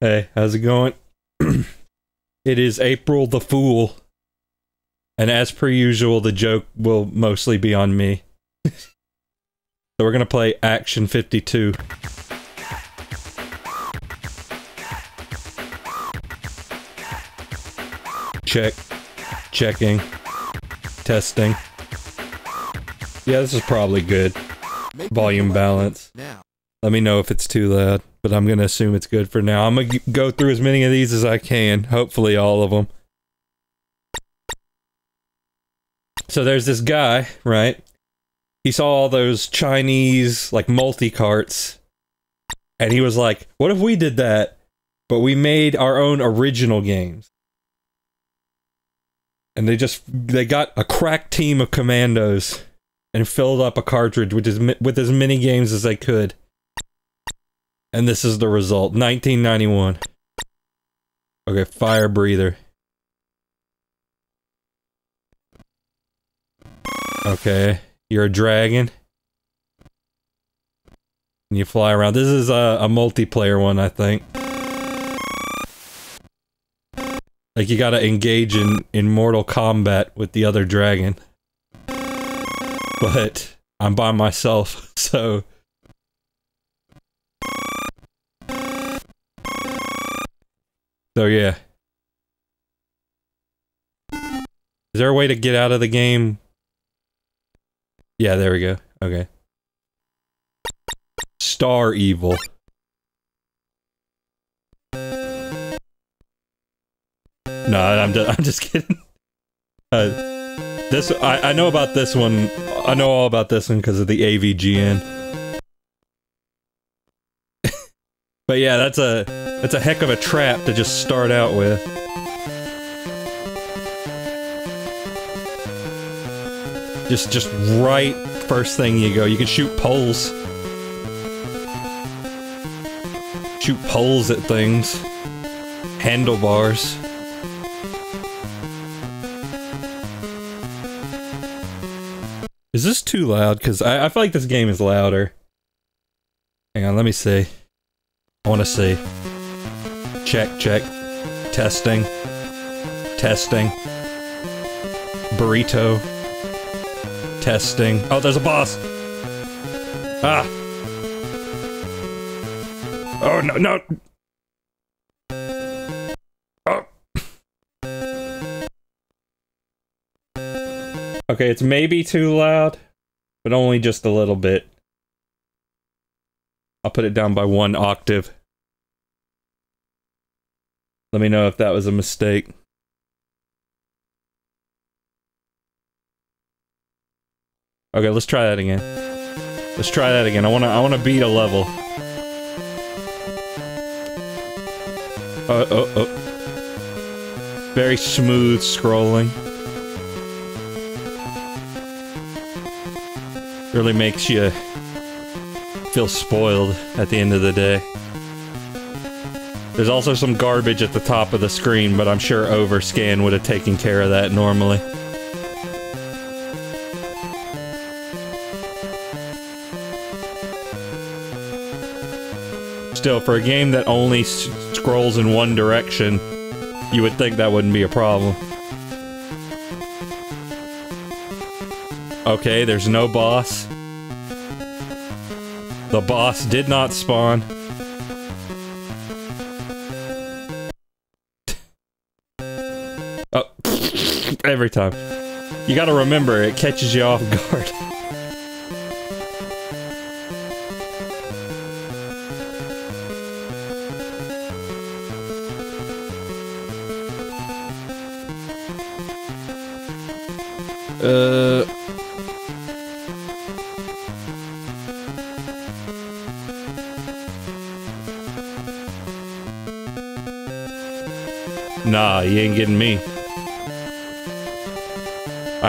Hey, how's it going? it is April the Fool. And as per usual, the joke will mostly be on me. so we're gonna play Action 52. Check. Checking. Testing. Yeah, this is probably good. Volume balance. Let me know if it's too loud, but I'm gonna assume it's good for now. I'm gonna go through as many of these as I can. Hopefully, all of them. So there's this guy, right? He saw all those Chinese like multi carts, and he was like, "What if we did that, but we made our own original games?" And they just they got a crack team of commandos and filled up a cartridge with as, with as many games as they could. And this is the result 1991. Okay, fire breather. Okay, you're a dragon. And you fly around. This is a, a multiplayer one, I think. Like you gotta engage in, in Mortal Kombat with the other dragon. But I'm by myself, so So yeah. Is there a way to get out of the game? Yeah, there we go. Okay. Starevil. No, I'm just, I'm just kidding. Uh, this I, I know about this one. I know all about this one because of the AVGN. But yeah, that's a that's a heck of a trap to just start out with. Just just right first thing you go. You can shoot poles. Shoot poles at things. Handlebars. Is this too loud? Because I, I feel like this game is louder. Hang on, let me see. I want to see. Check, check. Testing. Testing. Burrito. Testing. Oh, there's a boss! Ah! Oh, no, no! Oh! Okay, it's maybe too loud, but only just a little bit. I'll put it down by one octave. Let me know if that was a mistake. Okay, let's try that again. Let's try that again. I wanna I wanna beat a level. Uh oh oh. Very smooth scrolling. Really makes you feel spoiled at the end of the day. There's also some garbage at the top of the screen, but I'm sure Overscan would have taken care of that normally. Still, for a game that only scrolls in one direction, you would think that wouldn't be a problem. Okay, there's no boss. The boss did not spawn. Every time. You gotta remember, it catches you off guard.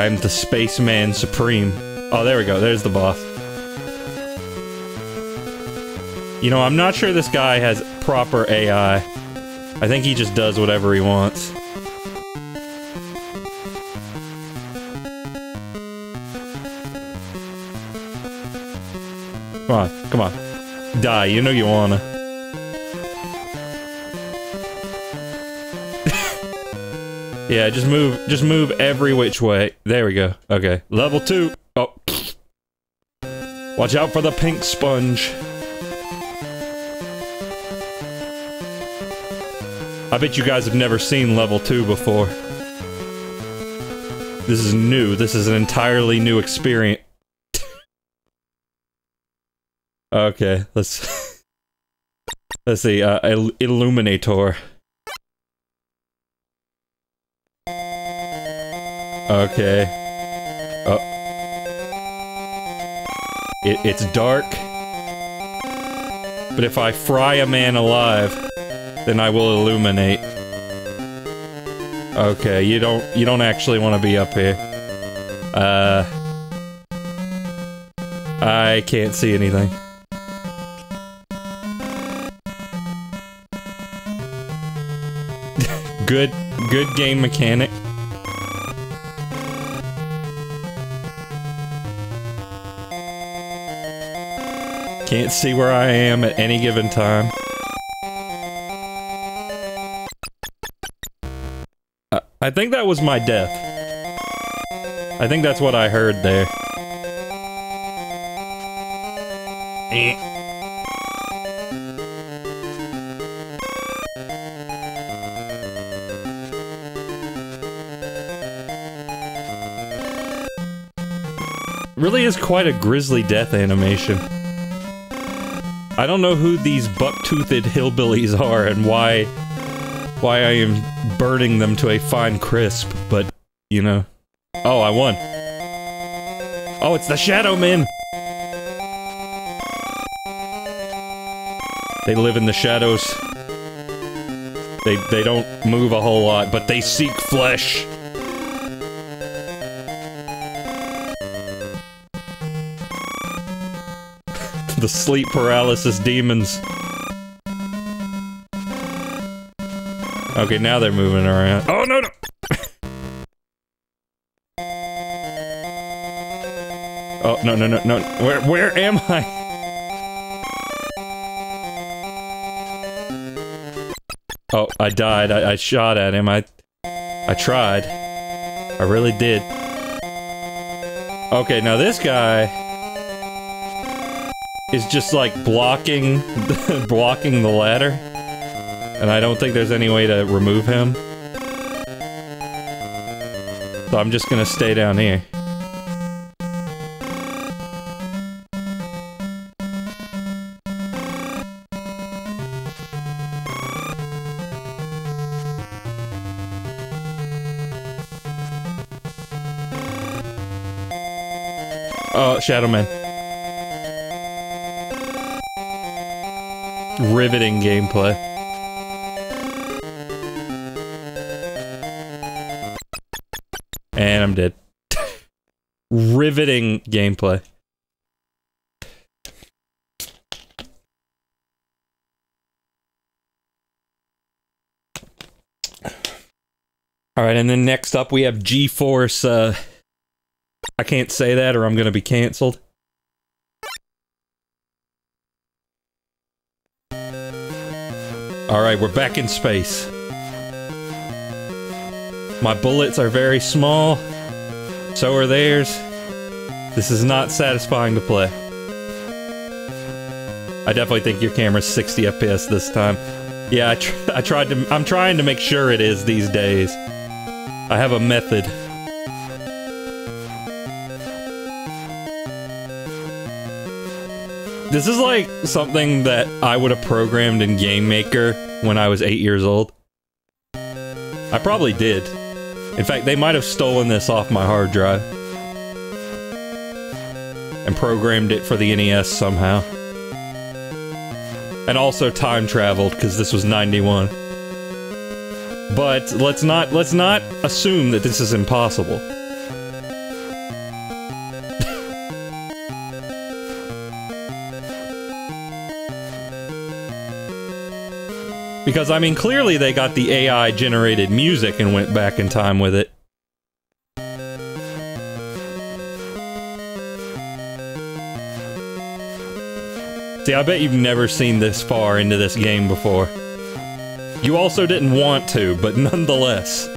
I am the spaceman supreme. Oh, there we go. There's the boss. You know, I'm not sure this guy has proper AI. I think he just does whatever he wants. Come on, come on. Die, you know you wanna. Yeah, just move, just move every which way. There we go. Okay, level two. Oh. Watch out for the pink sponge. I bet you guys have never seen level 2 before. This is new. This is an entirely new experience. okay, let's... let's see, uh, Il Illuminator. Okay. Oh. It, it's dark. But if I fry a man alive, then I will illuminate. Okay, you don't you don't actually want to be up here. Uh I can't see anything. good good game mechanic. Can't see where I am at any given time. I, I think that was my death. I think that's what I heard there. Eh. Really is quite a grisly death animation. I don't know who these buck-toothed hillbillies are and why why I am burning them to a fine crisp, but, you know. Oh, I won. Oh, it's the Shadow Men! They live in the shadows. They, they don't move a whole lot, but they seek flesh. The sleep paralysis demons. Okay, now they're moving around. Oh, no, no! oh, no, no, no, no. Where, where am I? Oh, I died. I, I shot at him. I, I tried. I really did. Okay, now this guy is just like blocking blocking the ladder. And I don't think there's any way to remove him. So I'm just gonna stay down here. Oh, Shadow Man. Riveting gameplay. And I'm dead. riveting gameplay. All right, and then next up we have GeForce. Uh, I can't say that or I'm going to be canceled. Alright, we're back in space. My bullets are very small. So are theirs. This is not satisfying to play. I definitely think your camera's 60 FPS this time. Yeah, I, tr I tried to- I'm trying to make sure it is these days. I have a method. This is like something that I would have programmed in Game Maker when I was 8 years old. I probably did. In fact, they might have stolen this off my hard drive. And programmed it for the NES somehow. And also time traveled, because this was 91. But let's not- let's not assume that this is impossible. Because, I mean, clearly they got the AI-generated music and went back in time with it. See, I bet you've never seen this far into this game before. You also didn't want to, but nonetheless.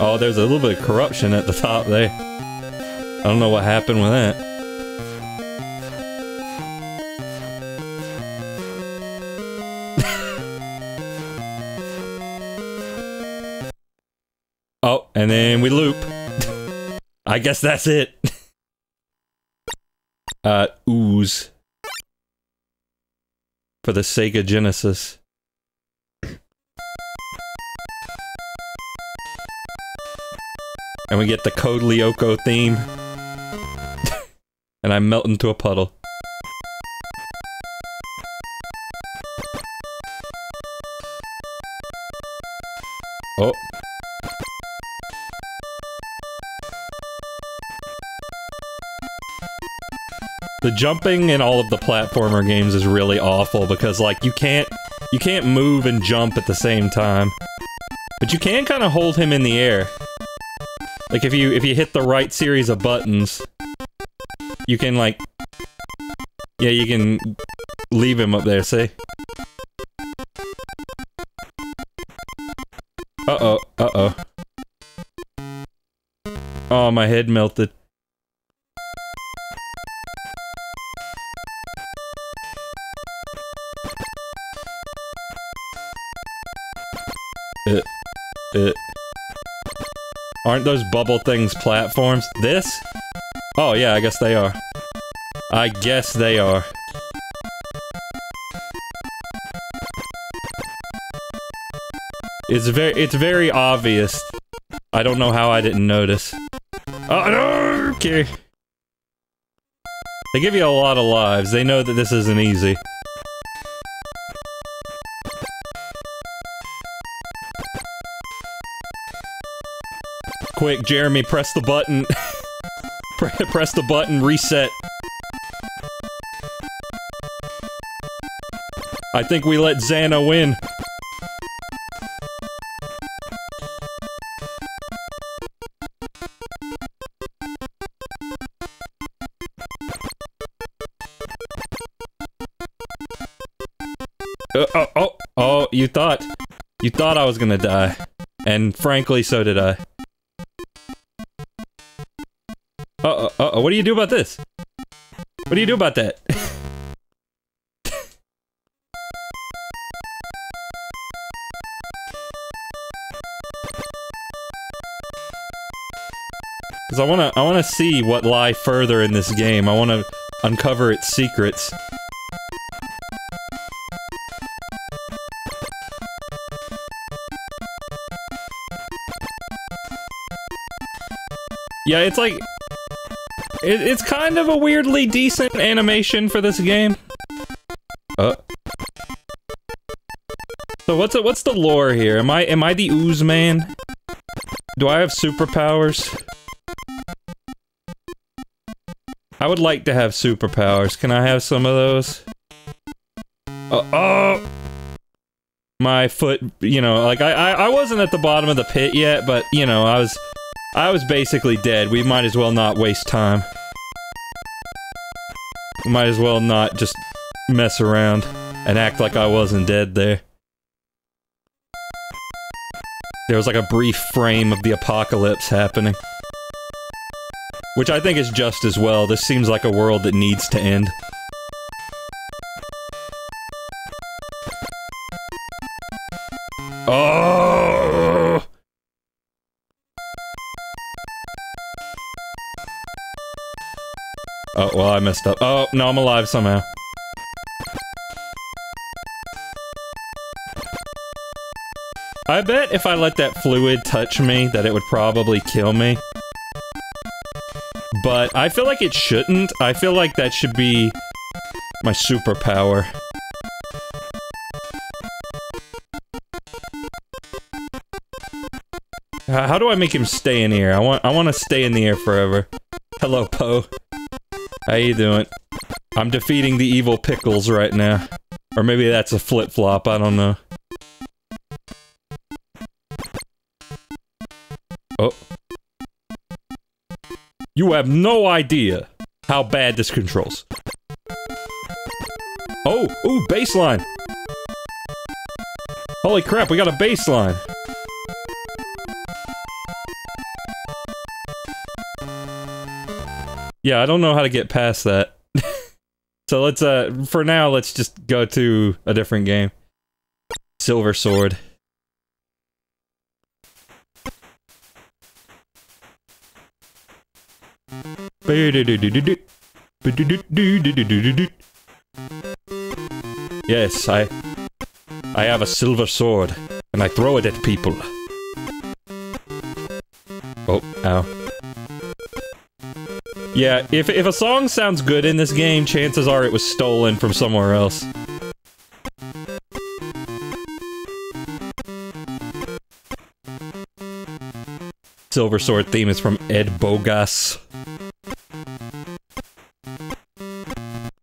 Oh, there's a little bit of corruption at the top there. I don't know what happened with that. And then we loop. I guess that's it. uh, ooze. For the Sega Genesis. And we get the Code Lyoko theme. and I melt into a puddle. Oh. The jumping in all of the platformer games is really awful because like you can't you can't move and jump at the same time. But you can kind of hold him in the air. Like if you if you hit the right series of buttons, you can like Yeah, you can leave him up there, see? Uh-oh, uh-oh. Oh, my head melted. Aren't those bubble things platforms? This? Oh yeah, I guess they are. I guess they are. It's very, it's very obvious. I don't know how I didn't notice. Oh, no! Okay. They give you a lot of lives. They know that this isn't easy. Quick, Jeremy, press the button. press the button, reset. I think we let Xana win. Uh, oh, oh, oh, you thought, you thought I was gonna die. And frankly, so did I. Uh-oh, uh-oh, what do you do about this? What do you do about that? Cause I wanna, I wanna see what lie further in this game. I wanna uncover its secrets. Yeah, it's like... It, it's kind of a weirdly decent animation for this game. Uh. So what's it, what's the lore here? Am I am I the ooze man? Do I have superpowers? I would like to have superpowers. Can I have some of those? Uh, oh! My foot, you know, like, I, I, I wasn't at the bottom of the pit yet, but, you know, I was... I was basically dead. We might as well not waste time. We might as well not just mess around and act like I wasn't dead there. There was like a brief frame of the apocalypse happening. Which I think is just as well. This seems like a world that needs to end. Oh! Oh, I messed up. Oh, no, I'm alive somehow. I bet if I let that fluid touch me, that it would probably kill me. But I feel like it shouldn't. I feel like that should be my superpower. How do I make him stay in here? I want I want to stay in the air forever. Hello, Poe. How you doing? I'm defeating the evil pickles right now. Or maybe that's a flip-flop, I don't know. Oh. You have no idea how bad this controls. Oh, ooh, baseline. Holy crap, we got a baseline. Yeah, I don't know how to get past that. so let's, uh, for now, let's just go to a different game. Silver Sword. Yes, I I have a silver sword and I throw it at people. Oh, ow. Yeah, if if a song sounds good in this game, chances are it was stolen from somewhere else. Silver Sword theme is from Ed Bogas.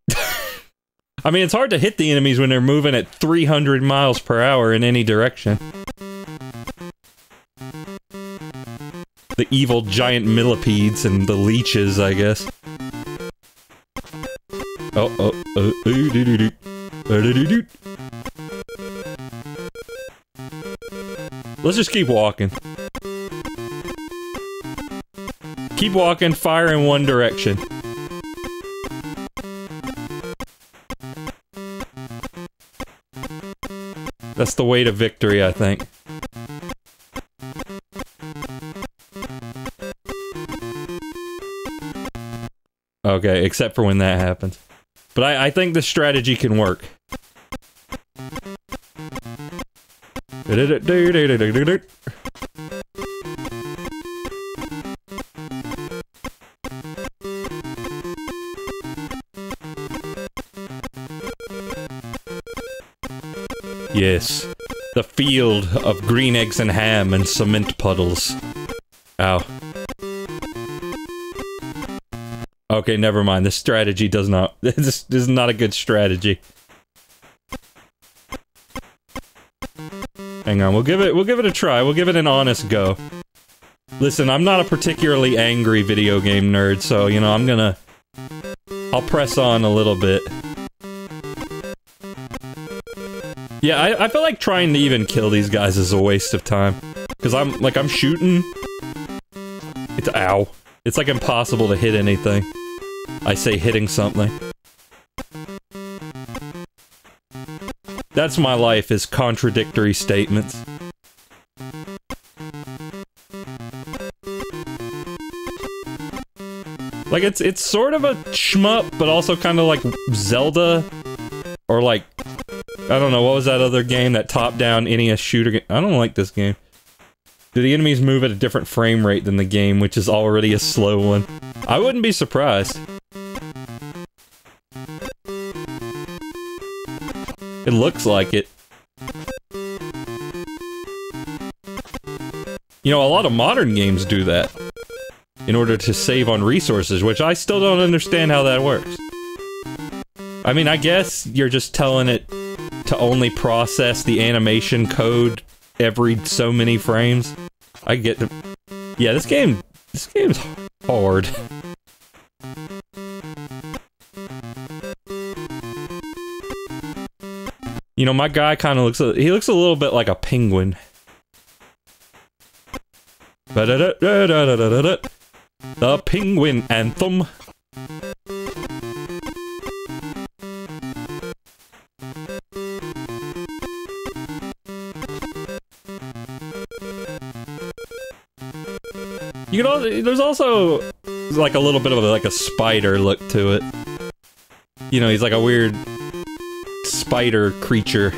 I mean, it's hard to hit the enemies when they're moving at 300 miles per hour in any direction. The evil giant millipedes and the leeches, I guess. Oh, oh, oh, ooh, doo, doo, doo. Oh, doo, doo, doo. Let's just keep walking. Keep walking, fire in one direction. That's the way to victory, I think. Okay, except for when that happens. But I, I think this strategy can work. Yes. The field of green eggs and ham and cement puddles. Ow. Okay, never mind. This strategy does not- this, this is not a good strategy. Hang on, we'll give it- we'll give it a try. We'll give it an honest go. Listen, I'm not a particularly angry video game nerd, so, you know, I'm gonna... I'll press on a little bit. Yeah, I, I feel like trying to even kill these guys is a waste of time. Because I'm, like, I'm shooting. It's- ow. It's, like, impossible to hit anything. I say hitting something. That's my life, is contradictory statements. Like, it's it's sort of a shmup, but also kind of like Zelda, or like, I don't know, what was that other game, that top-down NES shooter game? I don't like this game. Do the enemies move at a different frame rate than the game, which is already a slow one? I wouldn't be surprised. It looks like it. You know, a lot of modern games do that. In order to save on resources, which I still don't understand how that works. I mean, I guess you're just telling it to only process the animation code every so many frames. I get the- Yeah, this game- this game's hard. You know, my guy kind of looks, he looks a little bit like a penguin. The Penguin Anthem. You there's also like a little bit of a, like a spider look to it. You know, he's like a weird spider creature.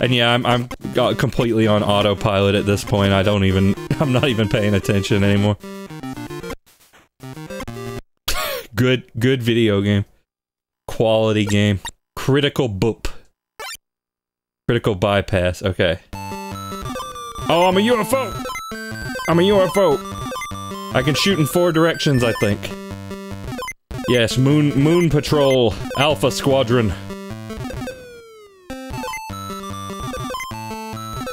And yeah, I'm I'm completely on autopilot at this point. I don't even I'm not even paying attention anymore. good good video game. Quality game. Critical boop. Critical bypass. Okay. Oh, I'm a UFO. I'm a UFO. I can shoot in four directions, I think. Yes, Moon Moon Patrol Alpha Squadron.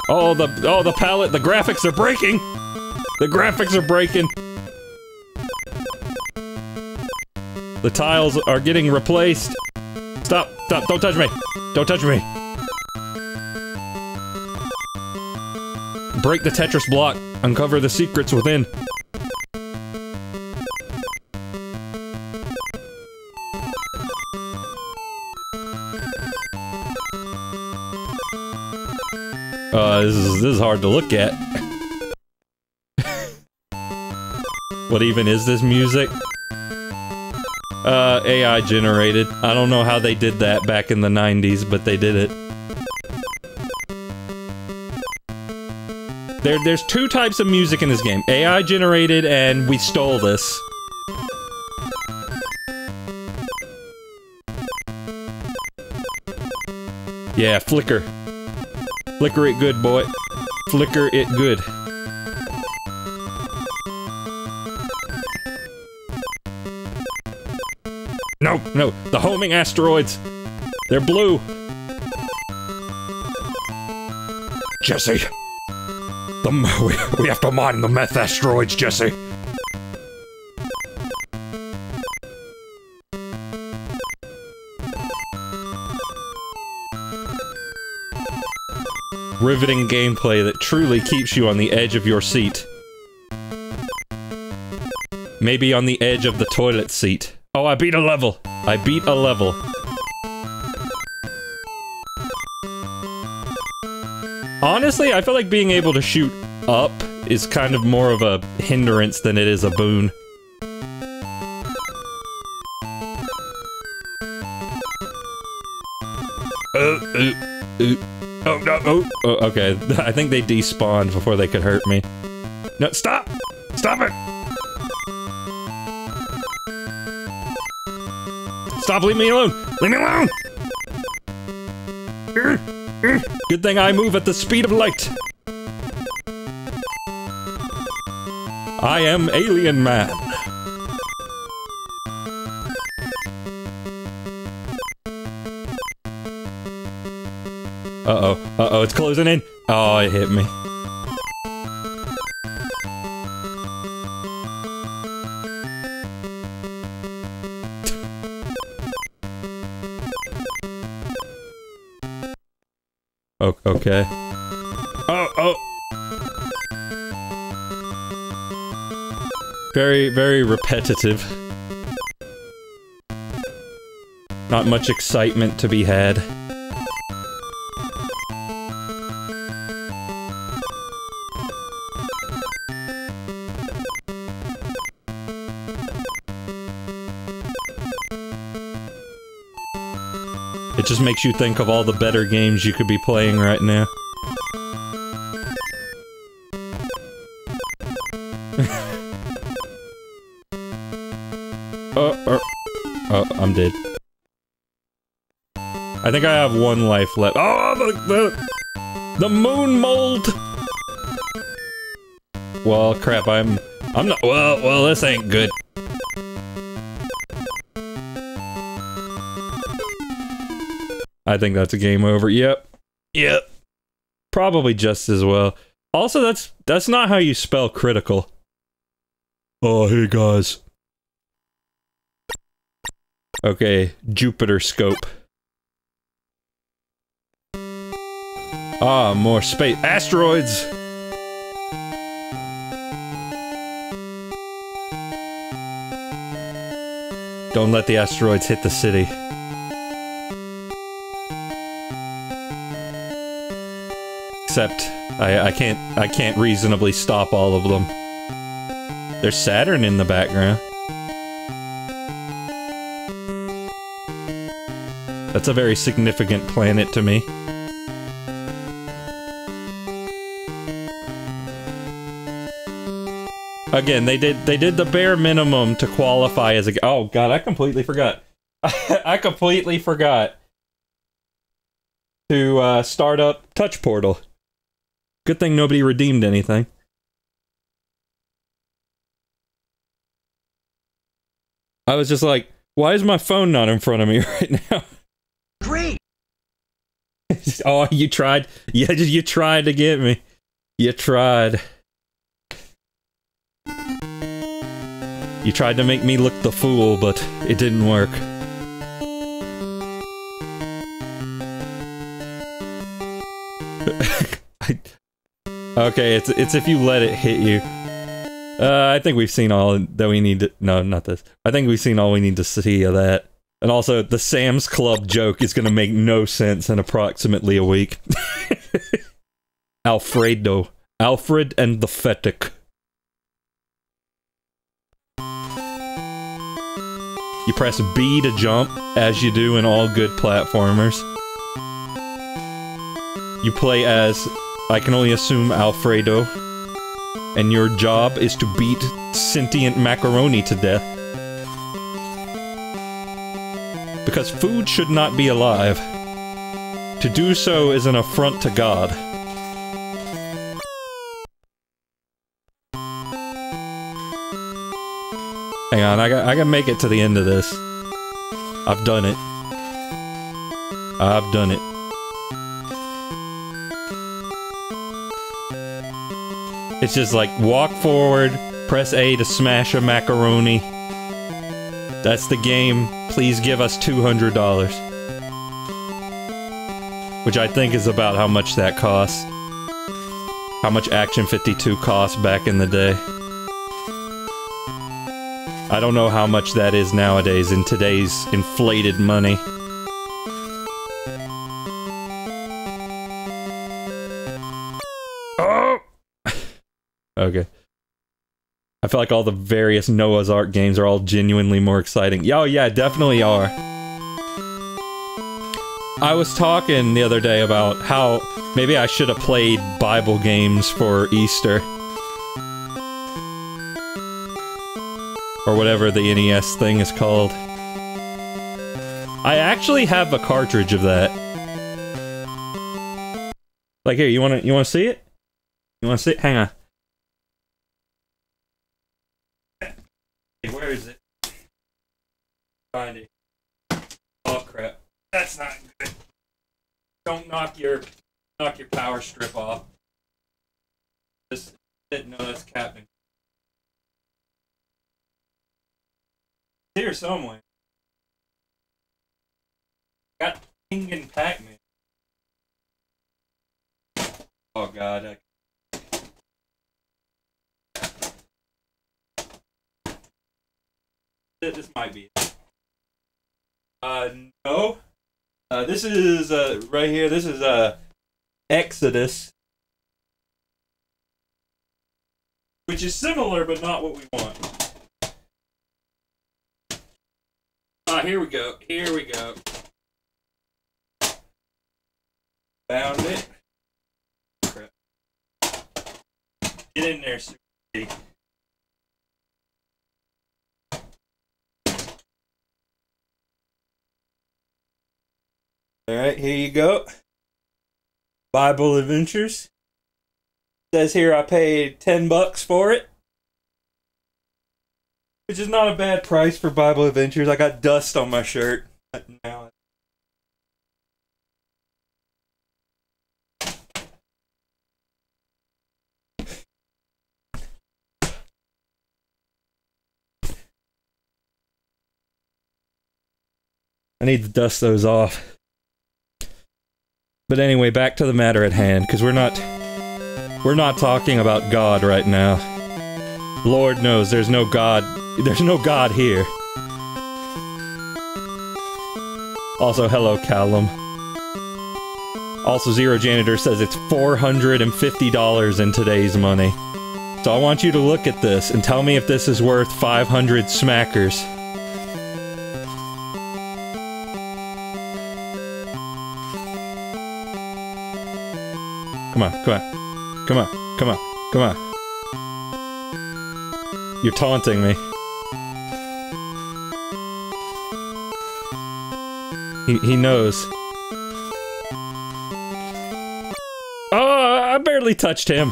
Oh, the oh the palette, the graphics are breaking. The graphics are breaking. The tiles are getting replaced. Stop! Stop! Don't touch me! Don't touch me! Break the Tetris block. Uncover the secrets within. Uh, this is, this is hard to look at. what even is this music? Uh, AI generated. I don't know how they did that back in the 90s, but they did it. There, there's two types of music in this game. AI generated and we stole this. Yeah, flicker. Flicker it good, boy. Flicker it good. No, no, the homing asteroids. They're blue. Jesse. We, we have to mine the meth asteroids, Jesse. riveting gameplay that truly keeps you on the edge of your seat. Maybe on the edge of the toilet seat. Oh, I beat a level! I beat a level. Honestly, I feel like being able to shoot up is kind of more of a hindrance than it is a boon. Uh, uh, uh. Oh, no, oh, oh, okay. I think they despawned before they could hurt me. No, stop! Stop it! Stop, leave me alone! Leave me alone! Good thing I move at the speed of light. I am Alien Man. Uh-oh. Uh-oh, it's closing in. Oh, it hit me. Okay. Oh, oh! Very, very repetitive. Not much excitement to be had. Just makes you think of all the better games you could be playing right now. oh, oh, oh, I'm dead. I think I have one life left. Oh, the, the, the moon mold! Well, crap, I'm, I'm not, well, well, this ain't good. I think that's a game over. Yep. Yep. Probably just as well. Also, that's that's not how you spell critical. Oh, hey guys. Okay, Jupiter scope. Ah, more space. Asteroids! Don't let the asteroids hit the city. Except, I, I can't, I can't reasonably stop all of them. There's Saturn in the background. That's a very significant planet to me. Again, they did they did the bare minimum to qualify as a Oh god, I completely forgot. I completely forgot to uh, start up Touch Portal. Good thing nobody redeemed anything. I was just like, why is my phone not in front of me right now? Great. oh, you tried. Yeah, you tried to get me. You tried. You tried to make me look the fool, but it didn't work. Okay, it's it's if you let it hit you. Uh, I think we've seen all that we need to. No, not this. I think we've seen all we need to see of that. And also, the Sam's Club joke is going to make no sense in approximately a week. Alfredo. Alfred and the Fetick. You press B to jump, as you do in all good platformers. You play as, I can only assume, Alfredo. And your job is to beat sentient macaroni to death. Because food should not be alive. To do so is an affront to God. Hang on, I got I gotta make it to the end of this. I've done it. I've done it. It's just like walk forward, press A to smash a macaroni. That's the game. Please give us $200. Which I think is about how much that cost. How much Action 52 cost back in the day. I don't know how much that is nowadays in today's inflated money. I feel like all the various Noah's Ark games are all genuinely more exciting. Oh yeah, definitely are. I was talking the other day about how maybe I should have played Bible games for Easter. Or whatever the NES thing is called. I actually have a cartridge of that. Like here, you wanna you wanna see it? You wanna see it? Hang on. Hey, where is it? Oh crap. That's not good. Don't knock your knock your power strip off. This no, that's Captain. here somewhere. Got King and Pac-Man. Oh god. I... This might be it. Uh, no. Uh, this is, uh, right here, this is, uh, Exodus. Which is similar, but not what we want. Ah, here we go. Here we go. Found it. Crap. Get in there, Susie. Alright, here you go. Bible Adventures. Says here I paid 10 bucks for it. Which is not a bad price for Bible Adventures. I got dust on my shirt. Now. I need to dust those off. But anyway, back to the matter at hand, because we're not... We're not talking about God right now. Lord knows there's no God there's no god here. Also, hello, Callum. Also, Zero Janitor says it's $450 in today's money. So I want you to look at this and tell me if this is worth 500 smackers. Come on, come on. Come on, come on, come on. You're taunting me. He, he knows. Oh, I barely touched him.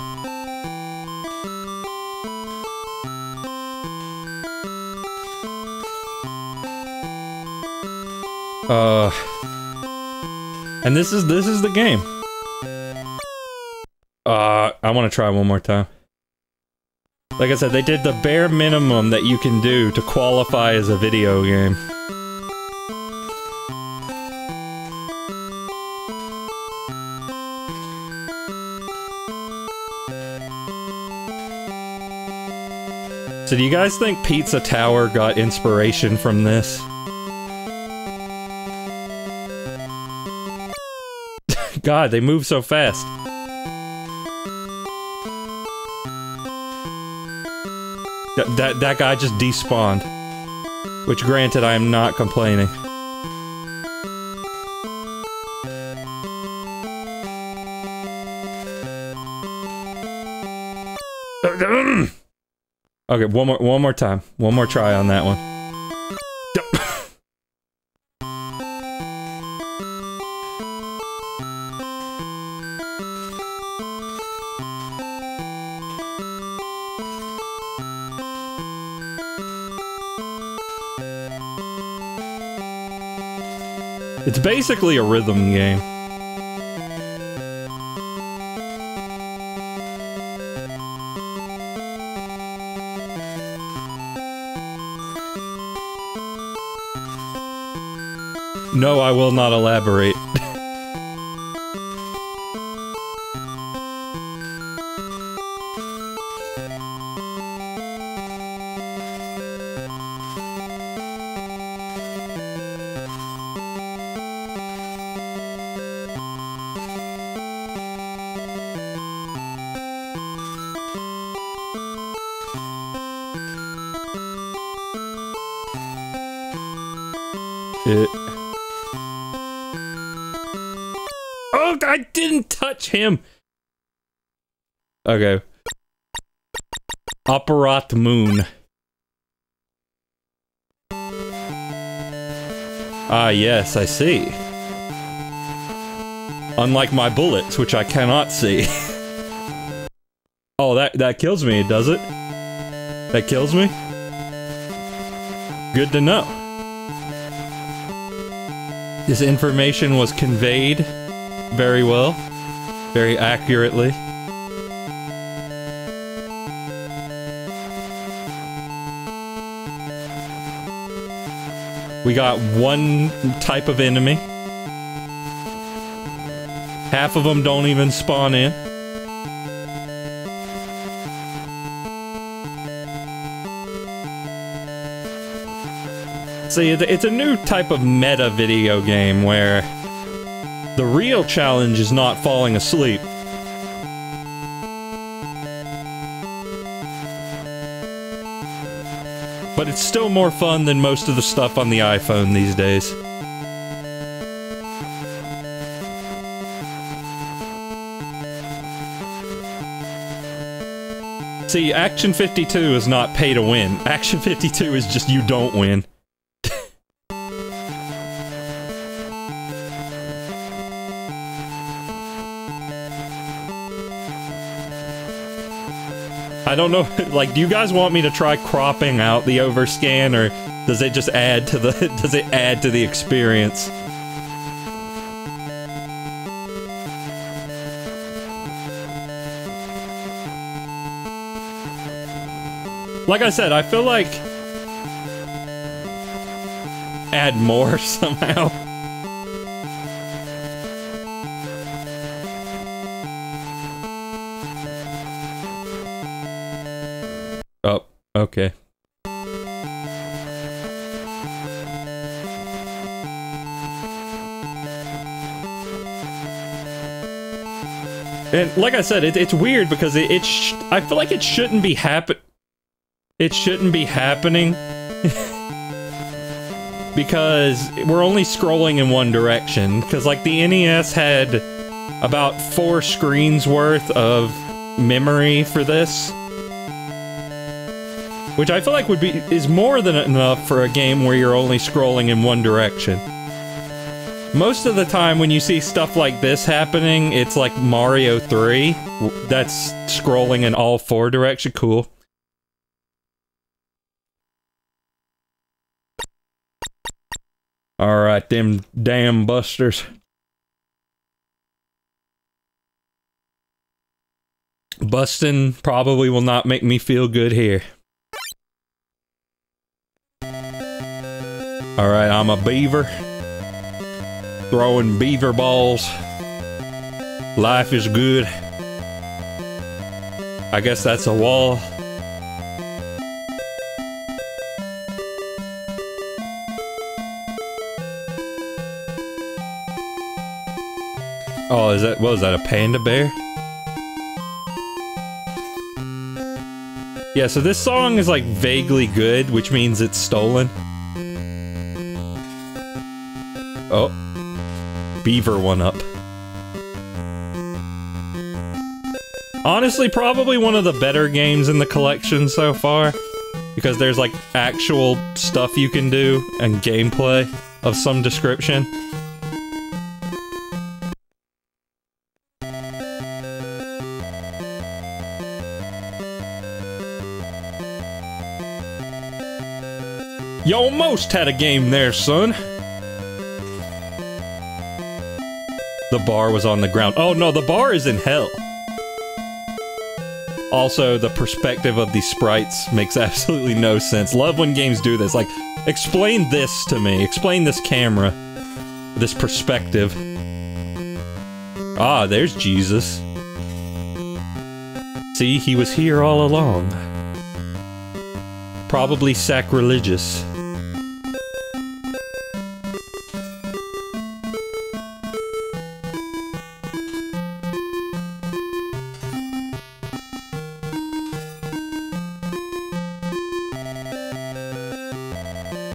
Uh, and this is this is the game. Uh, I want to try one more time. Like I said, they did the bare minimum that you can do to qualify as a video game. So do you guys think Pizza Tower got inspiration from this? God, they move so fast. That, that, that guy just despawned. Which granted, I am not complaining. Okay, one more one more time. One more try on that one. It's basically a rhythm game. No, I will not elaborate. touch him! Okay. Operat Moon. Ah, yes, I see. Unlike my bullets, which I cannot see. oh, that, that kills me, does it? That kills me? Good to know. This information was conveyed very well, very accurately. We got one type of enemy. Half of them don't even spawn in. See, it's a new type of meta video game where the real challenge is not falling asleep. But it's still more fun than most of the stuff on the iPhone these days. See, Action 52 is not pay to win. Action 52 is just you don't win. Don't know, like, do you guys want me to try cropping out the overscan, or does it just add to the, does it add to the experience? Like I said, I feel like... Add more somehow. Okay. And like I said, it, it's weird because it, it I feel like it shouldn't be happen. It shouldn't be happening. because we're only scrolling in one direction. Because like the NES had about four screens worth of memory for this. Which I feel like would be is more than enough for a game where you're only scrolling in one direction. Most of the time when you see stuff like this happening, it's like Mario 3. That's scrolling in all four direction. Cool. Alright, them Dam Busters. Busting probably will not make me feel good here. All right, I'm a beaver. Throwing beaver balls. Life is good. I guess that's a wall. Oh, is that was that a panda bear? Yeah, so this song is like vaguely good, which means it's stolen. Oh. Beaver one up. Honestly, probably one of the better games in the collection so far. Because there's like actual stuff you can do and gameplay of some description. You almost had a game there, son. The bar was on the ground. Oh no, the bar is in hell. Also, the perspective of these sprites makes absolutely no sense. Love when games do this. Like, explain this to me. Explain this camera. This perspective. Ah, there's Jesus. See, he was here all along. Probably sacrilegious.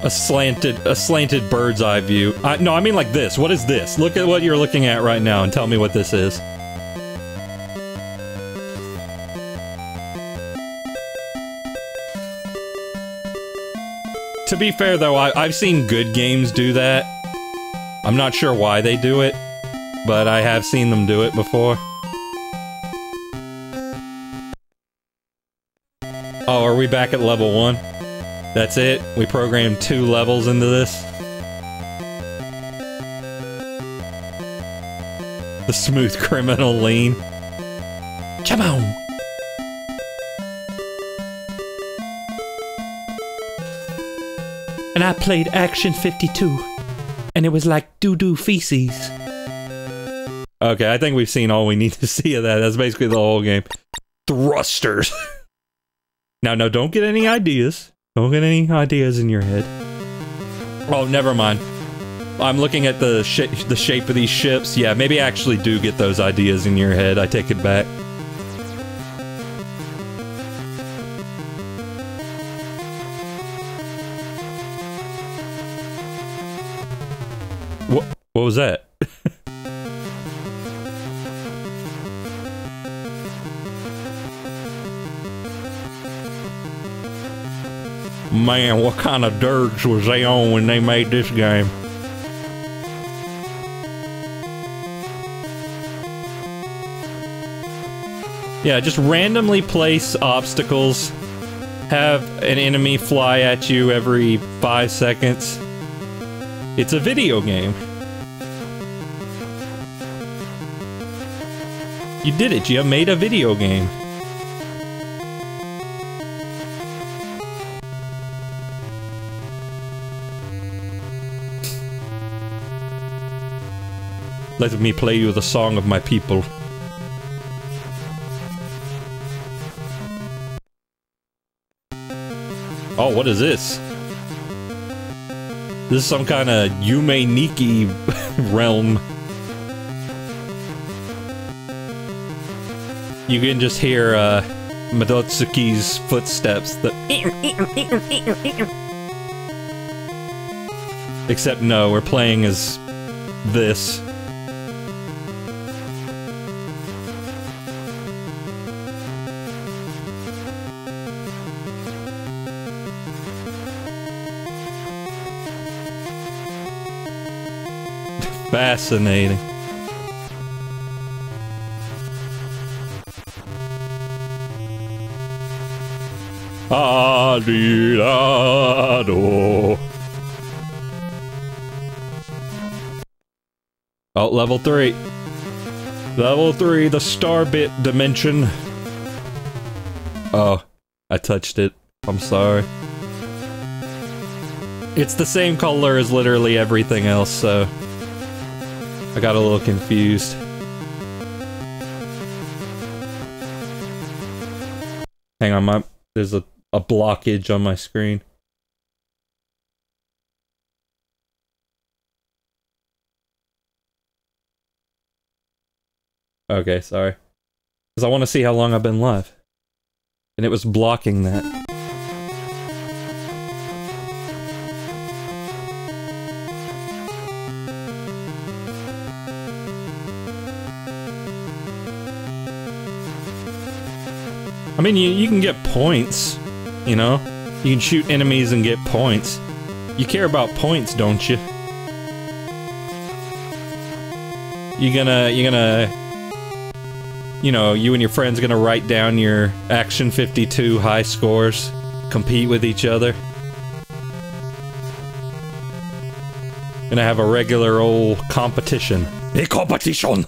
A slanted a slanted bird's eye view. I, no, I mean like this. What is this? Look at what you're looking at right now and tell me what this is. To be fair though, I, I've seen good games do that. I'm not sure why they do it, but I have seen them do it before. Oh, are we back at level one? That's it? We programmed two levels into this? The smooth criminal lean. Come on! And I played Action 52, and it was like doo-doo feces. Okay, I think we've seen all we need to see of that. That's basically the whole game. Thrusters. now, no, don't get any ideas. Don't get any ideas in your head. Oh, never mind. I'm looking at the sh the shape of these ships. Yeah, maybe I actually do get those ideas in your head. I take it back. What? What was that? Man, what kind of dirge was they on when they made this game? Yeah, just randomly place obstacles. Have an enemy fly at you every five seconds. It's a video game. You did it, you made a video game. Let me play you the song of my people. Oh, what is this? This is some kind of Yume Nikki realm. You can just hear uh, Madotsuki's footsteps. Except no, we're playing as this. Fascinating. Adilado. Oh, level 3. Level 3, the Starbit dimension. Oh, I touched it. I'm sorry. It's the same color as literally everything else, so... I got a little confused. Hang on, my there's a, a blockage on my screen. Okay, sorry. Because I want to see how long I've been live. And it was blocking that. I mean, you, you can get points, you know? You can shoot enemies and get points. You care about points, don't you? You gonna, you gonna, you know, you and your friends gonna write down your Action 52 high scores, compete with each other. Gonna have a regular old competition. A competition!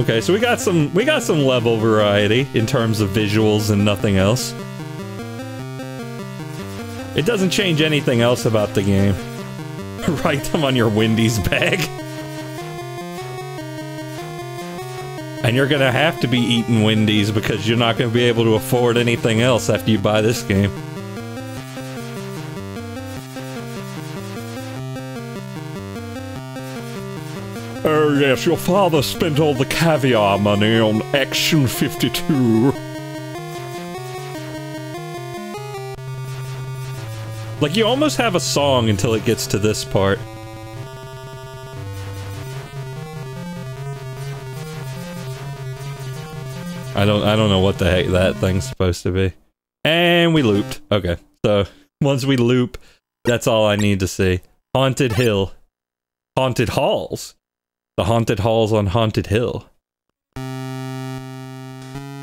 Okay, so we got some we got some level variety in terms of visuals and nothing else. It doesn't change anything else about the game. Write them on your Wendy's bag. And you're gonna have to be eating Wendy's because you're not gonna be able to afford anything else after you buy this game. Yes, your father spent all the caviar money on Action 52. Like, you almost have a song until it gets to this part. I don't I don't know what the heck that thing's supposed to be. And we looped. Okay. So, once we loop, that's all I need to see. Haunted Hill. Haunted Halls. The Haunted Halls on Haunted Hill.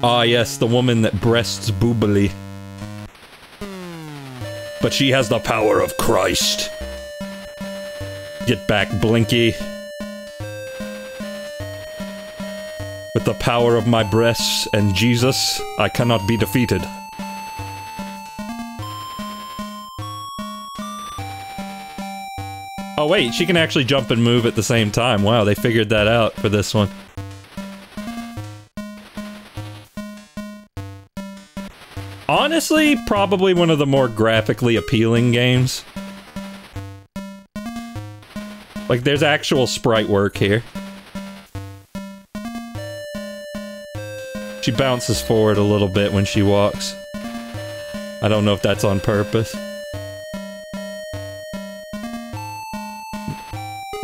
Ah yes, the woman that breasts boobily. But she has the power of Christ. Get back, Blinky. With the power of my breasts and Jesus, I cannot be defeated. Oh wait, she can actually jump and move at the same time. Wow, they figured that out for this one. Honestly, probably one of the more graphically appealing games. Like, there's actual sprite work here. She bounces forward a little bit when she walks. I don't know if that's on purpose.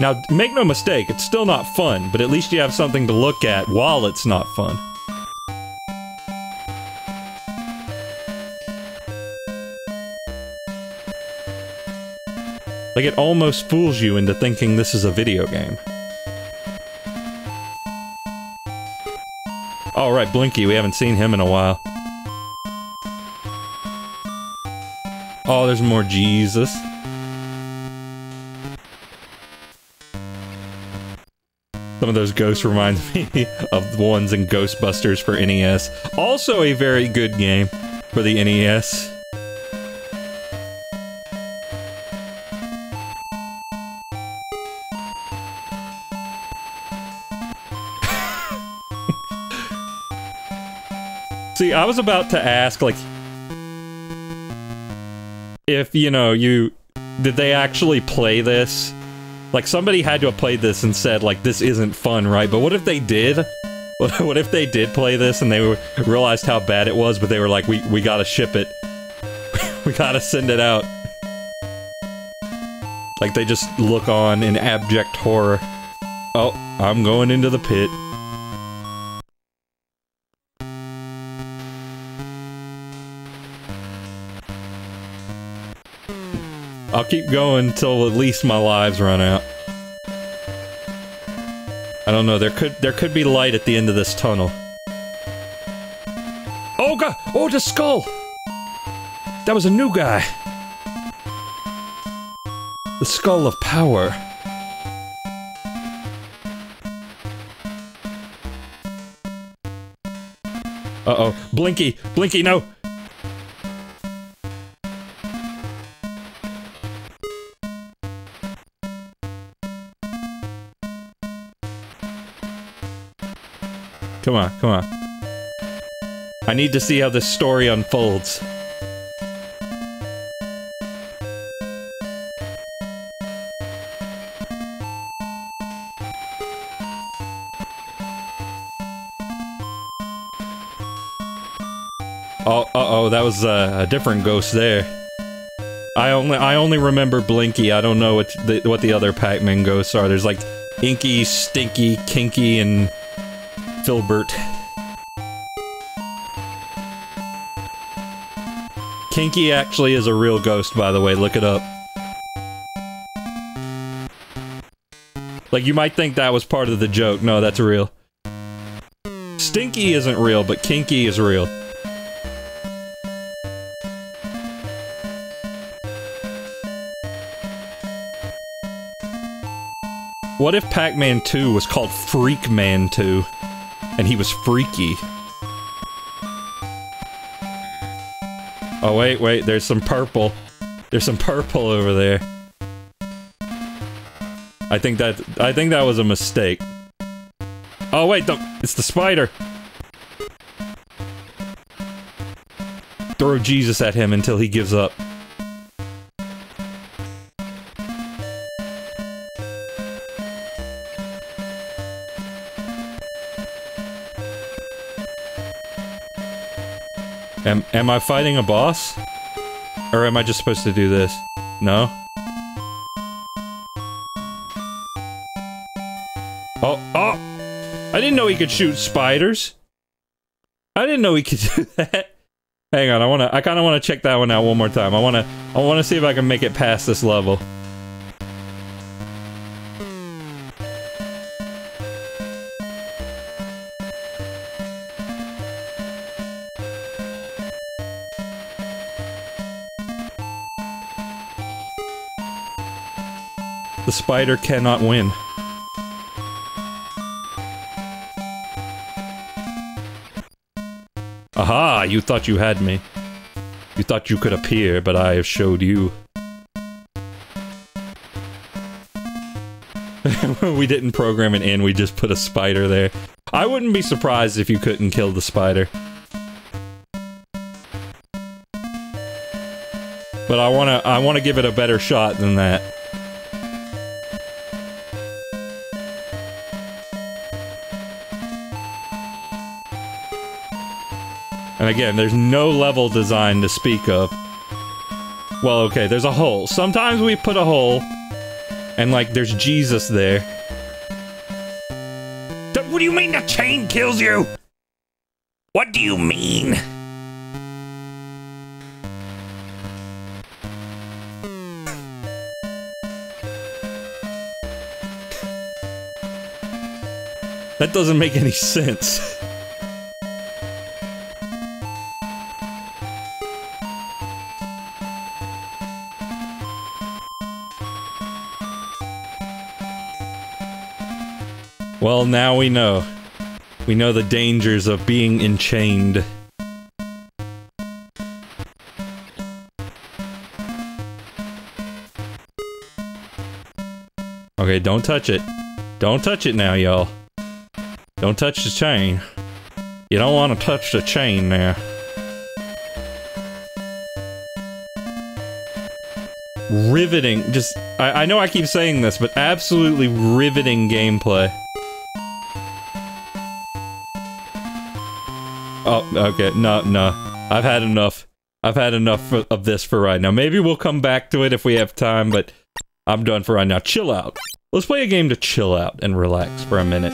Now, make no mistake, it's still not fun, but at least you have something to look at while it's not fun. Like, it almost fools you into thinking this is a video game. Alright, Blinky, we haven't seen him in a while. Oh, there's more Jesus. Some of those ghosts remind me of the ones in Ghostbusters for NES. Also a very good game for the NES. See, I was about to ask, like, if, you know, you... Did they actually play this? Like, somebody had to have played this and said, like, this isn't fun, right? But what if they did? What if they did play this and they realized how bad it was, but they were like, we, we gotta ship it. we gotta send it out. Like, they just look on in abject horror. Oh, I'm going into the pit. I'll keep going till at least my lives run out. I don't know, there could there could be light at the end of this tunnel. Oh god! Oh, the skull! That was a new guy! The Skull of Power. Uh-oh. Blinky! Blinky, no! Come on, come on. I need to see how this story unfolds. Oh, uh-oh, that was uh, a different ghost there. I only I only remember Blinky. I don't know what the, what the other Pac-Man ghosts are. There's like Inky, Stinky, Kinky, and Filbert. Kinky actually is a real ghost, by the way. Look it up. Like, you might think that was part of the joke. No, that's real. Stinky isn't real, but Kinky is real. What if Pac-Man 2 was called Freak Man 2? And he was freaky? Oh, wait, wait, there's some purple. There's some purple over there. I think that- I think that was a mistake. Oh, wait, don't- it's the spider! Throw Jesus at him until he gives up. Am, am I fighting a boss? Or am I just supposed to do this? No? Oh, oh! I didn't know he could shoot spiders. I didn't know he could do that. Hang on, I wanna- I kinda wanna check that one out one more time. I wanna- I wanna see if I can make it past this level. Spider cannot win. Aha! You thought you had me. You thought you could appear, but I have showed you. we didn't program it in, we just put a spider there. I wouldn't be surprised if you couldn't kill the spider. But I wanna- I wanna give it a better shot than that. And again, there's no level design to speak of. Well, okay, there's a hole. Sometimes we put a hole, and like, there's Jesus there. Th- What do you mean the chain kills you? What do you mean? That doesn't make any sense. Well, now we know. We know the dangers of being enchained. Okay, don't touch it. Don't touch it now, y'all. Don't touch the chain. You don't want to touch the chain now. Riveting. Just, I, I know I keep saying this, but absolutely riveting gameplay. Okay. No, no. I've had enough. I've had enough of this for right now. Maybe we'll come back to it if we have time, but I'm done for right now. Chill out. Let's play a game to chill out and relax for a minute.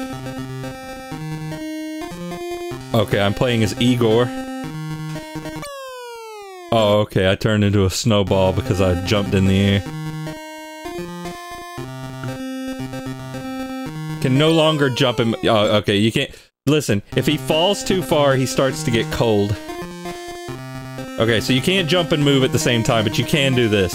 Okay, I'm playing as Igor. Oh, okay, I turned into a snowball because I jumped in the air. Can no longer jump in- oh, okay, you can't- Listen, if he falls too far, he starts to get cold. Okay, so you can't jump and move at the same time, but you can do this.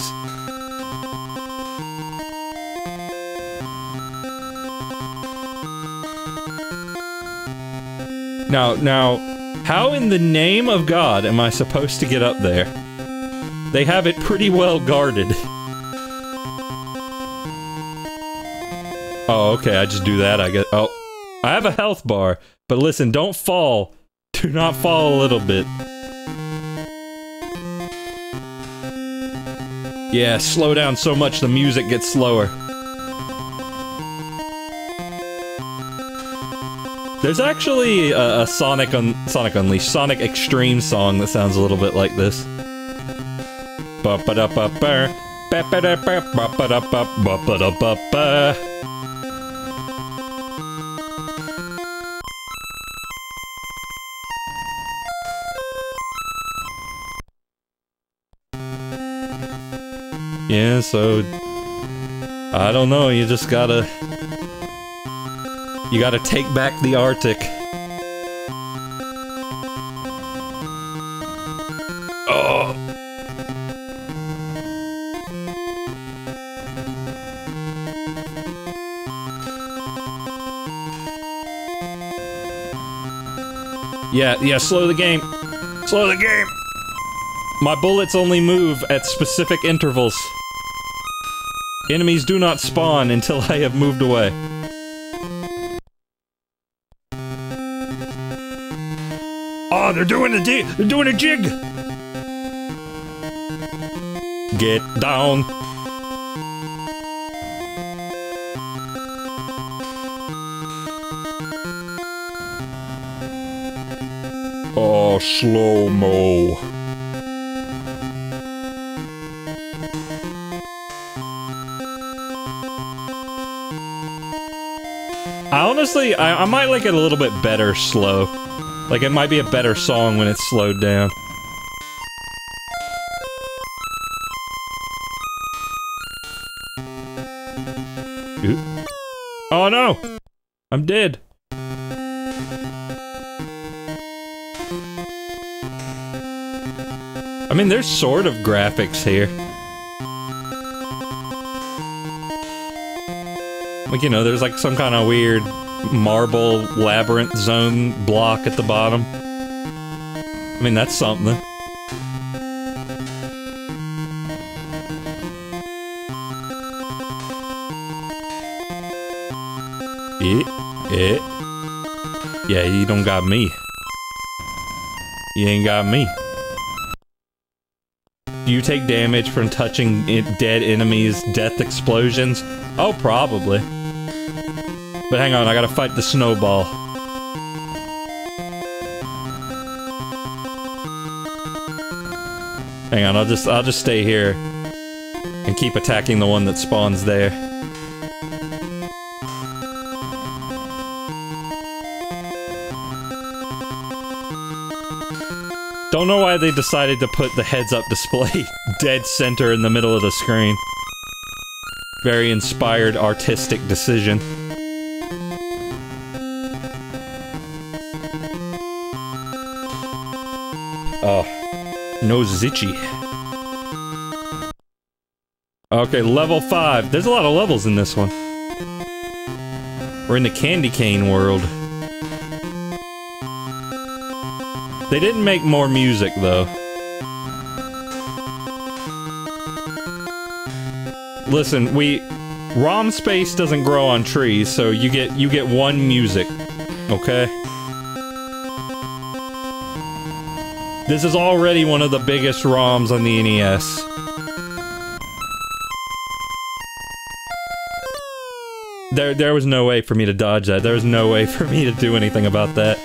Now, now, how in the name of God am I supposed to get up there? They have it pretty well guarded. Oh, okay, I just do that, I get- oh. I have a health bar, but listen, don't fall. Do not fall a little bit. Yeah, slow down so much the music gets slower. There's actually a, a Sonic Un Sonic Unleashed, Sonic Extreme song that sounds a little bit like this. Ba ba da ba ba. Ba ba da ba ba ba ba ba ba ba ba. Yeah, so I don't know, you just gotta you gotta take back the Arctic. Oh. Yeah, yeah, slow the game. Slow the game. My bullets only move at specific intervals. Enemies do not spawn until I have moved away. Oh, they're doing a they're doing a jig. Get down. Oh, slow I honestly, I, I might like it a little bit better slow. Like, it might be a better song when it's slowed down. Oh no! I'm dead. I mean, there's sort of graphics here. Like, you know, there's like some kind of weird marble labyrinth zone block at the bottom. I mean, that's something. It, it. Yeah, you don't got me. You ain't got me. Do you take damage from touching dead enemies' death explosions? Oh, probably. But hang on, I gotta fight the snowball. Hang on, I'll just I'll just stay here and keep attacking the one that spawns there. Don't know why they decided to put the heads-up display dead center in the middle of the screen. Very inspired artistic decision. Oh. No zitchy. Okay, level 5. There's a lot of levels in this one. We're in the candy cane world. They didn't make more music, though. Listen, we... ROM space doesn't grow on trees, so you get you get one music, okay? This is already one of the biggest ROMs on the NES. There, there was no way for me to dodge that. There was no way for me to do anything about that.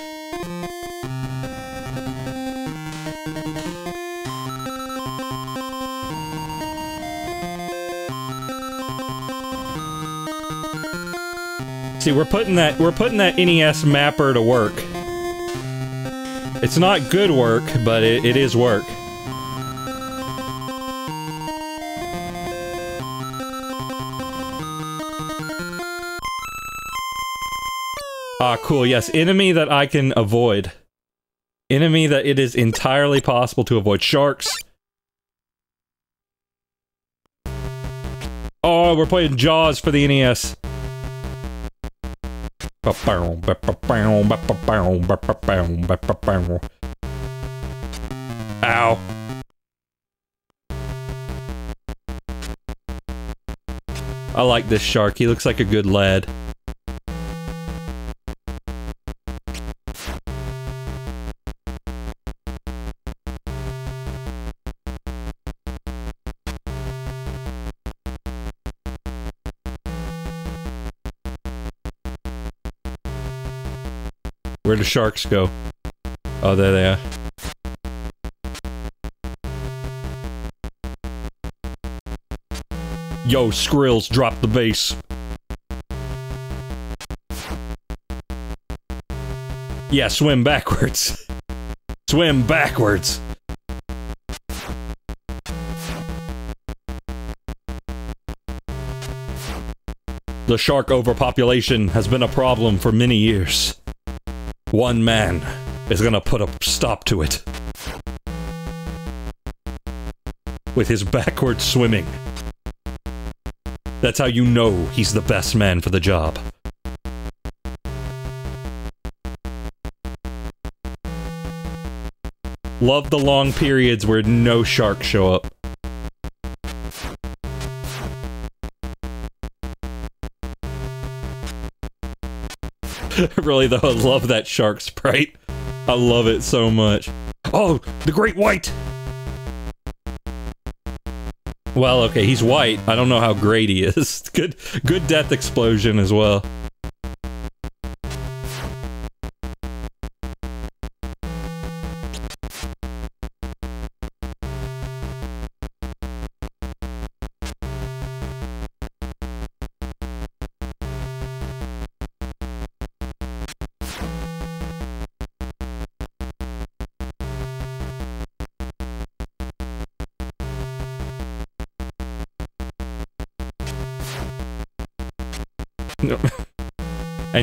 See, we're putting that we're putting that NES mapper to work. It's not good work, but it, it is work. Ah, cool, yes. Enemy that I can avoid. Enemy that it is entirely possible to avoid. Sharks. Oh, we're playing Jaws for the NES. Ow. I like this shark. He looks like a good lad. Sharks go? Oh, there they are. Yo, Skrills, drop the bass. Yeah, swim backwards. swim backwards. The shark overpopulation has been a problem for many years. One man is gonna put a stop to it. With his backward swimming. That's how you know he's the best man for the job. Love the long periods where no sharks show up. really though, I love that shark sprite. I love it so much. Oh, the great white! Well, okay, he's white. I don't know how great he is. Good, good death explosion as well.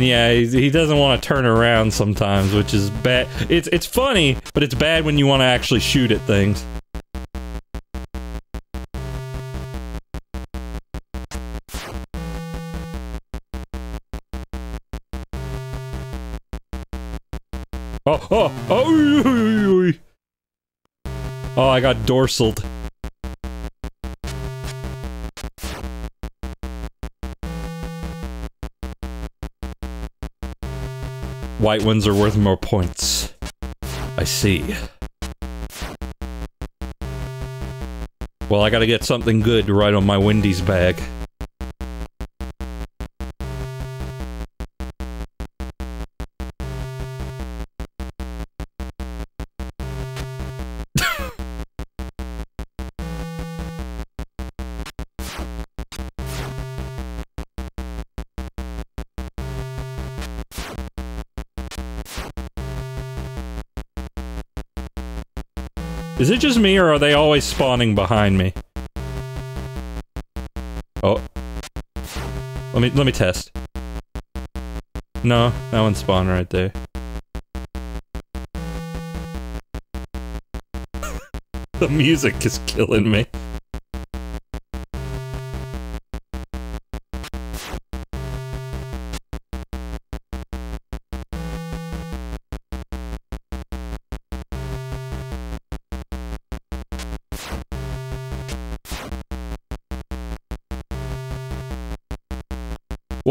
Yeah, he doesn't want to turn around sometimes, which is bad. It's it's funny, but it's bad when you want to actually shoot at things. Oh, oh, oh, oh, I got dorsaled. White ones are worth more points. I see. Well, I gotta get something good to write on my Wendy's bag. Me, or are they always spawning behind me? Oh. Let me, let me test. No, that one spawned right there. the music is killing me.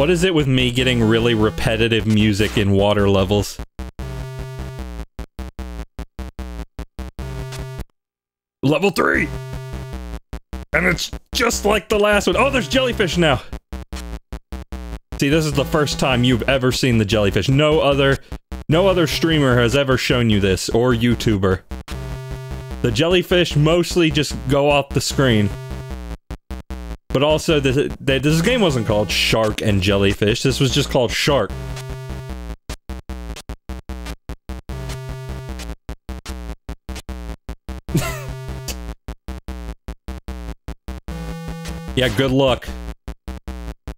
What is it with me getting really repetitive music in water levels? Level 3! And it's just like the last one. Oh, there's jellyfish now! See, this is the first time you've ever seen the jellyfish. No other... No other streamer has ever shown you this, or YouTuber. The jellyfish mostly just go off the screen. But also, this, this game wasn't called Shark and Jellyfish. This was just called Shark. yeah, good luck.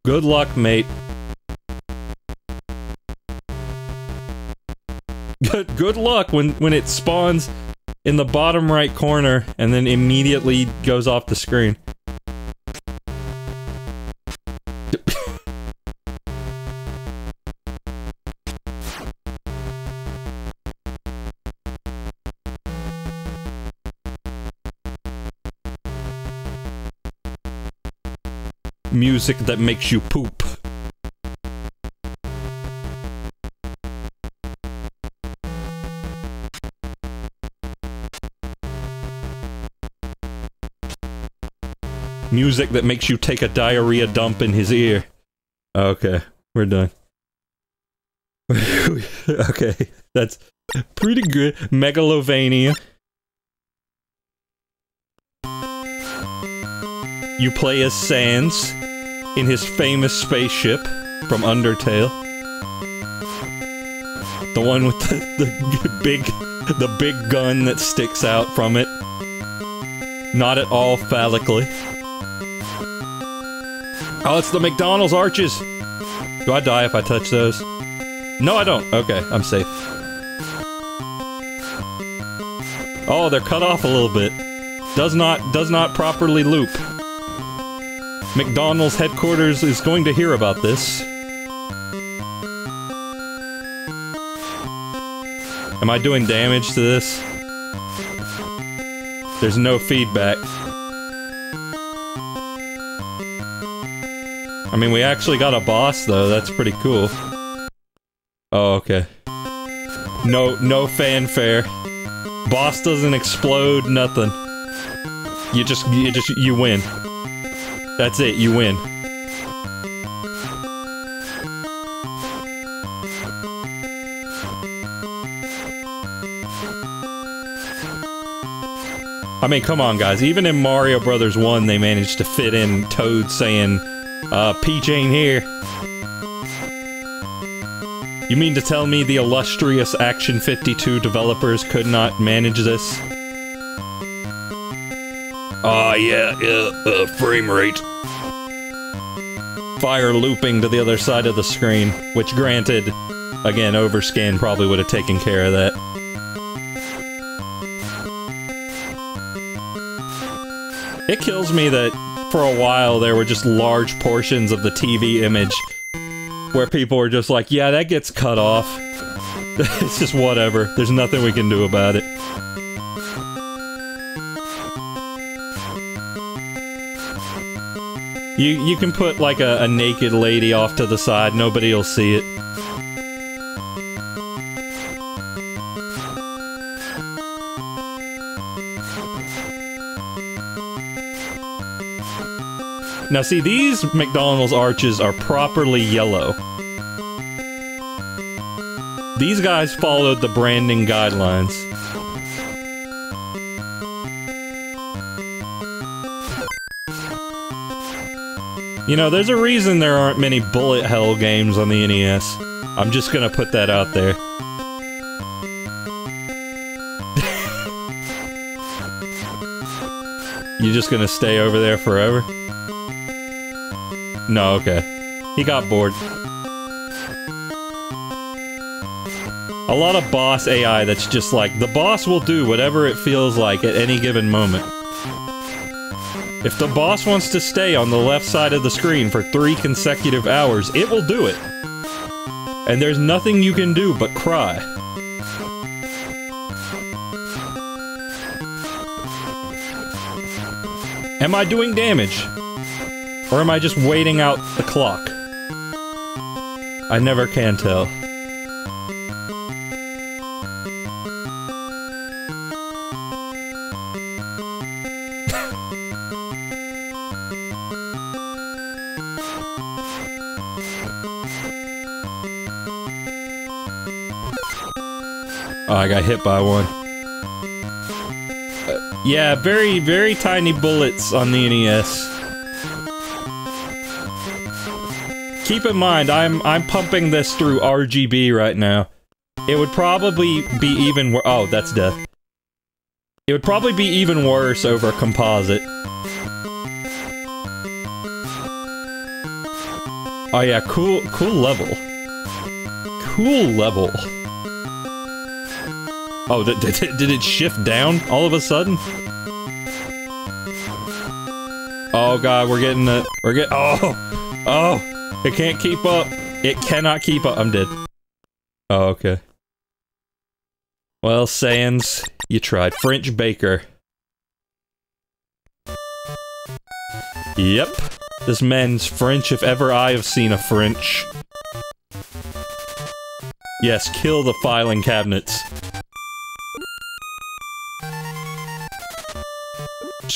Good luck, mate. Good, good luck when, when it spawns in the bottom right corner and then immediately goes off the screen. Music that makes you poop. Music that makes you take a diarrhea dump in his ear. Okay, we're done. okay, that's pretty good. Megalovania. You play as Sans in his famous spaceship from Undertale. The one with the, the big the big gun that sticks out from it. Not at all phallically. Oh, it's the McDonald's arches! Do I die if I touch those? No, I don't. Okay, I'm safe. Oh, they're cut off a little bit. Does not, does not properly loop. McDonald's headquarters is going to hear about this. Am I doing damage to this? There's no feedback. I mean, we actually got a boss, though. That's pretty cool. Oh, okay. No, no fanfare. Boss doesn't explode, nothing. You just, you just, you win. That's it, you win. I mean, come on, guys. Even in Mario Brothers 1, they managed to fit in Toad saying, uh, Peach ain't here. You mean to tell me the illustrious Action 52 developers could not manage this? Oh, yeah, yeah, uh, frame rate. Fire looping to the other side of the screen, which granted, again, overscan probably would have taken care of that. It kills me that for a while there were just large portions of the TV image where people were just like, yeah, that gets cut off. it's just whatever. There's nothing we can do about it. You you can put like a, a naked lady off to the side, nobody will see it. Now see, these McDonald's arches are properly yellow. These guys followed the branding guidelines. You know, there's a reason there aren't many bullet hell games on the NES. I'm just gonna put that out there. you just gonna stay over there forever? No, okay. He got bored. A lot of boss AI that's just like, the boss will do whatever it feels like at any given moment. If the boss wants to stay on the left side of the screen for three consecutive hours, it will do it. And there's nothing you can do but cry. Am I doing damage? Or am I just waiting out the clock? I never can tell. Oh, I got hit by one. Uh, yeah, very, very tiny bullets on the NES. Keep in mind, I'm I'm pumping this through RGB right now. It would probably be even wor- oh, that's death. It would probably be even worse over composite. Oh yeah, cool, cool level. Cool level. Oh, did, did, it shift down all of a sudden? Oh god, we're getting the- we're get- oh! Oh! It can't keep up. It cannot keep up. I'm dead. Oh, okay. Well, Sans, you tried. French Baker. Yep. This man's French if ever I have seen a French. Yes, kill the filing cabinets.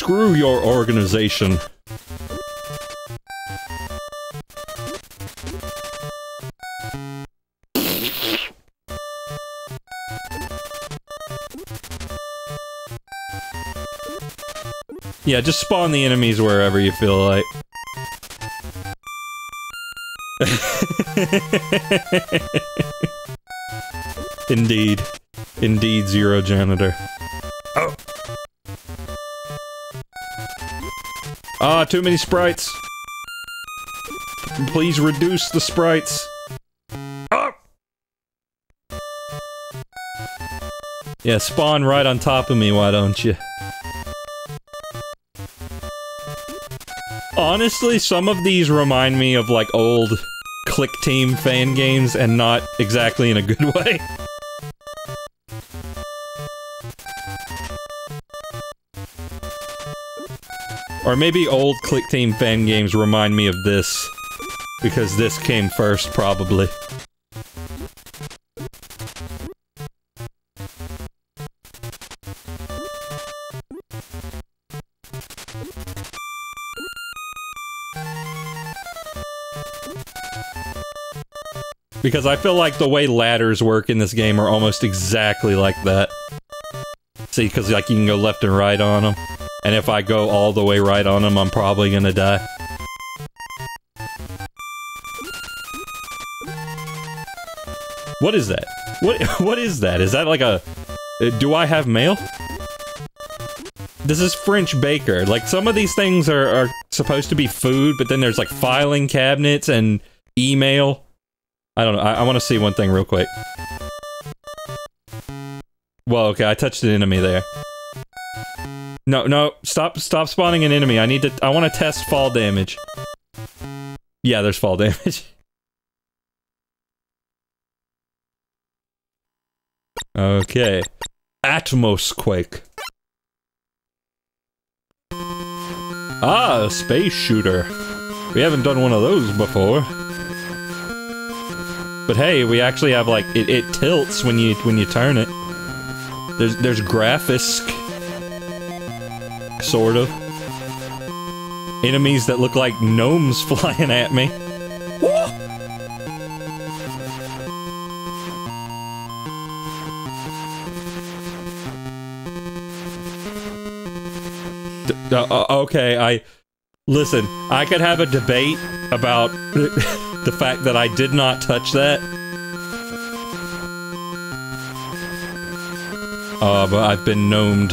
Screw your organization. Yeah, just spawn the enemies wherever you feel like. Indeed. Indeed, Zero Janitor. Oh. Ah, too many sprites! Please reduce the sprites. Oh! Yeah, spawn right on top of me, why don't you? Honestly, some of these remind me of like old Click Team fan games and not exactly in a good way. Or maybe old Clickteam fan games remind me of this. Because this came first, probably. Because I feel like the way ladders work in this game are almost exactly like that. See, because like you can go left and right on them. And if I go all the way right on him, I'm probably gonna die. What is that? What what is that? Is that like a uh, do I have mail? This is French Baker. Like some of these things are, are supposed to be food, but then there's like filing cabinets and email. I don't know. I, I want to see one thing real quick. Well, okay, I touched an enemy there. No, no, stop, stop spawning an enemy. I need to, I want to test fall damage. Yeah, there's fall damage. okay. Atmos Quake. Ah, a space shooter. We haven't done one of those before. But hey, we actually have like it, it tilts when you when you turn it. There's there's graphisk sort of. Enemies that look like gnomes flying at me. Uh, okay, I... Listen, I could have a debate about the fact that I did not touch that. Uh, but I've been gnomed.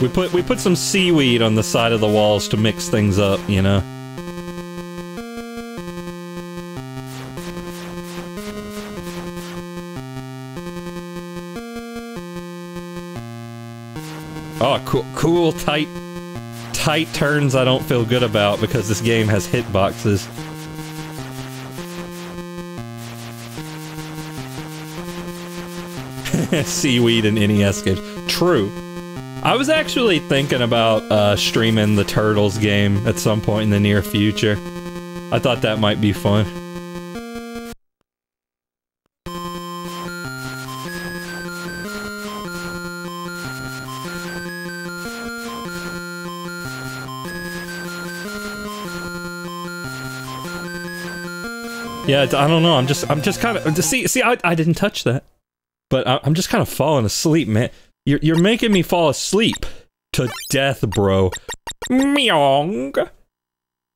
We put we put some seaweed on the side of the walls to mix things up, you know. Oh, cool, cool, tight, tight turns I don't feel good about because this game has hitboxes. Seaweed and NES games. True. I was actually thinking about uh, streaming the Turtles game at some point in the near future. I thought that might be fun. Yeah, I don't know. I'm just, I'm just kind of see, see. I, I didn't touch that, but I, I'm just kind of falling asleep, man. You're, you're making me fall asleep to death, bro. Meong.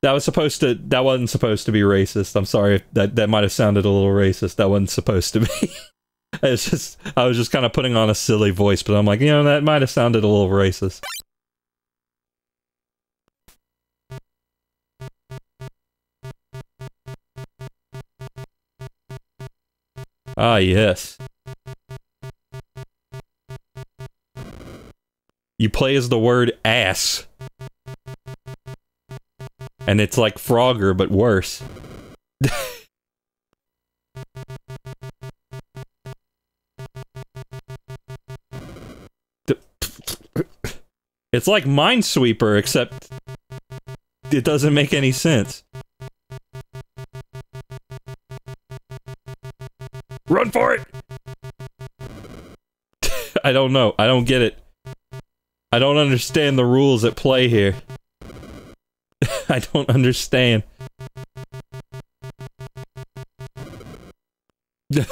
That was supposed to, that wasn't supposed to be racist. I'm sorry. That, that might have sounded a little racist. That wasn't supposed to be. it's just, I was just kind of putting on a silly voice, but I'm like, you know, that might have sounded a little racist. Ah, yes. You play as the word ass. And it's like Frogger, but worse. it's like Minesweeper, except it doesn't make any sense. Run for it! I don't know. I don't get it. I don't understand the rules at play here. I don't understand.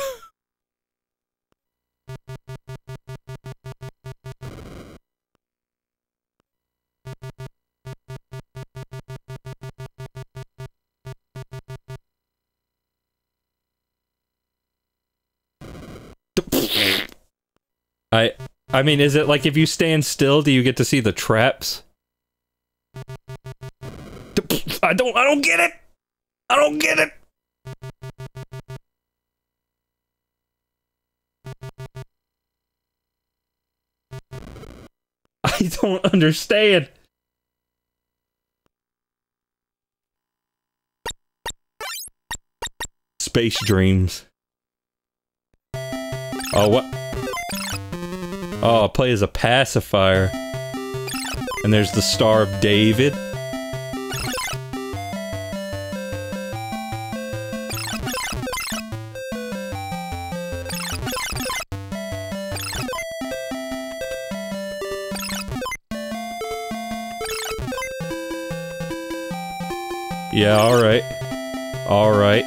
I I mean, is it like if you stand still, do you get to see the traps? I don't I don't get it. I don't get it. I don't understand. Space dreams. Oh, what? Oh, I play as a pacifier. And there's the Star of David. Yeah, alright. Alright.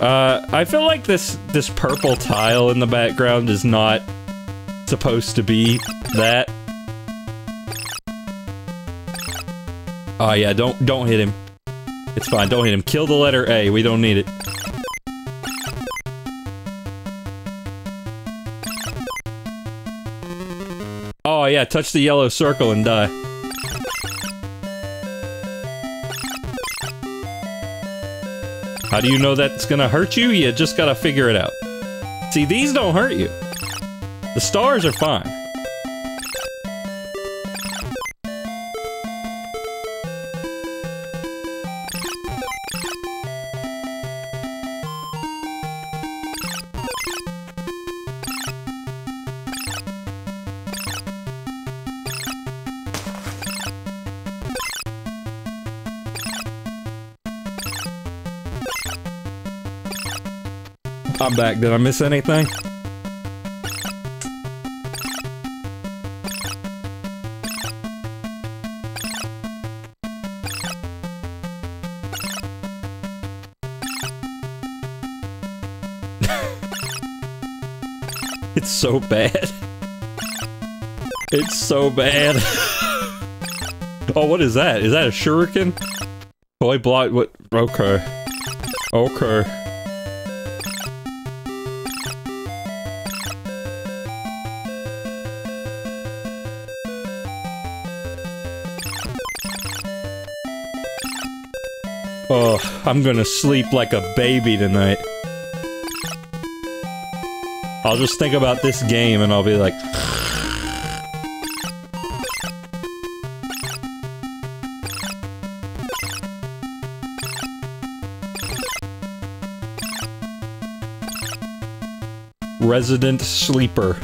Uh, I feel like this this purple tile in the background is not supposed to be that. Oh yeah, don't don't hit him. It's fine, don't hit him. Kill the letter A, we don't need it. Oh yeah, touch the yellow circle and die. How do you know that's gonna hurt you? You just gotta figure it out. See, these don't hurt you. The stars are fine. Back. Did I miss anything? it's so bad. It's so bad. oh, what is that? Is that a shuriken? Toy block, what? Okay. Okay. I'm gonna sleep like a baby tonight. I'll just think about this game and I'll be like... Resident Sleeper.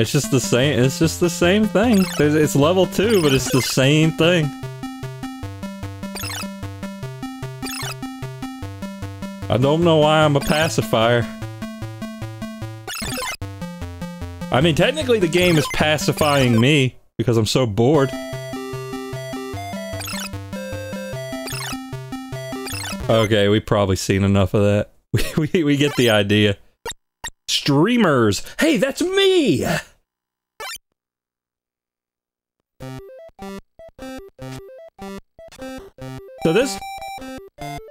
It's just the same, it's just the same thing. It's level 2, but it's the same thing. I don't know why I'm a pacifier. I mean, technically the game is pacifying me, because I'm so bored. Okay, we've probably seen enough of that. We, we, we get the idea streamers. Hey, that's me! So this...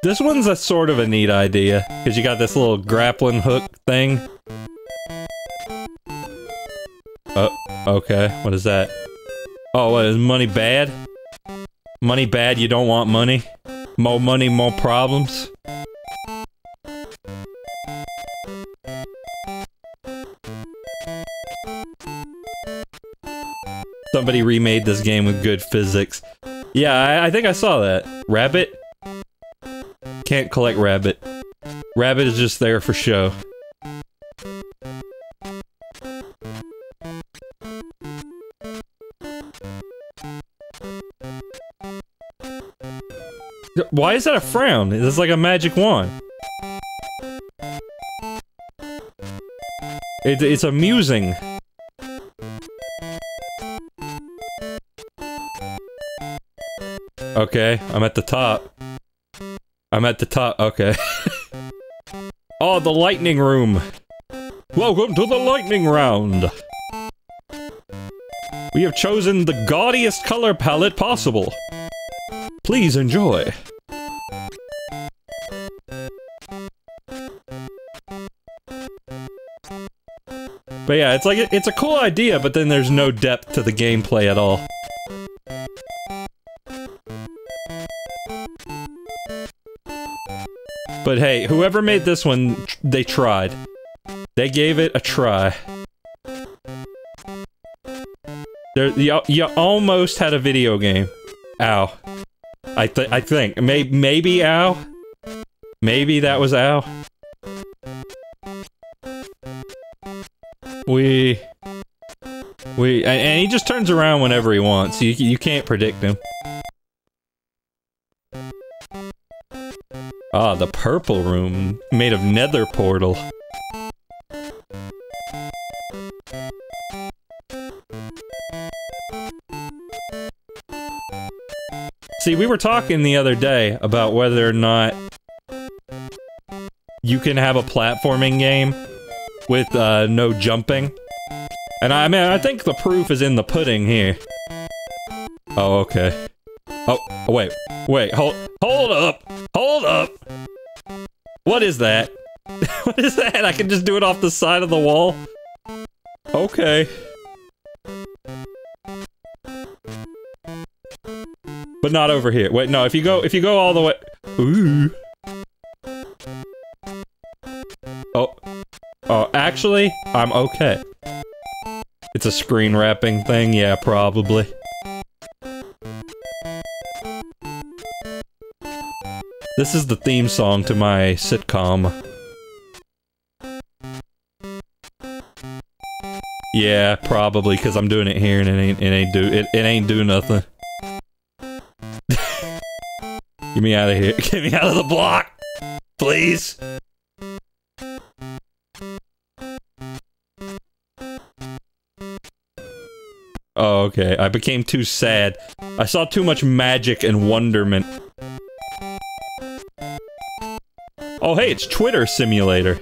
This one's a sort of a neat idea, because you got this little grappling hook thing. Oh, okay. What is that? Oh, what, is money bad? Money bad, you don't want money? More money, more problems? Somebody remade this game with good physics. Yeah, I, I think I saw that. Rabbit? Can't collect rabbit. Rabbit is just there for show. Why is that a frown? It's like a magic wand. It, it's amusing. Okay, I'm at the top. I'm at the top, okay. oh, the lightning room. Welcome to the lightning round. We have chosen the gaudiest color palette possible. Please enjoy. But yeah, it's like, it's a cool idea, but then there's no depth to the gameplay at all. But hey, whoever made this one, they tried. They gave it a try. There, you, you almost had a video game. Ow. I, th I think. May maybe ow? Maybe that was ow? We... We... And, he just turns around whenever he wants. You, you can't predict him. Ah, the purple room. Made of nether portal. See, we were talking the other day about whether or not you can have a platforming game with uh, no jumping. And I mean, I think the proof is in the pudding here. Oh, okay. Oh, wait, wait, hold, hold up, hold up. What is that? what is that? I can just do it off the side of the wall? Okay. But not over here. Wait, no, if you go, if you go all the way- Ooh. Oh. Oh, actually, I'm okay. It's a screen wrapping thing? Yeah, probably. This is the theme song to my sitcom. Yeah, probably, because I'm doing it here and it ain't, it ain't do- it, it ain't do nothing. Get me out of here. Get me out of the block! Please! Oh, okay. I became too sad. I saw too much magic and wonderment. Oh, hey, it's Twitter Simulator.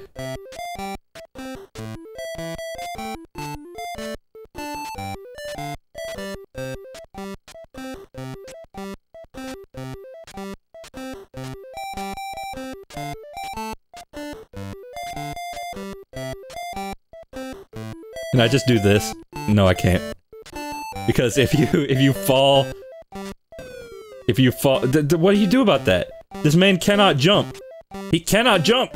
Can I just do this? No, I can't. Because if you if you fall, if you fall, what do you do about that? This man cannot jump. He cannot jump.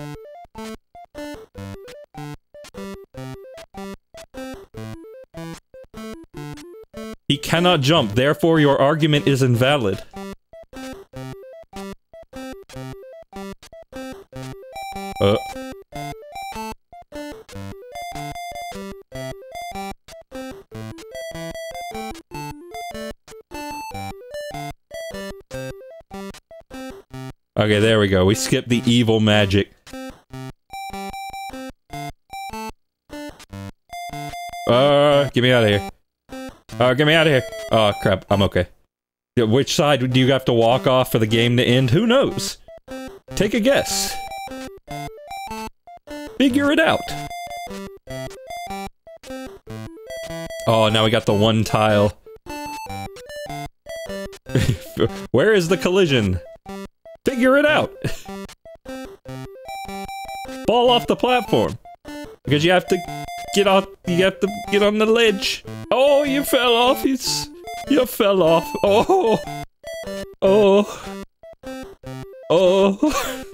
He cannot jump, therefore your argument is invalid. Okay, there we go. We skipped the evil magic. Uh, get me out of here. Uh, get me out of here. Oh, crap. I'm okay. Which side do you have to walk off for the game to end? Who knows? Take a guess. Figure it out. Oh, now we got the one tile. Where is the collision? Figure it out! Fall off the platform! Because you have to get off- you have to get on the ledge. Oh, you fell off, it's- you fell off. Oh! Oh! Oh!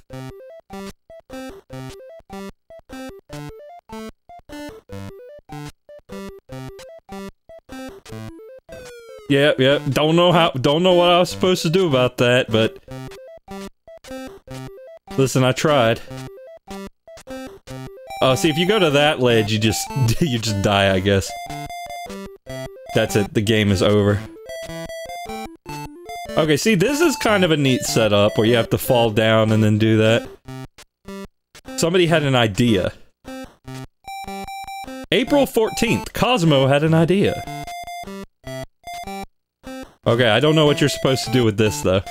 Yeah, yeah, don't know how- don't know what I was supposed to do about that, but Listen, I tried. Oh, see, if you go to that ledge, you just- you just die, I guess. That's it, the game is over. Okay, see, this is kind of a neat setup where you have to fall down and then do that. Somebody had an idea. April 14th, Cosmo had an idea. Okay, I don't know what you're supposed to do with this, though.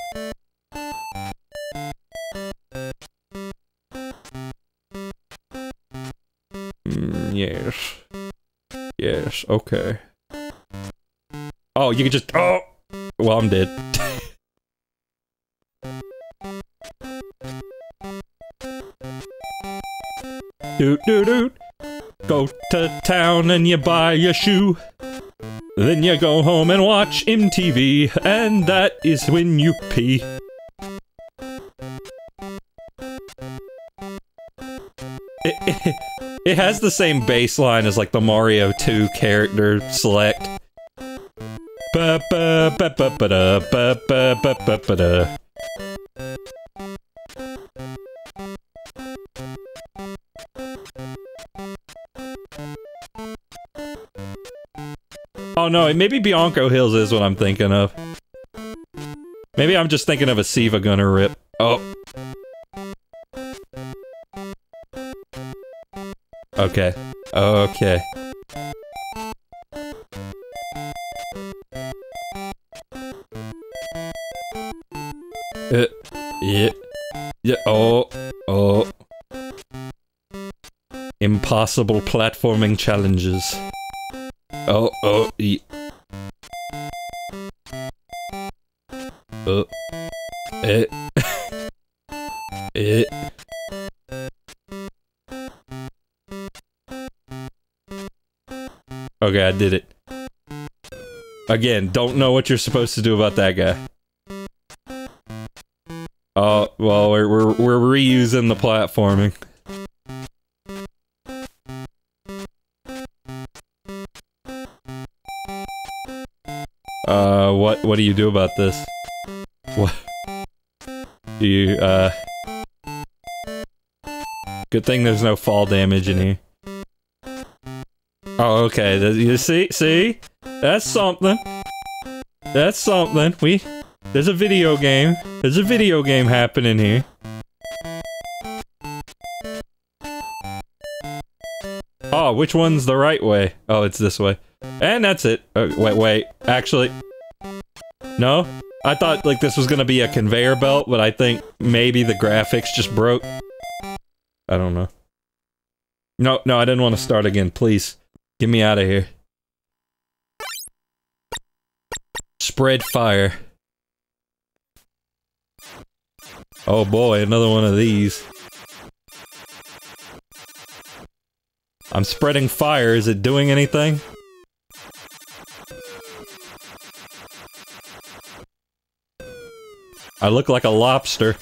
Okay. Oh, you can just- oh! Well, I'm dead. doot doot doot. Go to town and you buy a shoe. Then you go home and watch MTV, and that is when you pee. Eh, eh, eh. It, has the same bass line as like the Mario 2 character select. Oh no, maybe Bianco Hills is what I'm thinking of. Maybe I'm just thinking of a SiIvaGunner rip. Oh. Okay. Okay. Uh, yeah. Yeah, oh. Oh. Impossible platforming challenges. Oh, oh, e Okay, I did it. Again, don't know what you're supposed to do about that guy. Oh, well, we're, we're, we're reusing the platforming. Uh, what, what do you do about this? What? Do you, uh... Good thing there's no fall damage in here. Oh, okay, you see, see? That's something. That's something. We, there's a video game. There's a video game happening here. Oh, which one's the right way? Oh, it's this way. And that's it. Oh, wait, wait. Actually... No? I thought, like, this was gonna be a conveyor belt, but I think maybe the graphics just broke. I don't know. No, no, I didn't want to start again. Please. Get me out of here. Spread fire. Oh boy, another one of these. I'm spreading fire. Is it doing anything? I look like a lobster.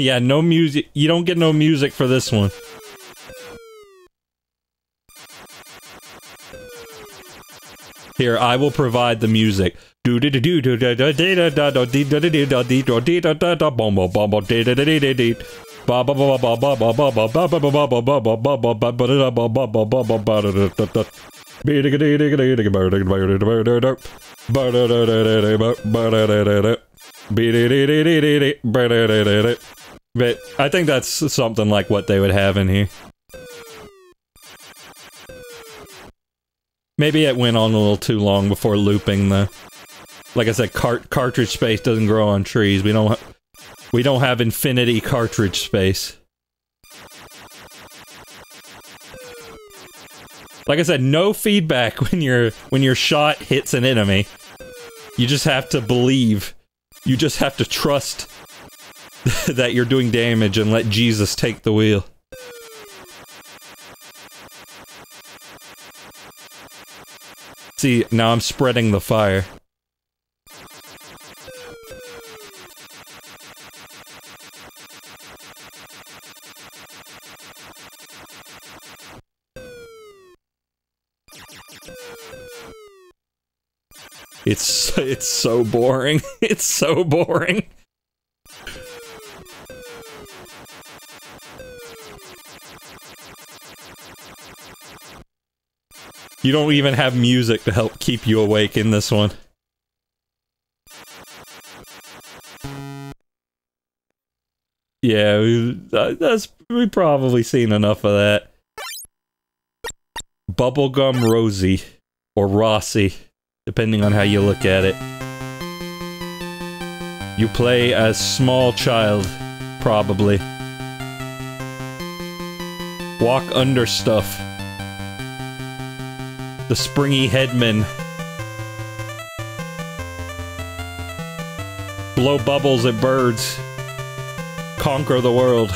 Yeah, no music. You don't get no music for this one. Here, I will provide the music. But I think that's something like what they would have in here. Maybe it went on a little too long before looping the... Like I said, cart cartridge space doesn't grow on trees. We don't we don't have infinity cartridge space. Like I said, no feedback when your when your shot hits an enemy. You just have to believe. You just have to trust that you're doing damage and let Jesus take the wheel. See, now I'm spreading the fire. It's it's so boring. It's so boring. You don't even have music to help keep you awake in this one. Yeah, we, uh, that's we've probably seen enough of that. Bubblegum Rosie or Rossi, depending on how you look at it. You play as small child, probably. Walk under stuff. The springy headman. Blow bubbles at birds. Conquer the world.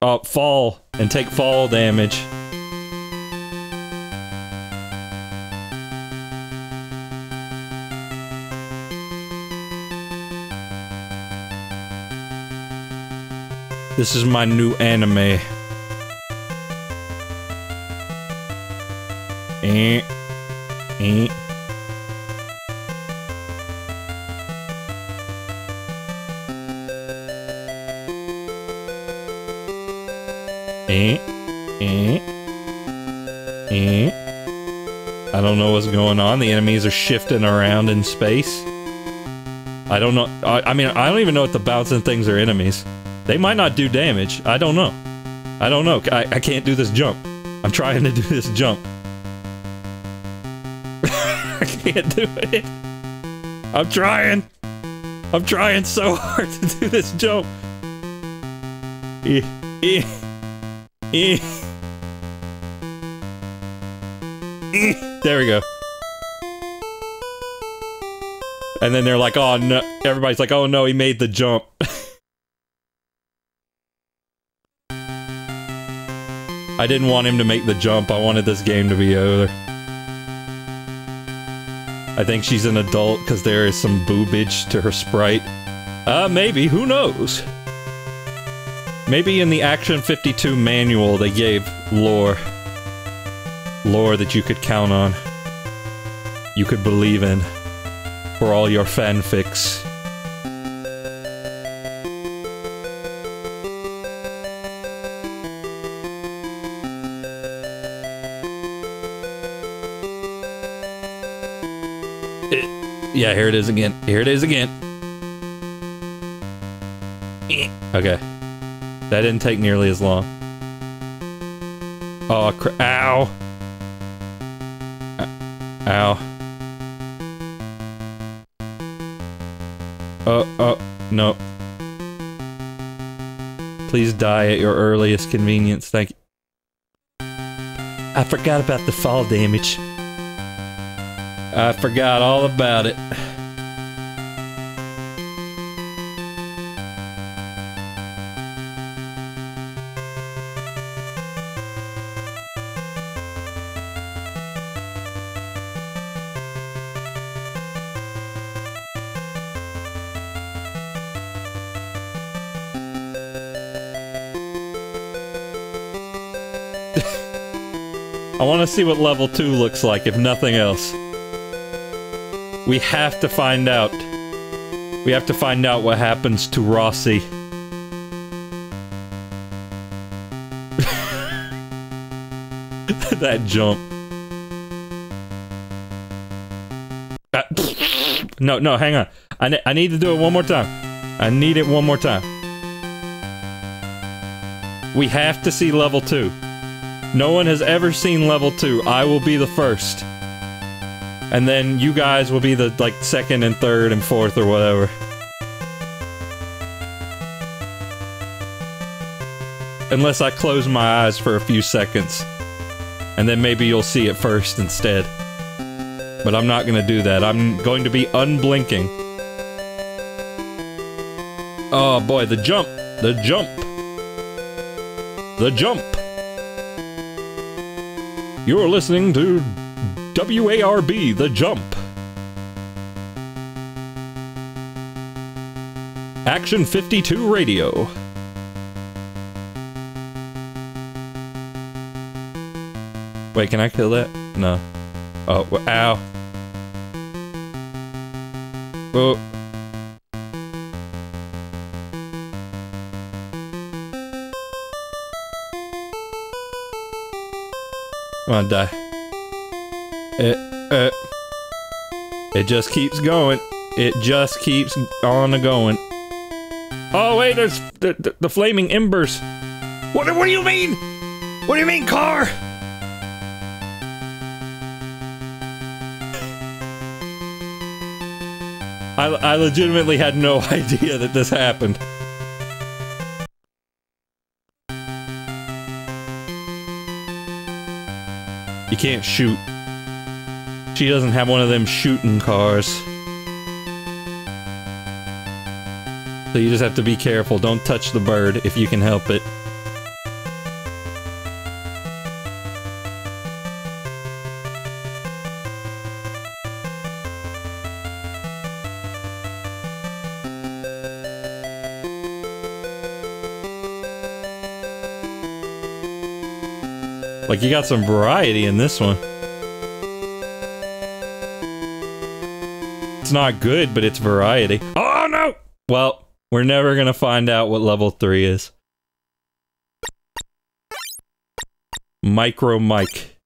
Uh, fall and take fall damage. This is my new anime. Eh. Eh. Eh. Eh. Eh. I don't know what's going on. The enemies are shifting around in space. I don't know. I, I mean, I don't even know if the bouncing things are enemies. They might not do damage. I don't know. I don't know. I, I can't do this jump. I'm trying to do this jump. Can't do it. I'm trying. I'm trying so hard to do this jump. There we go. And then they're like, oh no. Everybody's like, oh no, he made the jump. I didn't want him to make the jump. I wanted this game to be over. I think she's an adult because there is some boobage to her sprite. Uh, maybe. Who knows? Maybe in the Action 52 manual they gave lore. Lore that you could count on. You could believe in. For all your fanfics. Yeah, here it is again. Here it is again. Okay. That didn't take nearly as long. Oh, cr- ow. Uh, ow. Oh, oh, no. Please die at your earliest convenience, thank you. I forgot about the fall damage. I forgot all about it. I want to see what level 2 looks like, if nothing else. We have to find out. We have to find out what happens to Rossi. that jump. Uh, no, no, hang on. I, ne I need to do it one more time. I need it one more time. We have to see level 2. No one has ever seen level 2. I will be the first. And then you guys will be the, like, second and third and fourth or whatever. Unless I close my eyes for a few seconds. And then maybe you'll see it first instead. But I'm not gonna do that. I'm going to be unblinking. Oh boy, the jump! The jump! The jump! You're listening to WARB The Jump. Action 52 Radio. Wait, can I kill that? No. Oh, ow. Oh. Come on, die. It, uh, it just keeps going. It just keeps on going. Oh wait, there's the, the, the flaming embers. What, what do you mean? What do you mean, car? I, I legitimately had no idea that this happened. You can't shoot. She doesn't have one of them shooting cars. So you just have to be careful. Don't touch the bird if you can help it. Like, you got some variety in this one. Not good, but it's variety. Oh, no! Well, we're never gonna find out what level 3 is. Micro Mike.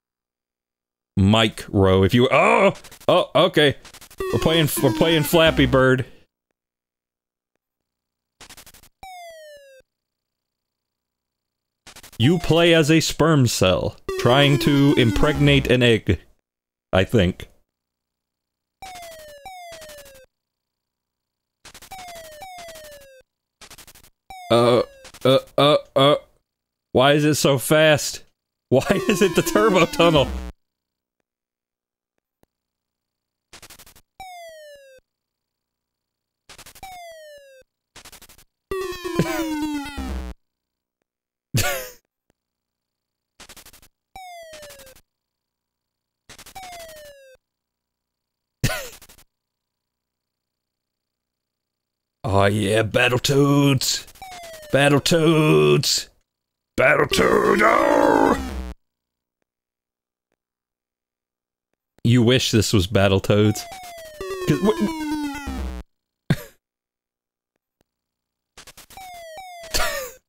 Mike Row, if you- Oh! Oh, okay. We're playing- we're playing Flappy Bird. You play as a sperm cell, trying to impregnate an egg. I think. Uh, uh, uh, uh. Why is it so fast? Why is it the turbo tunnel? Oh yeah, Battletoads! Battletoads! Battletoads! Oh! You wish this was Battletoads. 'Cause wh-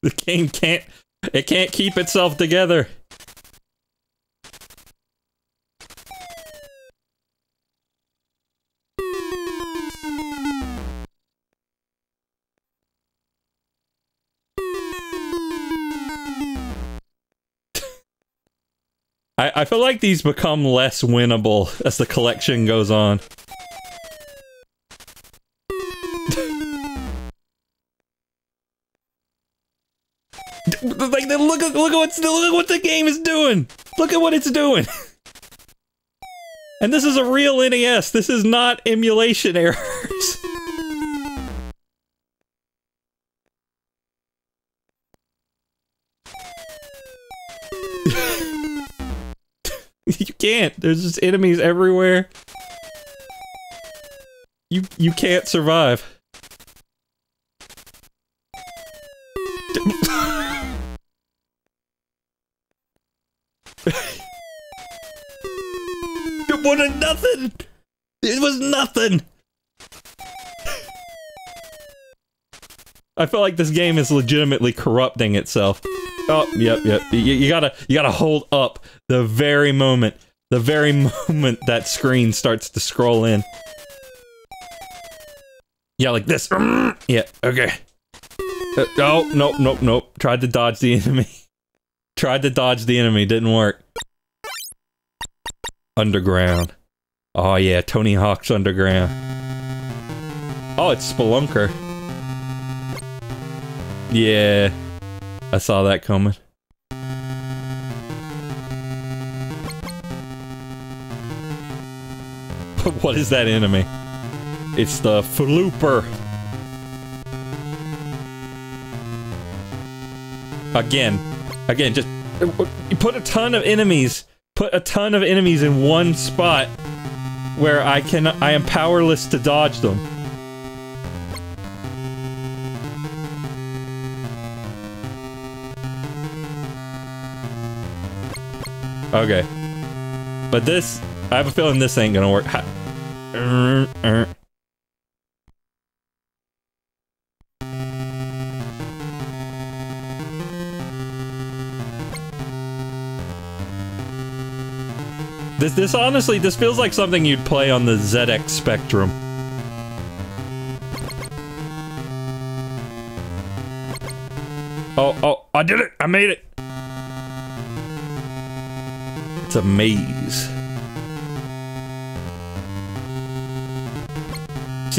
the game can't it can't keep itself together. I, I feel like these become less winnable as the collection goes on. like look look at what's look at what the game is doing. Look at what it's doing. and this is a real NES. This is not emulation errors. can't. There's just enemies everywhere. You you can't survive. it was nothing. It was nothing. I feel like this game is legitimately corrupting itself. Oh, yep, yep. You, you gotta, you gotta hold up the very moment, the very moment that screen starts to scroll in. Yeah, like this. Yeah, okay. Uh, oh, nope, nope, nope. Tried to dodge the enemy. Tried to dodge the enemy, didn't work. Underground. Oh yeah, Tony Hawk's Underground. Oh, it's Spelunker. Yeah. I saw that coming. what is that enemy? It's the Flooper. Again. Again, just you put a ton of enemies. Put a ton of enemies in one spot where I can I am powerless to dodge them. Okay. But this, I have a feeling this ain't gonna work. This, this honestly, this feels like something you'd play on the ZX Spectrum. Oh, oh, I did it! I made it! It's a maze.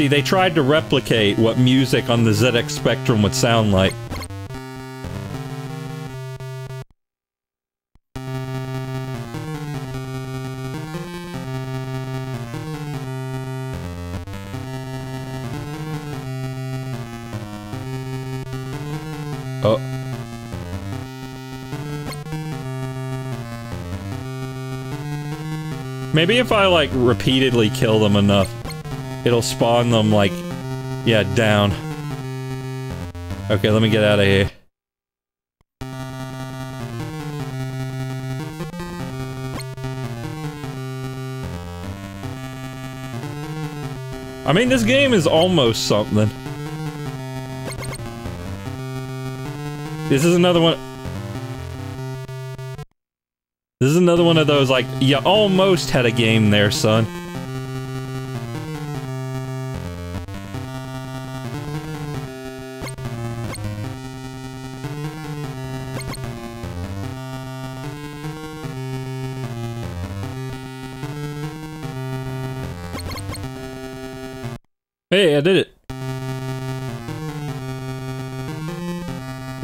See, they tried to replicate what music on the ZX Spectrum would sound like. Oh. Maybe if I, like, repeatedly kill them enough, it'll spawn them, like, yeah, down. Okay, let me get out of here. I mean, this game is almost something. This is another one... This is another one of those, like, you almost had a game there, son.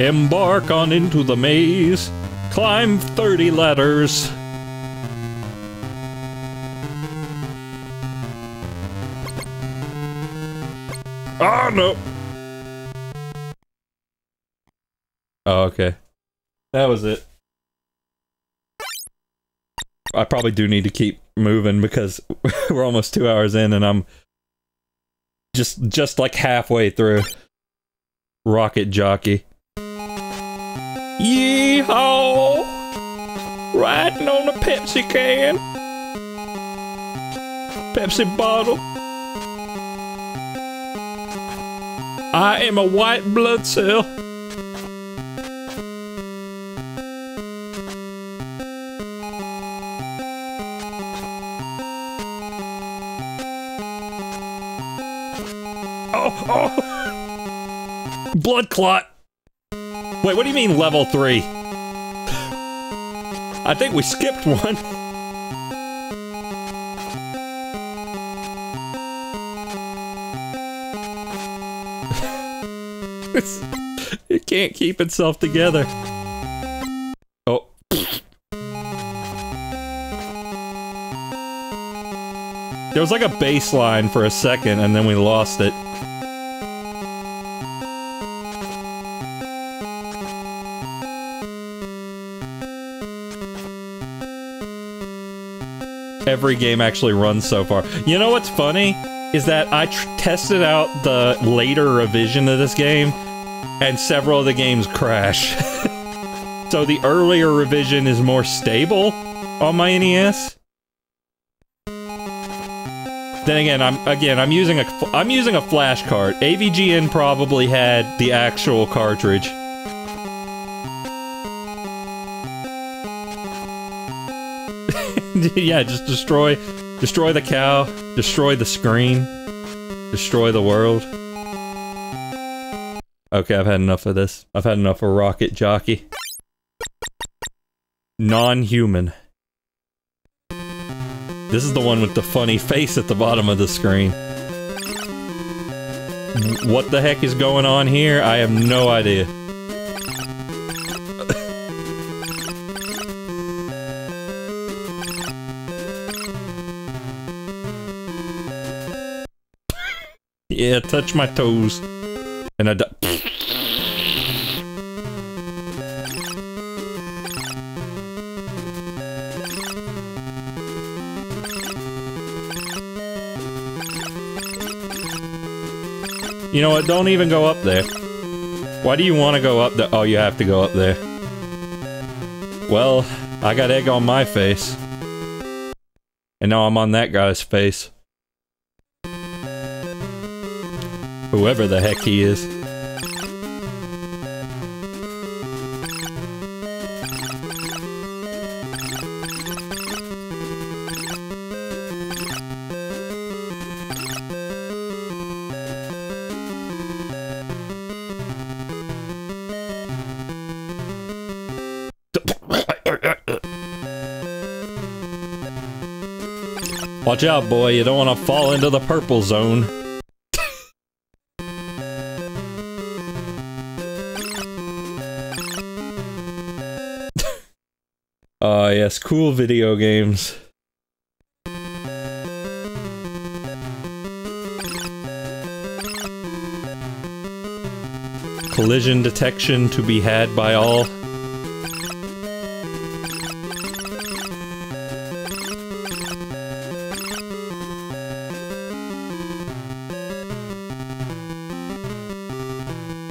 Embark on into the maze. Climb 30 ladders. Oh, no. Oh, okay. That was it. I probably do need to keep moving because we're almost two hours in and I'm just just like halfway through Rocket Jockey. Yeehaw! Riding on a Pepsi can. Pepsi bottle. I am a white blood cell. Oh, oh. Blood clot. Wait, what do you mean level 3? I think we skipped one. it can't keep itself together. Oh. There was like a baseline for a second and then we lost it. Every game actually runs so far. You know what's funny? Is that I tested out the later revision of this game, and several of the games crash. so the earlier revision is more stable on my NES. Then again, I'm again I'm using a I'm using a flash card. AVGN probably had the actual cartridge. yeah, just destroy, destroy the cow, destroy the screen, destroy the world. Okay, I've had enough of this. I've had enough of Rocket Jockey. Non-human. This is the one with the funny face at the bottom of the screen. What the heck is going on here? I have no idea. Yeah, touch my toes. And I You know what, don't even go up there. Why do you want to go up there? Oh, you have to go up there. Well, I got egg on my face. And now I'm on that guy's face. Whoever the heck he is. Watch out, boy. You don't want to fall into the purple zone. Yes. Cool video games. Collision detection to be had by all.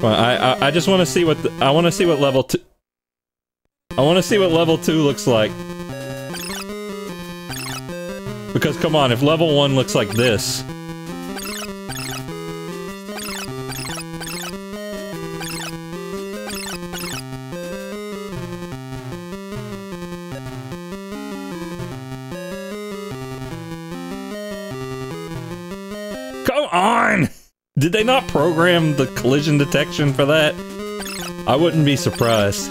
I, I, I just want to see what the, I want to see what level. I want to see what level two looks like. Because come on, if level one looks like this. Come on! Did they not program the collision detection for that? I wouldn't be surprised.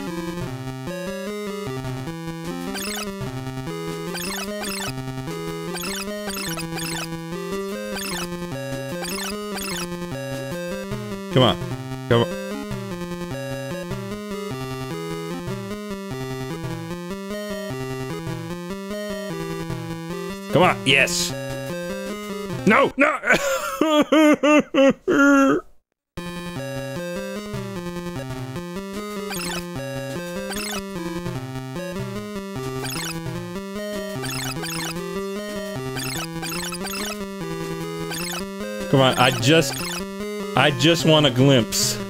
I just... I just want a glimpse.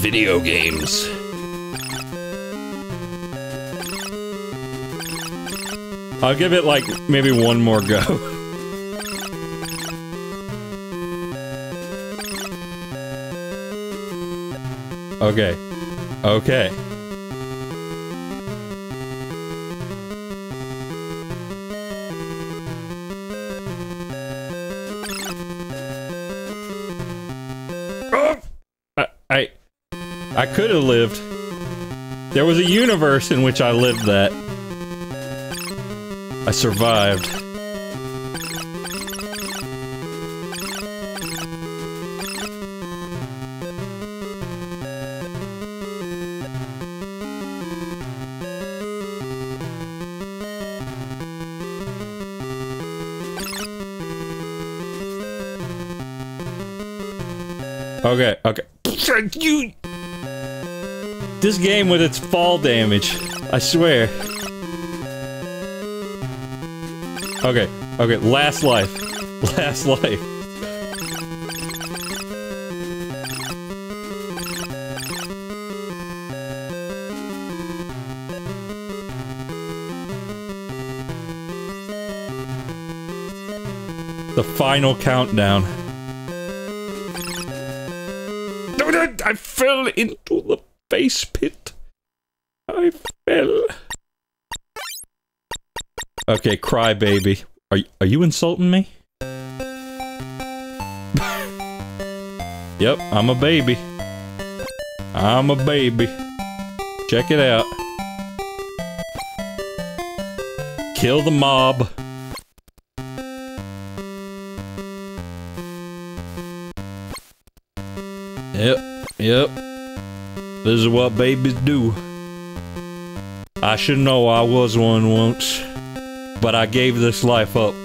Video games. I'll give it like maybe one more go. okay. Okay. Could have lived. There was a universe in which I lived that. I survived. Okay, okay. You this game with its fall damage. I swear. Okay, okay, last life. Last life. The final countdown. Okay, cry baby. Are, are you insulting me? yep, I'm a baby. I'm a baby. Check it out. Kill the mob. Yep, yep. This is what babies do. I should know I was one once, but I gave this life up.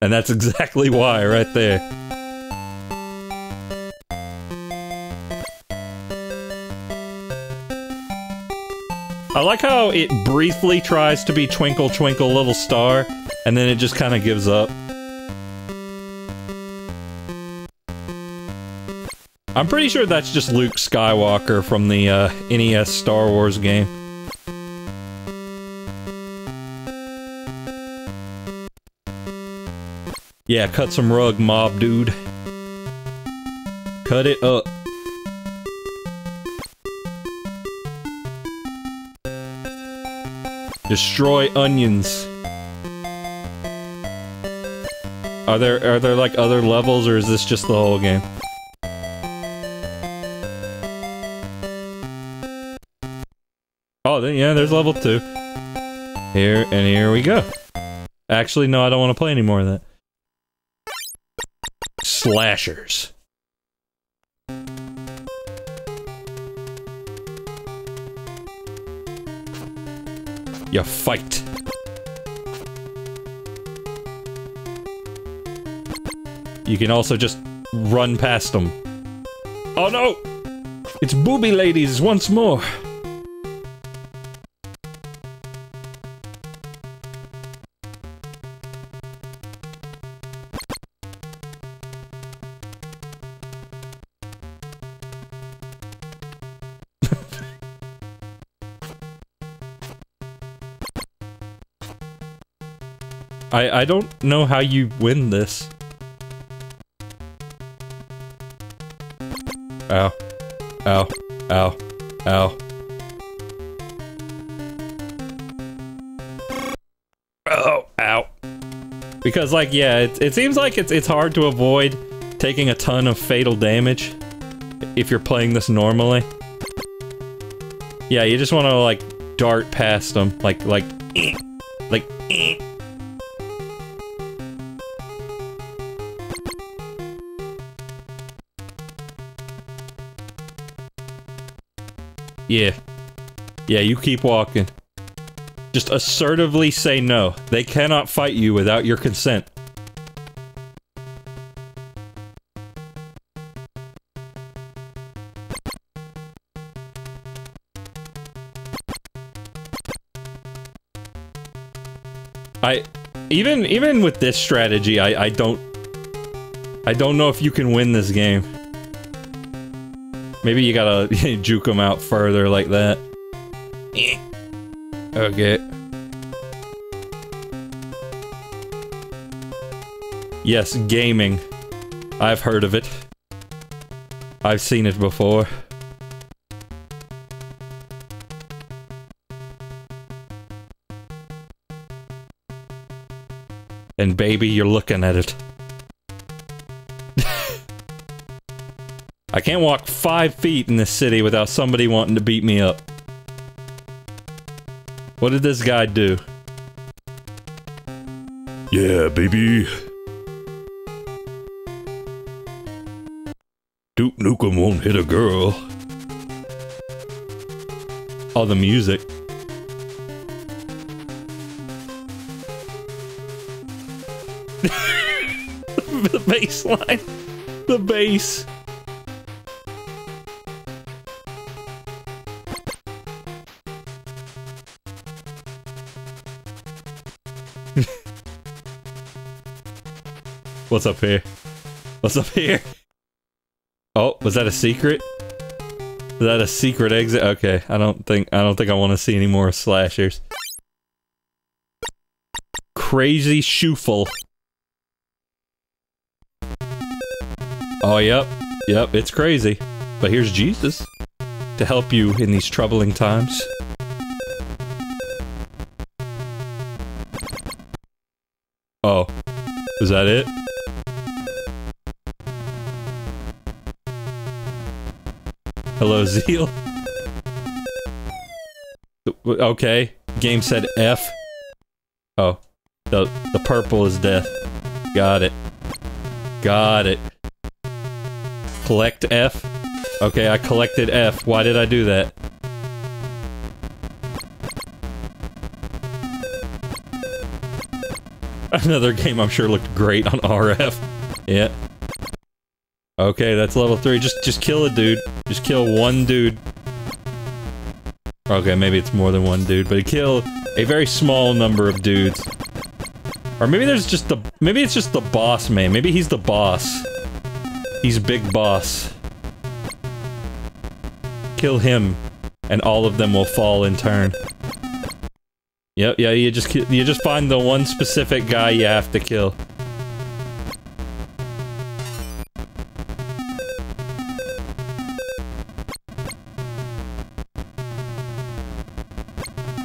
And that's exactly why, right there. I like how it briefly tries to be Twinkle Twinkle Little Star, and then it just kind of gives up. I'm pretty sure that's just Luke Skywalker from the uh, NES Star Wars game. Yeah, cut some rug, mob dude. Cut it up. Destroy onions. Are there are there like other levels or is this just the whole game? Oh, then yeah, there's level 2. Here and here we go. Actually, no, I don't want to play any more of that. Slashers. You fight. You can also just run past them. Oh no! It's booby ladies once more! I, don't know how you win this. Ow. Ow. Ow. Ow. Oh, ow. Because, like, yeah, it, it seems like it's, it's hard to avoid taking a ton of fatal damage if you're playing this normally. Yeah, you just want to, like, dart past them. Like, like, Yeah. Yeah, you keep walking. Just assertively say no. They cannot fight you without your consent. I even even with this strategy, I I don't I don't know if you can win this game. Maybe you gotta juke them out further like that. Eh. Okay. Yes, gaming. I've heard of it. I've seen it before. And baby, you're looking at it. I can't walk five feet in this city without somebody wanting to beat me up. What did this guy do? Yeah, baby. Duke Nukem won't hit a girl. Oh, the music. the bass line. The bass. What's up here? What's up here? Oh, was that a secret? Is that a secret exit? Okay, I don't think I don't think I want to see any more slashers. Crazy Shuffle. Oh, yep. Yep, it's crazy. But here's Jesus to help you in these troubling times. Oh. Is that it? Hello, Zeal. Okay. Game said F. Oh. The, the purple is death. Got it. Got it. Collect F? Okay, I collected F. Why did I do that? Another game I'm sure looked great on RF. Yeah. Okay, that's level 3. Just just kill a dude. Just kill one dude. Okay, maybe it's more than one dude, but kill a very small number of dudes. Or maybe there's just the- maybe it's just the boss man. Maybe he's the boss. He's big boss. Kill him, and all of them will fall in turn. Yep, yeah, you just you just find the one specific guy you have to kill.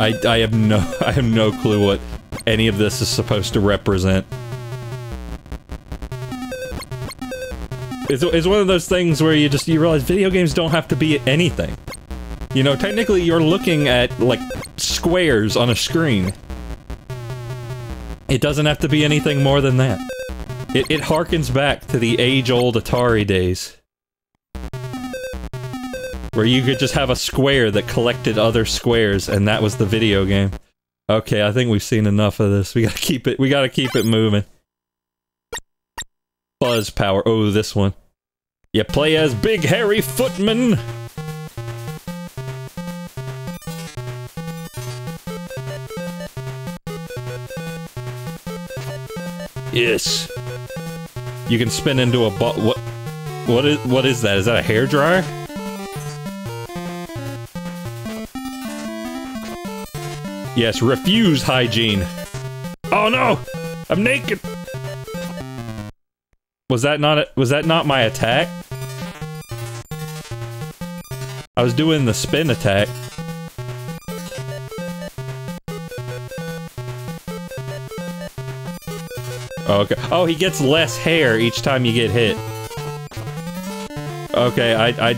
I I have no I have no clue what any of this is supposed to represent. It's, it's one of those things where you just you realize video games don't have to be anything. You know, technically you're looking at like squares on a screen. It doesn't have to be anything more than that. It, it harkens back to the age-old Atari days. Where you could just have a square that collected other squares, and that was the video game. Okay, I think we've seen enough of this. We gotta keep it- we gotta keep it moving. Fuzz power. Oh, this one. You play as Big Harry Footman! Yes. You can spin into a ball. What? What is? What is that? Is that a hair dryer? Yes. Refuse hygiene. Oh no! I'm naked. Was that not? A, was that not my attack? I was doing the spin attack. Oh, okay. Oh, he gets less hair each time you get hit. Okay, I, I...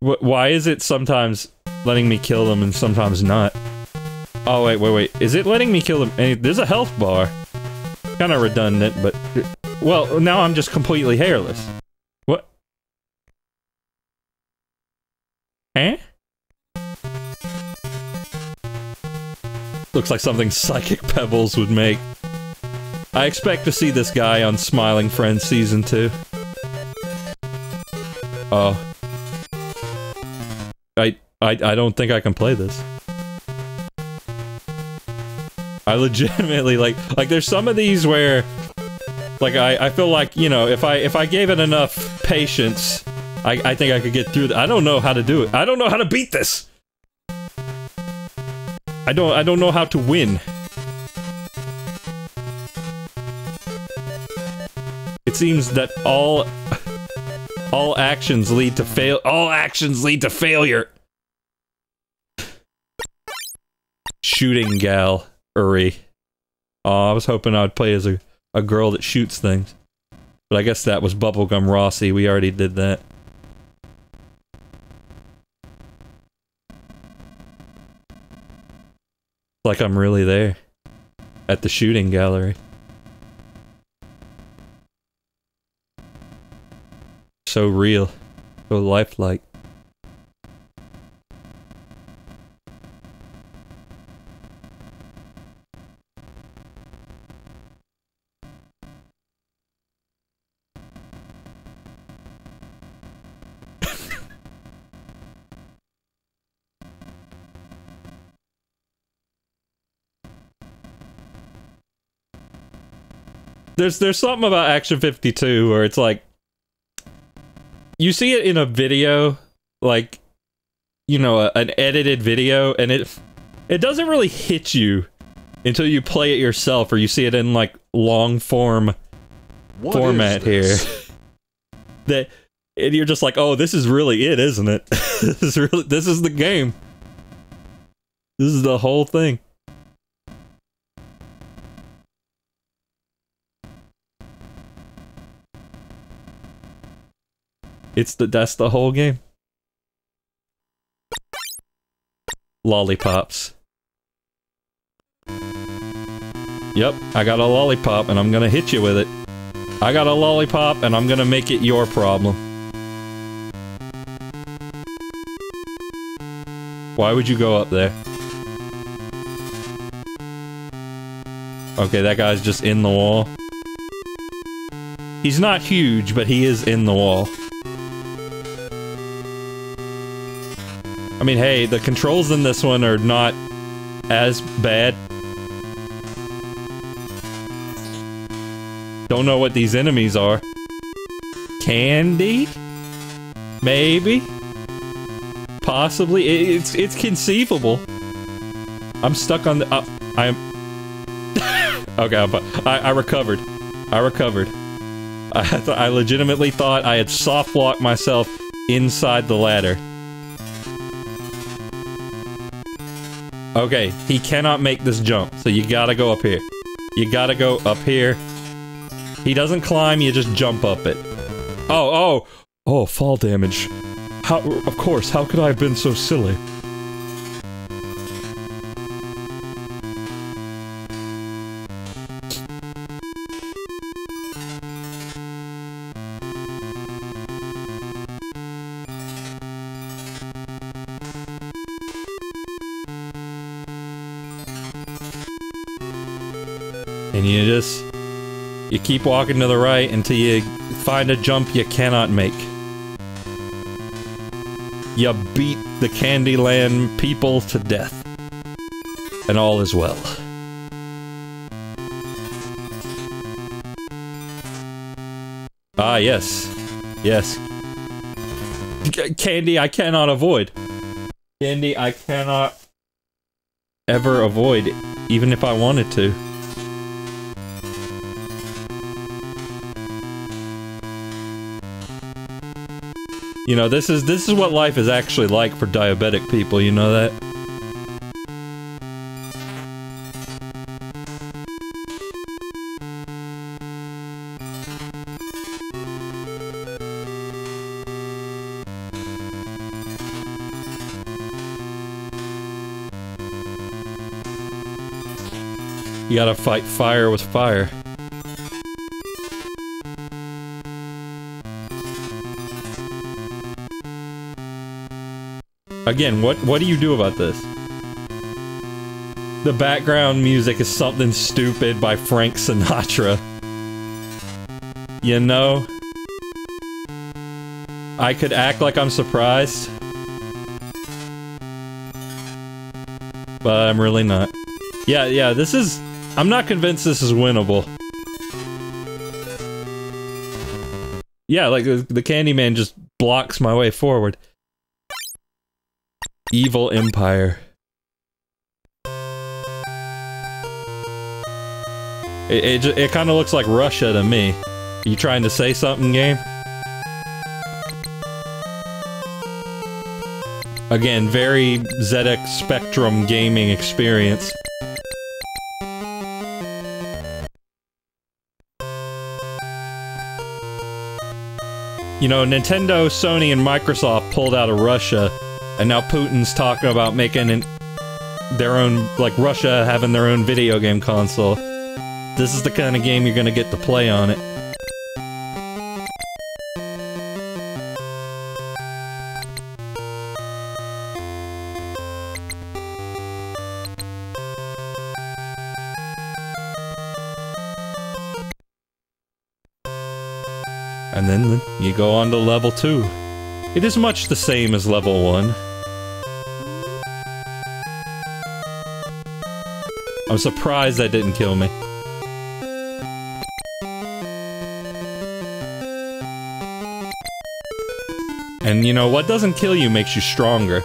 Wh why is it sometimes letting me kill them and sometimes not? Oh, wait, wait, wait. Is it letting me kill them? There's a health bar. Kind of redundant, but... Well, now I'm just completely hairless. What? Eh? Looks like something Psychic Pebbles would make. I expect to see this guy on Smiling Friends Season 2. Oh. I, I, I don't think I can play this. I legitimately, like, like there's some of these where, like, I, I feel like, you know, if I, if I gave it enough patience, I, I think I could get through I don't know how to do it. I don't know how to beat this! I don't, I don't know how to win. It seems that all all actions lead to fail all actions lead to failure. Shooting gal Uri. Oh, I was hoping I'd play as a, a girl that shoots things. But I guess that was Bubblegum Rossi. We already did that. Like I'm really there. At the shooting gallery. so real, so lifelike. There's there's something about Action 52 where it's like you see it in a video, like, you know, a, an edited video, and it it doesn't really hit you until you play it yourself, or you see it in like long form what format here. that and you're just like, oh, this is really it, isn't it? this is really this is the game. This is the whole thing. It's the that's the whole game. Lollipops. Yep, I got a lollipop and I'm gonna hit you with it. I got a lollipop and I'm gonna make it your problem. Why would you go up there? Okay, that guy's just in the wall. He's not huge, but he is in the wall. I mean, hey, the controls in this one are not as bad. Don't know what these enemies are. Candy? Maybe? Possibly? It's it's conceivable. I'm stuck on the... Uh, I'm... okay, but I, I recovered. I recovered. I, I legitimately thought I had soft locked myself inside the ladder. Okay, he cannot make this jump, so you gotta go up here. You gotta go up here. He doesn't climb, you just jump up it. Oh, oh! Oh, fall damage. How- of course, how could I have been so silly? You just... You keep walking to the right until you find a jump you cannot make. You beat the Candyland people to death. And all is well. Ah, yes. Yes. Candy I cannot avoid. Candy I cannot ever avoid, even if I wanted to. You know, this is this is what life is actually like for diabetic people, you know that? You gotta fight fire with fire. Again, what what do you do about this? The background music is something stupid by Frank Sinatra. You know? I could act like I'm surprised. But I'm really not. Yeah, yeah, this is... I'm not convinced this is winnable. Yeah, like, the, Candyman just blocks my way forward. Evil Empire. It, it, it kind of looks like Russia to me. Are You trying to say something, game? Again, very ZX Spectrum gaming experience. You know, Nintendo, Sony, and Microsoft pulled out of Russia and now Putin's talking about making an, their own, like Russia having their own video game console. This is the kind of game you're gonna get to play on it. And then you go on to level 2. It is much the same as level 1. I'm surprised that didn't kill me. And you know, what doesn't kill you makes you stronger.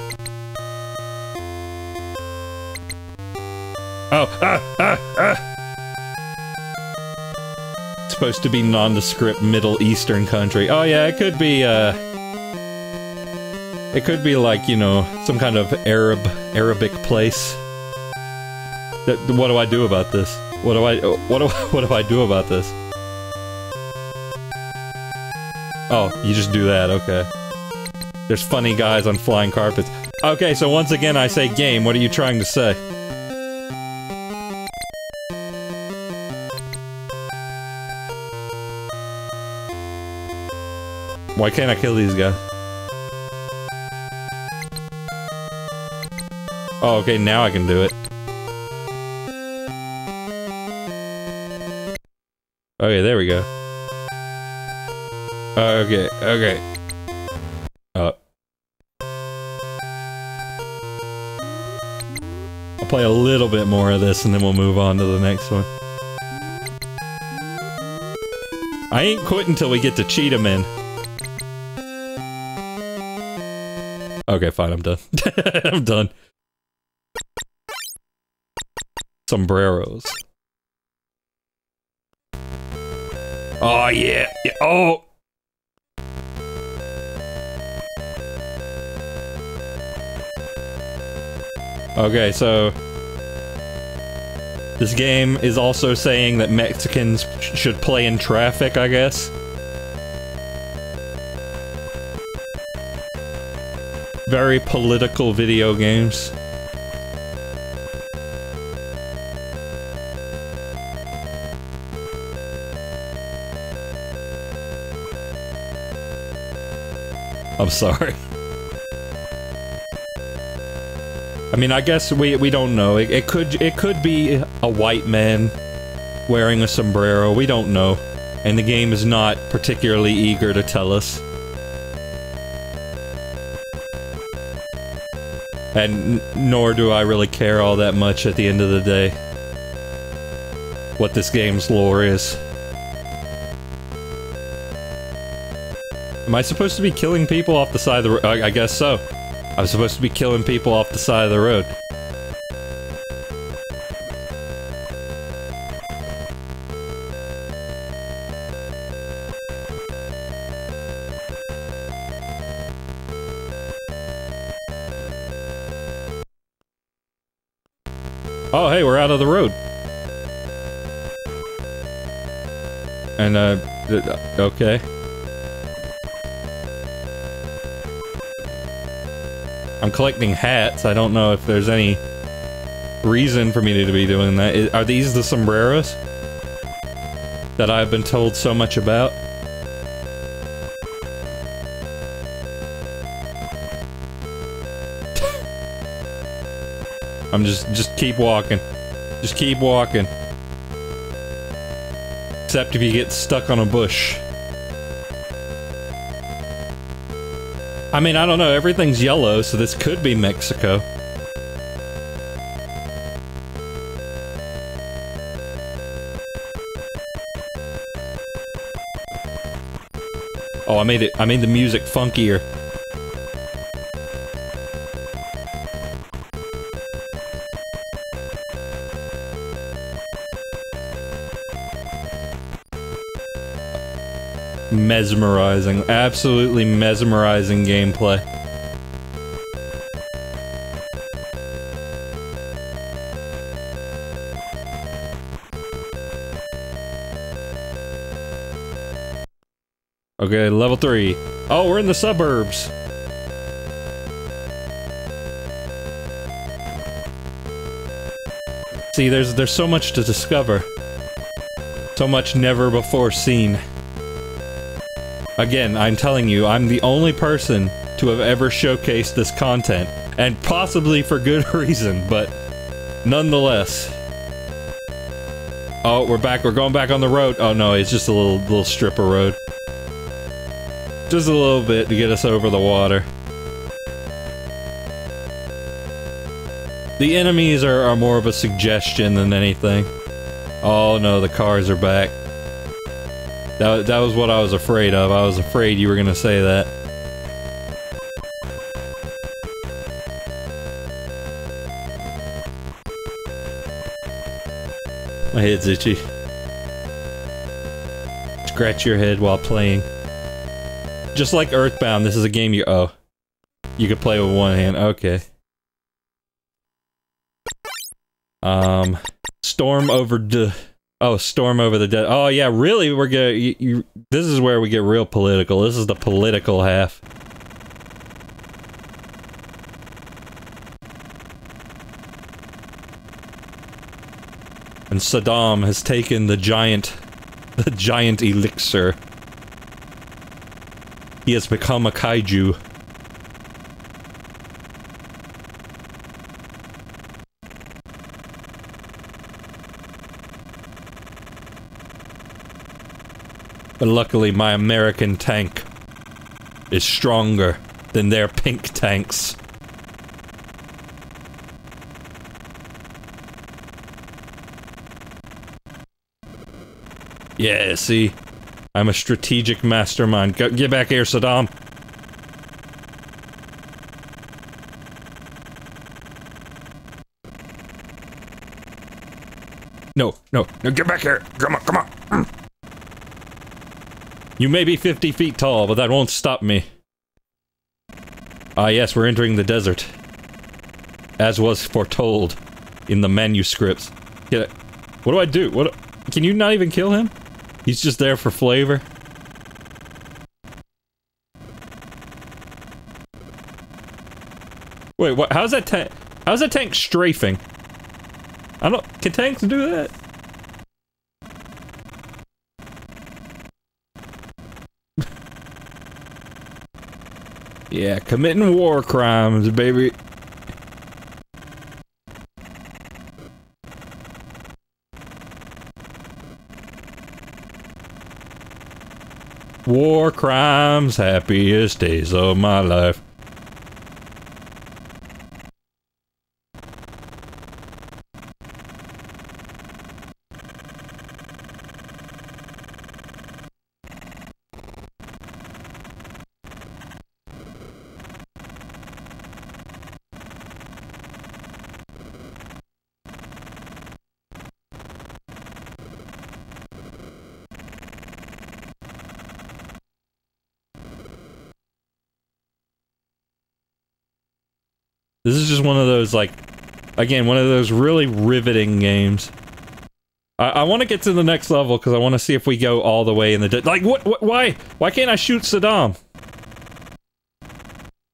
Oh, ah, ah, ah! It's supposed to be nondescript Middle Eastern country. Oh yeah, it could be, uh... It could be like, you know, some kind of Arab, Arabic place. What do I do about this? What do I, oh, what do, what do I do about this? Oh, you just do that, okay. There's funny guys on flying carpets. Okay, so once again I say game, what are you trying to say? Why can't I kill these guys? Oh, okay, now I can do it. Okay, there we go. Okay, okay. Uh. I'll play a little bit more of this and then we'll move on to the next one. I ain't quitting until we get to Cheetah Men. Okay, fine, I'm done. I'm done. Sombreros. Oh, yeah. yeah. Oh! Okay, so... This game is also saying that Mexicans sh should play in traffic, I guess. Very political video games. I'm sorry. I mean, I guess we we don't know. It, it could it could be a white man wearing a sombrero. We don't know, and the game is not particularly eager to tell us. And nor do I really care all that much at the end of the day what this game's lore is. Am I supposed to be killing people off the side of the road? I, I guess so. I'm supposed to be killing people off the side of the road. Oh, hey, we're out of the road. And, uh, okay. I'm collecting hats. I don't know if there's any reason for me to be doing that. Are these the sombreros? That I've been told so much about? I'm just, just keep walking. Just keep walking. Except if you get stuck on a bush. I mean, I don't know, everything's yellow, so this could be Mexico. Oh, I made it- I made the music funkier. Mesmerizing. Absolutely mesmerizing gameplay. Okay, level 3. Oh, we're in the suburbs! See, there's there's so much to discover. So much never before seen. Again, I'm telling you, I'm the only person to have ever showcased this content, and possibly for good reason, but nonetheless. Oh, we're back, we're going back on the road. Oh no, it's just a little, little strip of road. Just a little bit to get us over the water. The enemies are, are more of a suggestion than anything. Oh no, the cars are back. That, that was what I was afraid of. I was afraid you were gonna say that. My head's itchy. Scratch your head while playing. Just like Earthbound, this is a game you- oh. You could play with one hand, okay. Um, Storm over the Oh, storm over the dead. Oh yeah, really? We're gonna. You, you, this is where we get real political. This is the political half. And Saddam has taken the giant, the giant elixir. He has become a kaiju. Luckily, my American tank is stronger than their pink tanks. Yeah, see? I'm a strategic mastermind. Go, get back here, Saddam. No, no, no, get back here! Come on, come on! Mm. You may be 50 feet tall, but that won't stop me. Ah yes, we're entering the desert. As was foretold in the manuscripts. It. What do I do? What? Can you not even kill him? He's just there for flavor. Wait, what? How's that tank? How's that tank strafing? I don't. Can tanks do that? Yeah, committing war crimes, baby. War crimes, happiest days of my life. This is those, like, again, one of those really riveting games. I, I want to get to the next level because I want to see if we go all the way in the... Like, what, what, why? Why can't I shoot Saddam?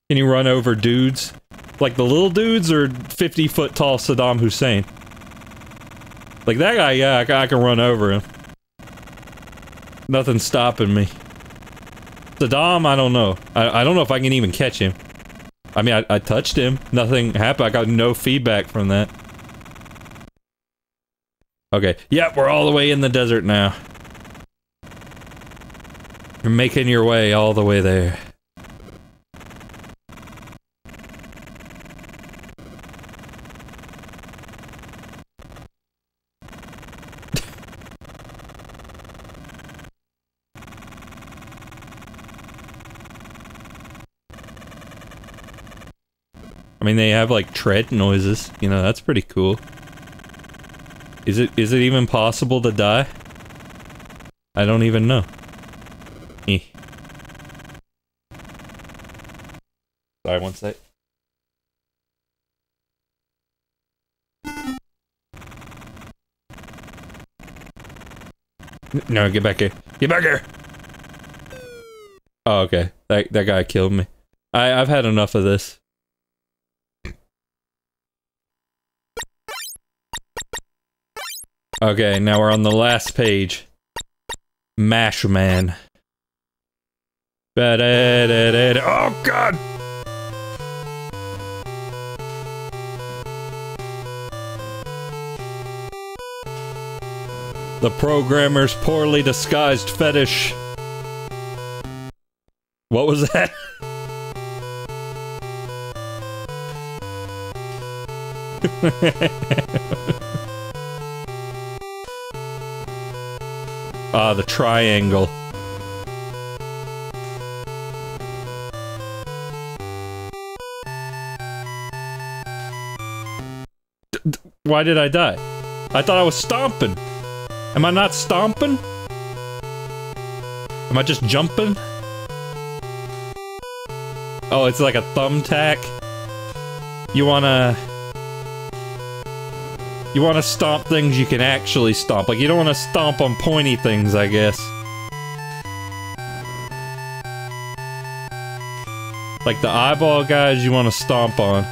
Can you run over dudes? Like the little dudes or 50 foot tall Saddam Hussein? Like that guy, yeah, I, I can run over him. Nothing's stopping me. Saddam, I don't know. I, I don't know if I can even catch him. I mean, I, I touched him. Nothing happened. I got no feedback from that. Okay. Yep, we're all the way in the desert now. You're making your way all the way there. I mean, they have like tread noises. You know, that's pretty cool. Is it is it even possible to die? I don't even know. Eh. Sorry, one sec. No, get back here. Get back here! Oh, okay. That, that guy killed me. I, I've had enough of this. Okay, now we're on the last page. Mash Man. Oh god! The programmer's poorly disguised fetish. What was that? Ah, the triangle. D why did I die? I thought I was stomping. Am I not stomping? Am I just jumping? Oh, it's like a thumbtack? You wanna... You want to stomp things you can actually stomp. Like, you don't want to stomp on pointy things, I guess. Like the eyeball guys you want to stomp on.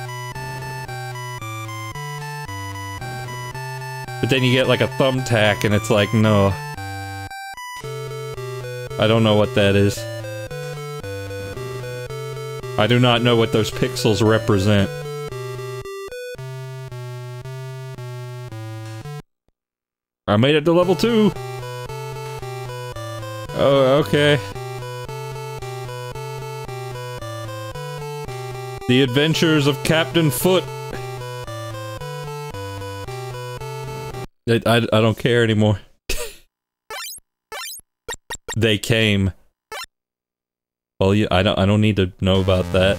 But then you get like a thumbtack and it's like, no. I don't know what that is. I do not know what those pixels represent. I made it to level 2! Oh, okay. The Adventures of Captain Foot. I, I, I don't care anymore. they came. Well, yeah, I don't I don't need to know about that.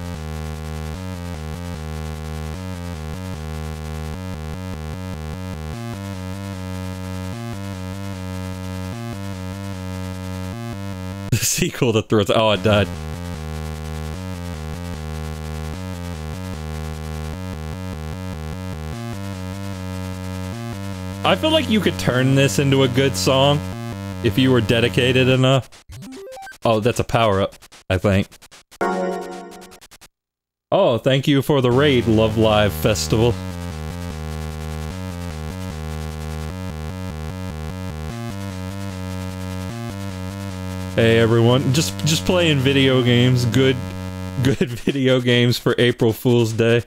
sequel to Threads. Oh, I died. I feel like you could turn this into a good song if you were dedicated enough. Oh, that's a power-up, I think. Oh, thank you for the raid, Love Live Festival. Hey everyone, just just playing video games. Good good video games for April Fool's Day.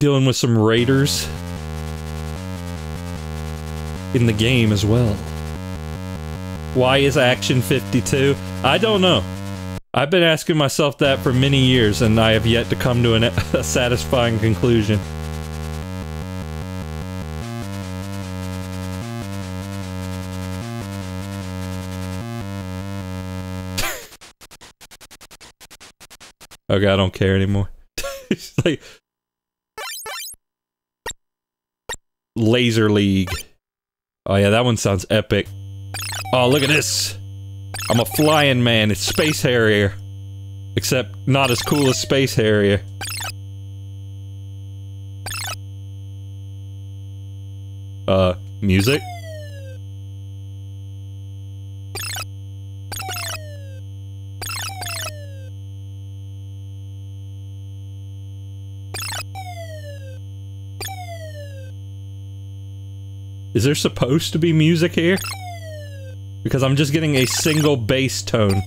Dealing with some raiders in the game as well. Why is Action 52? I don't know. I've been asking myself that for many years, and I have yet to come to an, a satisfying conclusion. okay, I don't care anymore. it's like Laser League. Oh yeah, that one sounds epic. Oh, look at this! I'm a flying man, it's Space Harrier. Except not as cool as Space Harrier. Uh, music? Is there supposed to be music here? Because I'm just getting a single bass tone.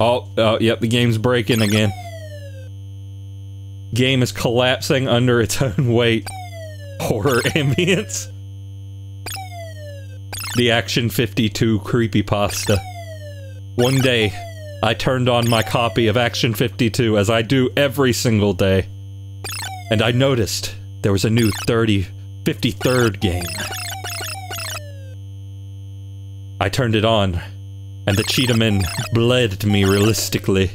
Oh, oh, yep, the game's breaking again. Game is collapsing under its own weight. Horror ambience. The Action 52 creepypasta. One day, I turned on my copy of Action 52 as I do every single day. And I noticed there was a new 30, 53rd game. I turned it on, and the Cheetahman bled me realistically.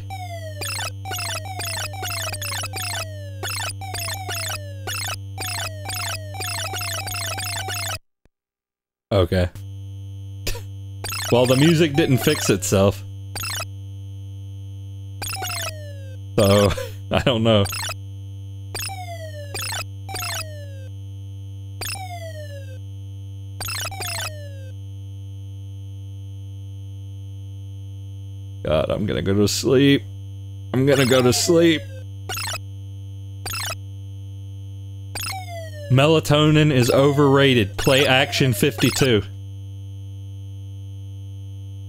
Okay. well, the music didn't fix itself. So, I don't know. God, I'm gonna go to sleep. I'm gonna go to sleep. Melatonin is overrated. Play Action 52.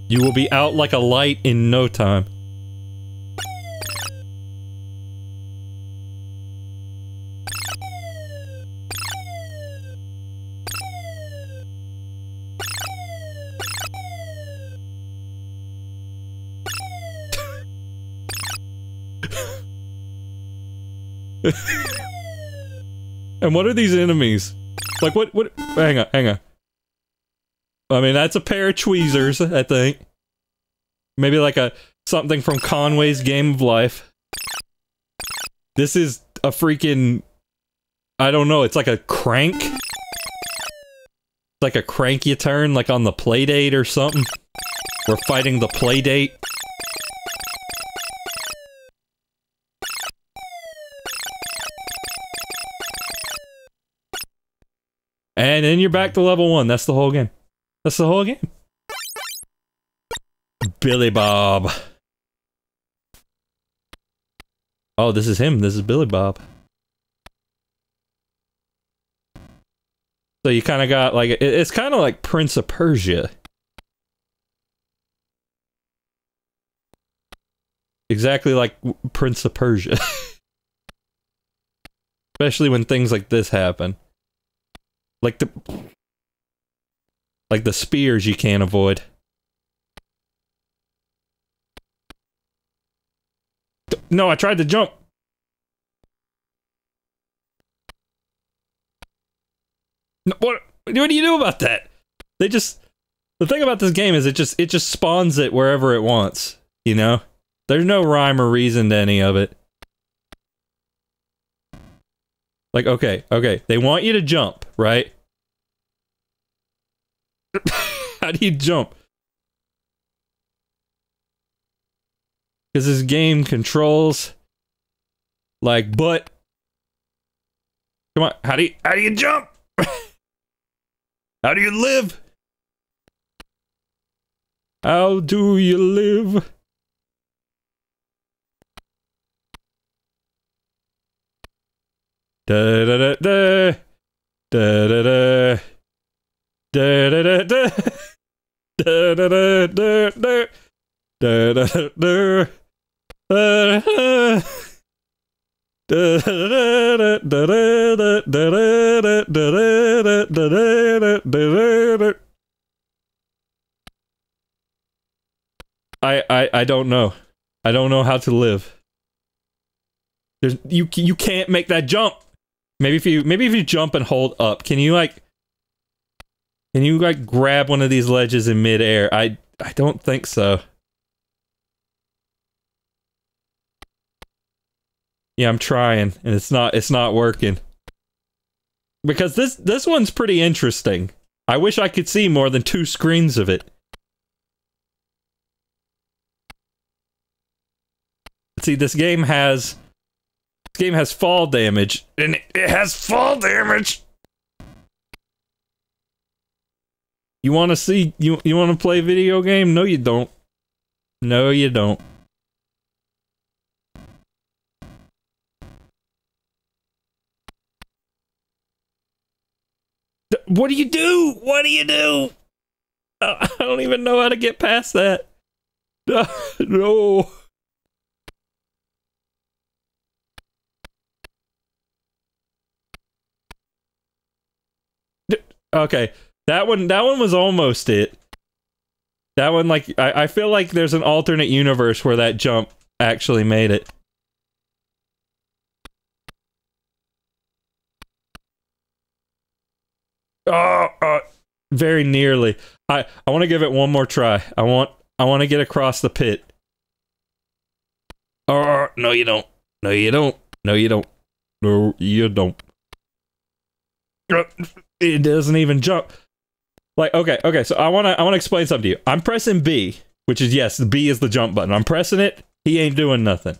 You will be out like a light in no time. and what are these enemies? Like what what hang on, hang on. I mean that's a pair of tweezers, I think. Maybe like a something from Conway's Game of Life. This is a freaking I don't know, it's like a crank. It's like a crank you turn like on the playdate or something. We're fighting the playdate. And then you're back to level one. That's the whole game. That's the whole game. Billy Bob. Oh, this is him. This is Billy Bob. So you kind of got like it's kind of like Prince of Persia. Exactly like Prince of Persia. Especially when things like this happen. Like the like the spears you can't avoid. No, I tried to jump. What what do you do about that? They just the thing about this game is it just it just spawns it wherever it wants, you know? There's no rhyme or reason to any of it. Like, okay, okay, they want you to jump, right? How do you jump? Because this game controls like but Come on, how do you how do you jump? how do you live? How do you live? Da da da da Da da da. Da da da da. Da da da da da. Da da da da. Da da da. I, I I don't know. I don't know how to live. There's you you can't make that jump. Maybe if you maybe if you jump and hold up, can you like can you like grab one of these ledges in midair? I I don't think so. Yeah, I'm trying, and it's not it's not working. Because this this one's pretty interesting. I wish I could see more than two screens of it. See, this game has game has fall damage, and it, has fall damage. You want to see you you want to play video game? No, you don't. No, you don't. What do you do? What do you do? Uh, I don't even know how to get past that. No. Okay, that one. That one was almost it. That one, like, I, I feel like there's an alternate universe where that jump actually made it. Oh, uh, very nearly. I I want to give it one more try. I want I want to get across the pit. Oh no, you don't. No, you don't. No, you don't. No, you don't. Uh, It doesn't even jump. Like okay, okay. So I want to I want to explain something to you. I'm pressing B, which is yes, the B is the jump button. I'm pressing it. He ain't doing nothing.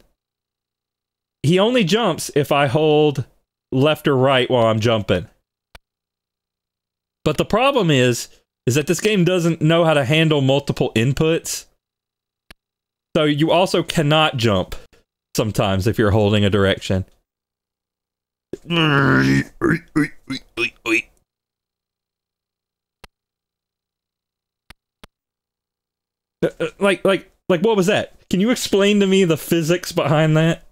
He only jumps if I hold left or right while I'm jumping. But the problem is, is that this game doesn't know how to handle multiple inputs. So you also cannot jump sometimes if you're holding a direction. Uh, uh, Uh, uh, like, like, like, what was that? Can you explain to me the physics behind that?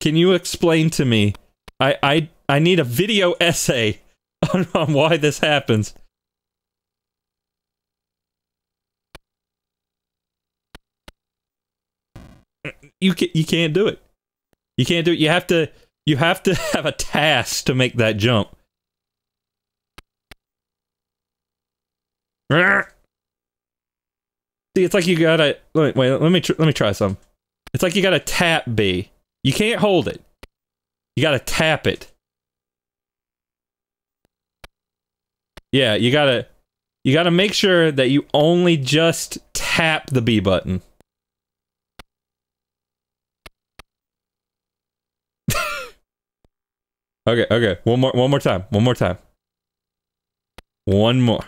Can you explain to me? I I I need a video essay on, on why this happens. Uh, you can you can't do it. You can't do it. You have to you have to have a task to make that jump. See, it's like you gotta wait. wait let me let me try some. It's like you gotta tap B. You can't hold it. You gotta tap it. Yeah, you gotta you gotta make sure that you only just tap the B button. okay, okay. One more one more time. One more time. One more.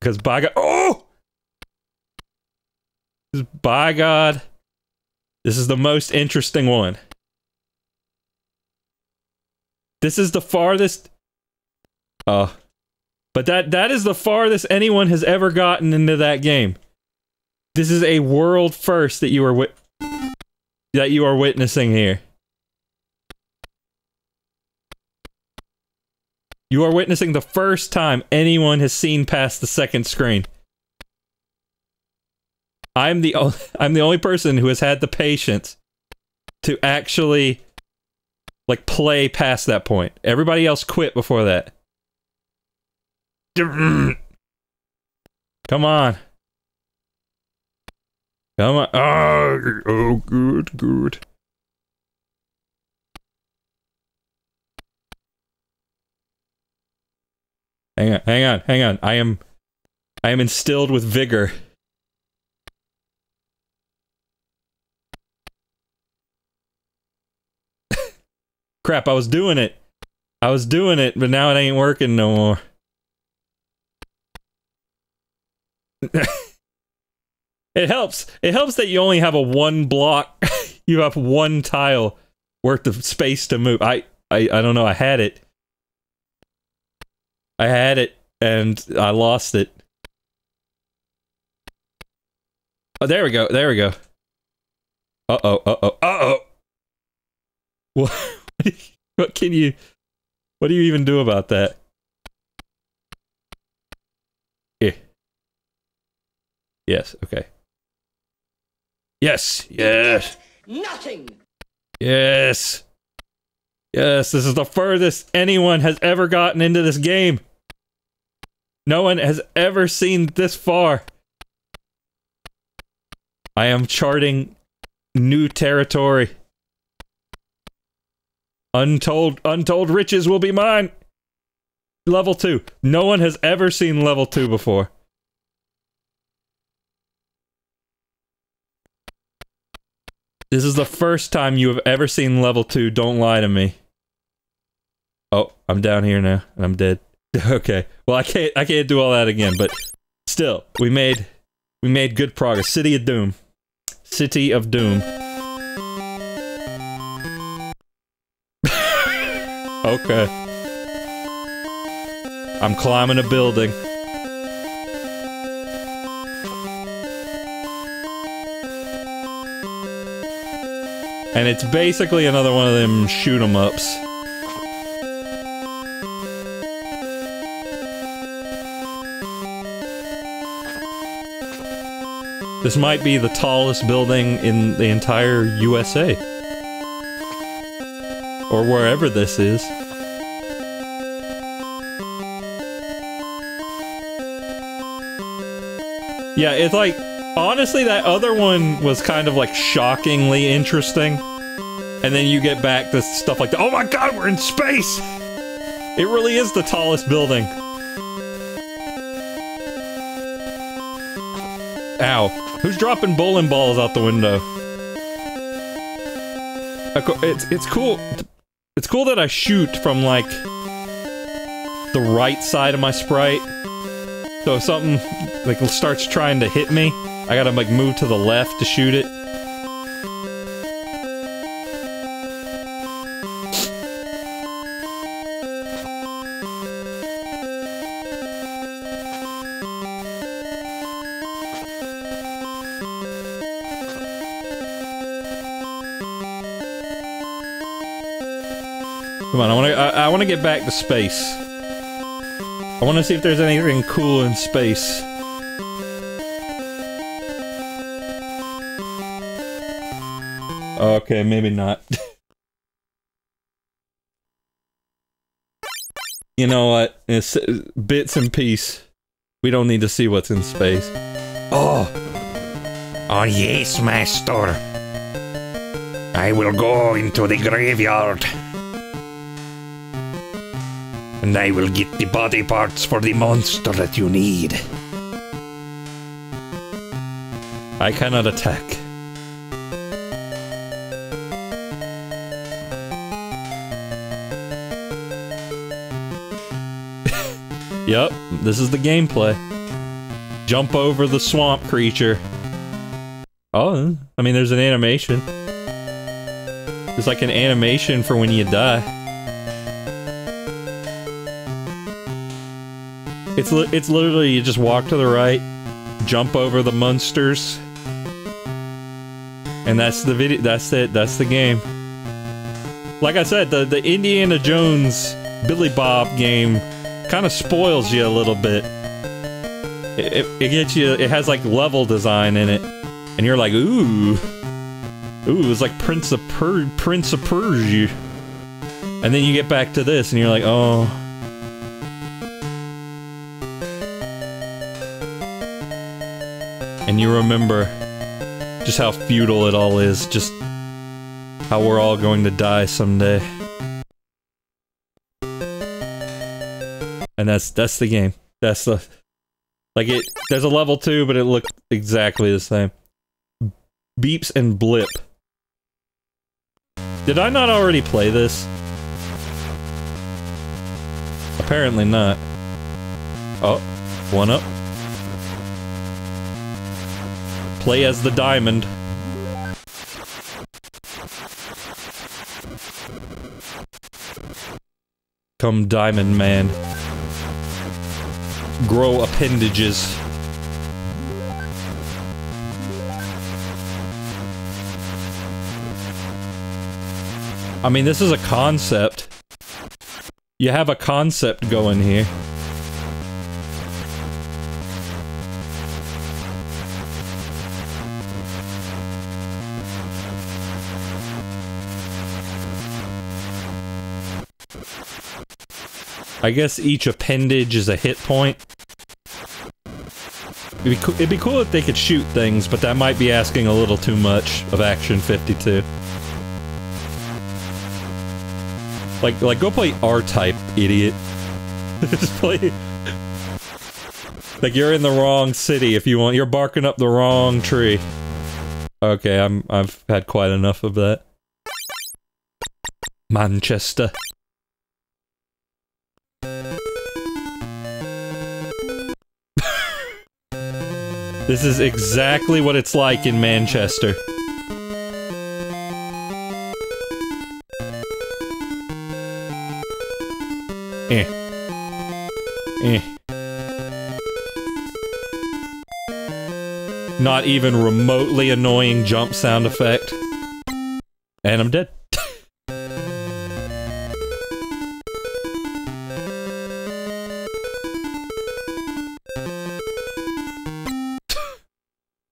Because by God, oh, by God, This is the most interesting one. This is the farthest. Uh, but that that is the farthest anyone has ever gotten into that game. This is a world first that you are wi- that you are witnessing here. You are witnessing the first time anyone has seen past the second screen. I'm the o- I'm the only person who has had the patience to actually like play past that point. Everybody else quit before that. Come on. Come on. Oh, oh good, good. Hang on, hang on, hang on. I am I am instilled with vigor. Crap, I was doing it. I was doing it, but now it ain't working no more. it helps. It helps that you only have a one block. you have one tile worth of space to move. I, I, I don't know. I had it. I had it and I lost it. Oh, there we go. There we go. Uh oh. Uh oh. Uh oh. What? What can you? What do you even do about that? Yeah. Yes. Okay. Yes. Yes. Nothing. Yes. Yes, this is the furthest anyone has ever gotten into this game. No one has ever seen this far. I am charting new territory. Untold untold riches will be mine. Level 2. No one has ever seen level 2 before. This is the first time you have ever seen level 2. Don't lie to me. Oh, I'm down here now and I'm dead. okay. Well, I can't I can't do all that again, but still, we made we made good progress. City of Doom. City of Doom. okay. I'm climbing a building. And it's basically another one of them shoot 'em ups. This might be the tallest building in the entire USA. Or wherever this is. Yeah, it's like, honestly, that other one was kind of like shockingly interesting. And then you get back to stuff like, oh my god, we're in space! It really is the tallest building. Ow. Dropping bowling balls out the window? It's, it's cool. It's cool that I shoot from, like, the right side of my sprite. So if something, like, starts trying to hit me, I gotta, like, move to the left to shoot it. To. Get back to space. I want to see if there's anything cool in space. Okay, maybe not. you know what? It's uh, bits and piece. We don't need to see what's in space. Oh. Oh, yes, master. I will go into the graveyard. And I will get the body parts for the monster that you need. I cannot attack. yep, this is the gameplay. Jump over the swamp creature. Oh, I mean, there's an animation. There's like an animation for when you die. It's li it's literally you just walk to the right, jump over the monsters, and that's the video. That's it. That's the game. Like I said, the the Indiana Jones Billy Bob game kind of spoils you a little bit. It, it, it gets you. It has like level design in it, and you're like, ooh, ooh, it's like Prince of per Prince of Persia. And then you get back to this, and you're like, oh. And you remember just how futile it all is, just how we're all going to die someday. And that's that's the game. That's the like it there's a level 2 but it looked exactly the same. Beeps and blip. Did I not already play this? Apparently not. Oh, one up. Play as the diamond. Come Diamond Man. Grow appendages. I mean, this is a concept. You have a concept going here. I guess each appendage is a hit point. It'd be, co it'd be cool if they could shoot things, but that might be asking a little too much of Action 52. Like, like, go play R-Type, idiot. Just play... Like, you're in the wrong city if you want- you're barking up the wrong tree. Okay, I'm- I've had quite enough of that. Manchester. This is exactly what it's like in Manchester. Eh. Eh. Not even remotely annoying jump sound effect. And I'm dead.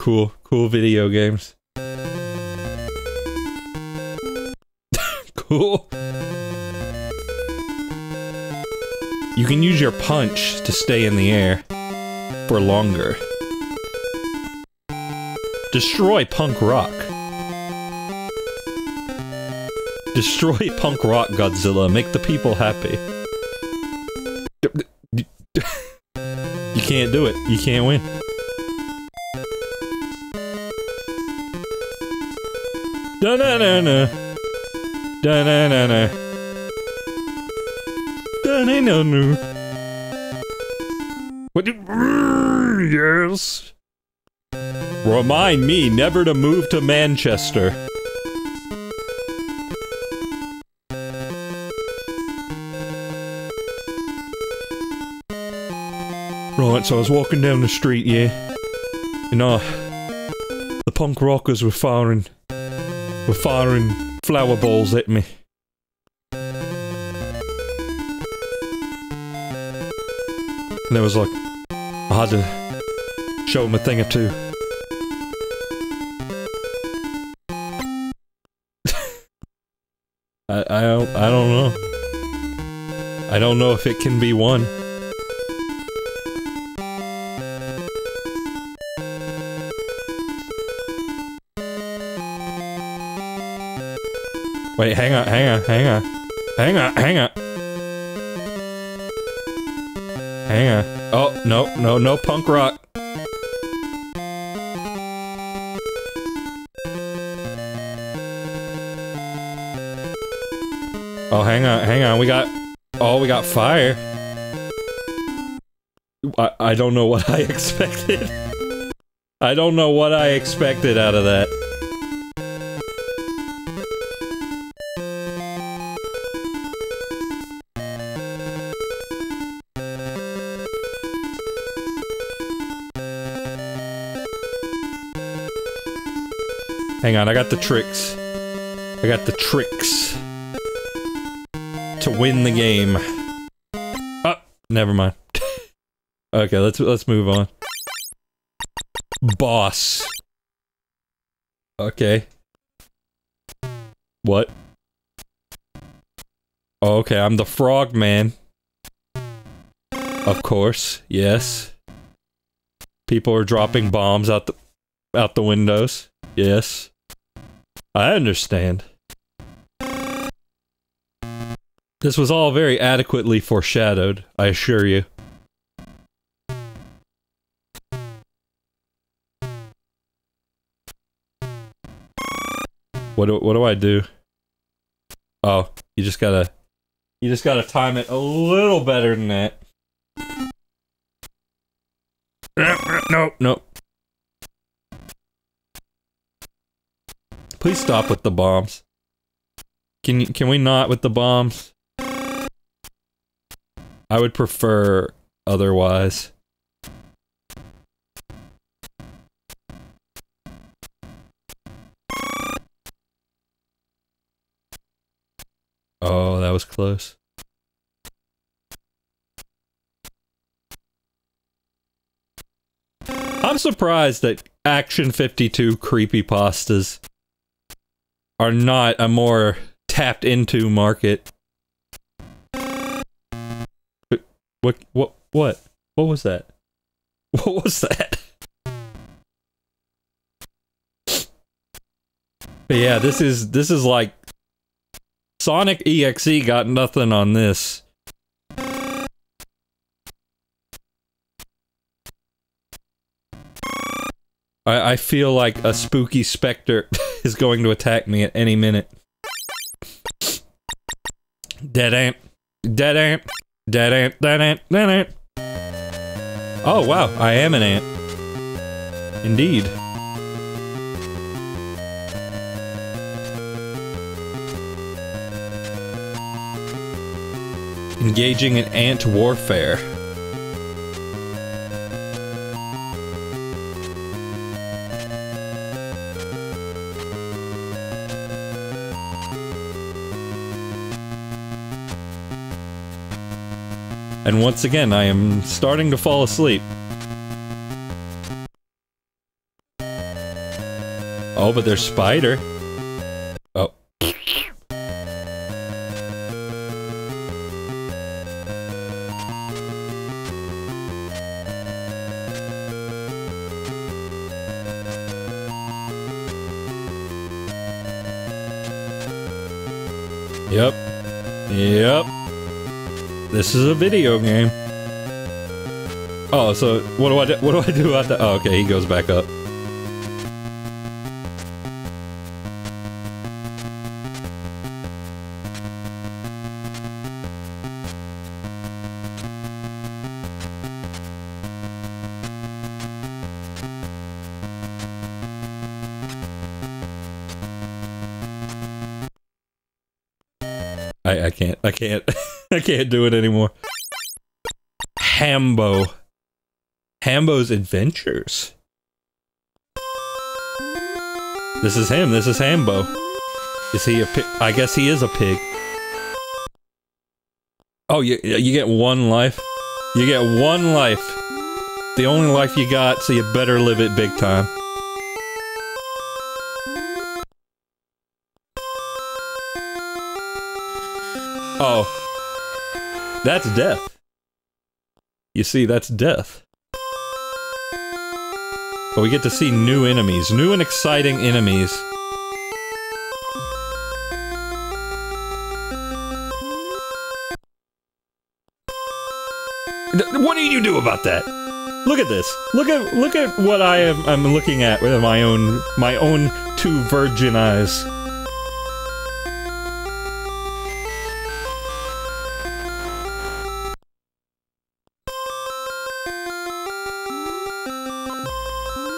Cool, cool video games. cool. You can use your punch to stay in the air for longer. Destroy punk rock. Destroy punk rock, Godzilla. Make the people happy. You can't do it. You can't win. Da na na na. Da na na na. Da na na na. What? do- Yes. Remind me never to move to Manchester. Right, so I was walking down the street, yeah, and uh, the punk rockers were firing, were firing flower balls at me. And there was like, I had to show them a thing or two. I I don't I don't know. I don't know if it can be won. Wait, hang on, hang on, hang on. Hang on, hang on. Hang on. Oh, no, no, no punk rock. Oh, hang on, hang on. We got. Oh, we got fire. I, I don't know what I expected. I don't know what I expected out of that. Hang on, I got the tricks. I got the tricks to win the game. Oh, never mind. okay, let's let's move on. Boss. Okay. What? Okay, I'm the frog man. Of course, yes. People are dropping bombs out the out the windows. Yes. I understand. This was all very adequately foreshadowed, I assure you. What do, what do I do? Oh, you just gotta... You just gotta time it a little better than that. Nope, nope. Please stop with the bombs. Can you, can we not with the bombs? I would prefer otherwise. Oh, that was close. I'm surprised that Action 52 creepypastas are not a more tapped into market. What what what what was that? What was that? But yeah, this is this is like Sonic EXE got nothing on this. I, I feel like a spooky specter is going to attack me at any minute. Dead ant. Dead ant. Dead ant. Dead ant. Dead ant. Oh, wow. I am an ant. Indeed. Engaging in ant warfare. And once again, I am starting to fall asleep. Oh, but there's Spider. This is a video game. Oh, so what do I do? What do I do about that? Oh, okay, he goes back up. I, I can't. I can't. Can't do it anymore. Hambo. Hambo's Adventures. This is him. This is Hambo. Is he a pig? I guess he is a pig. Oh, you, you get one life? You get one life. The only life you got, so you better live it big time. Oh. That's death. You see, that's death. But we get to see new enemies. New and exciting enemies. What do you do about that? Look at this. Look at look at what I am I'm looking at with my own my own two virgin eyes.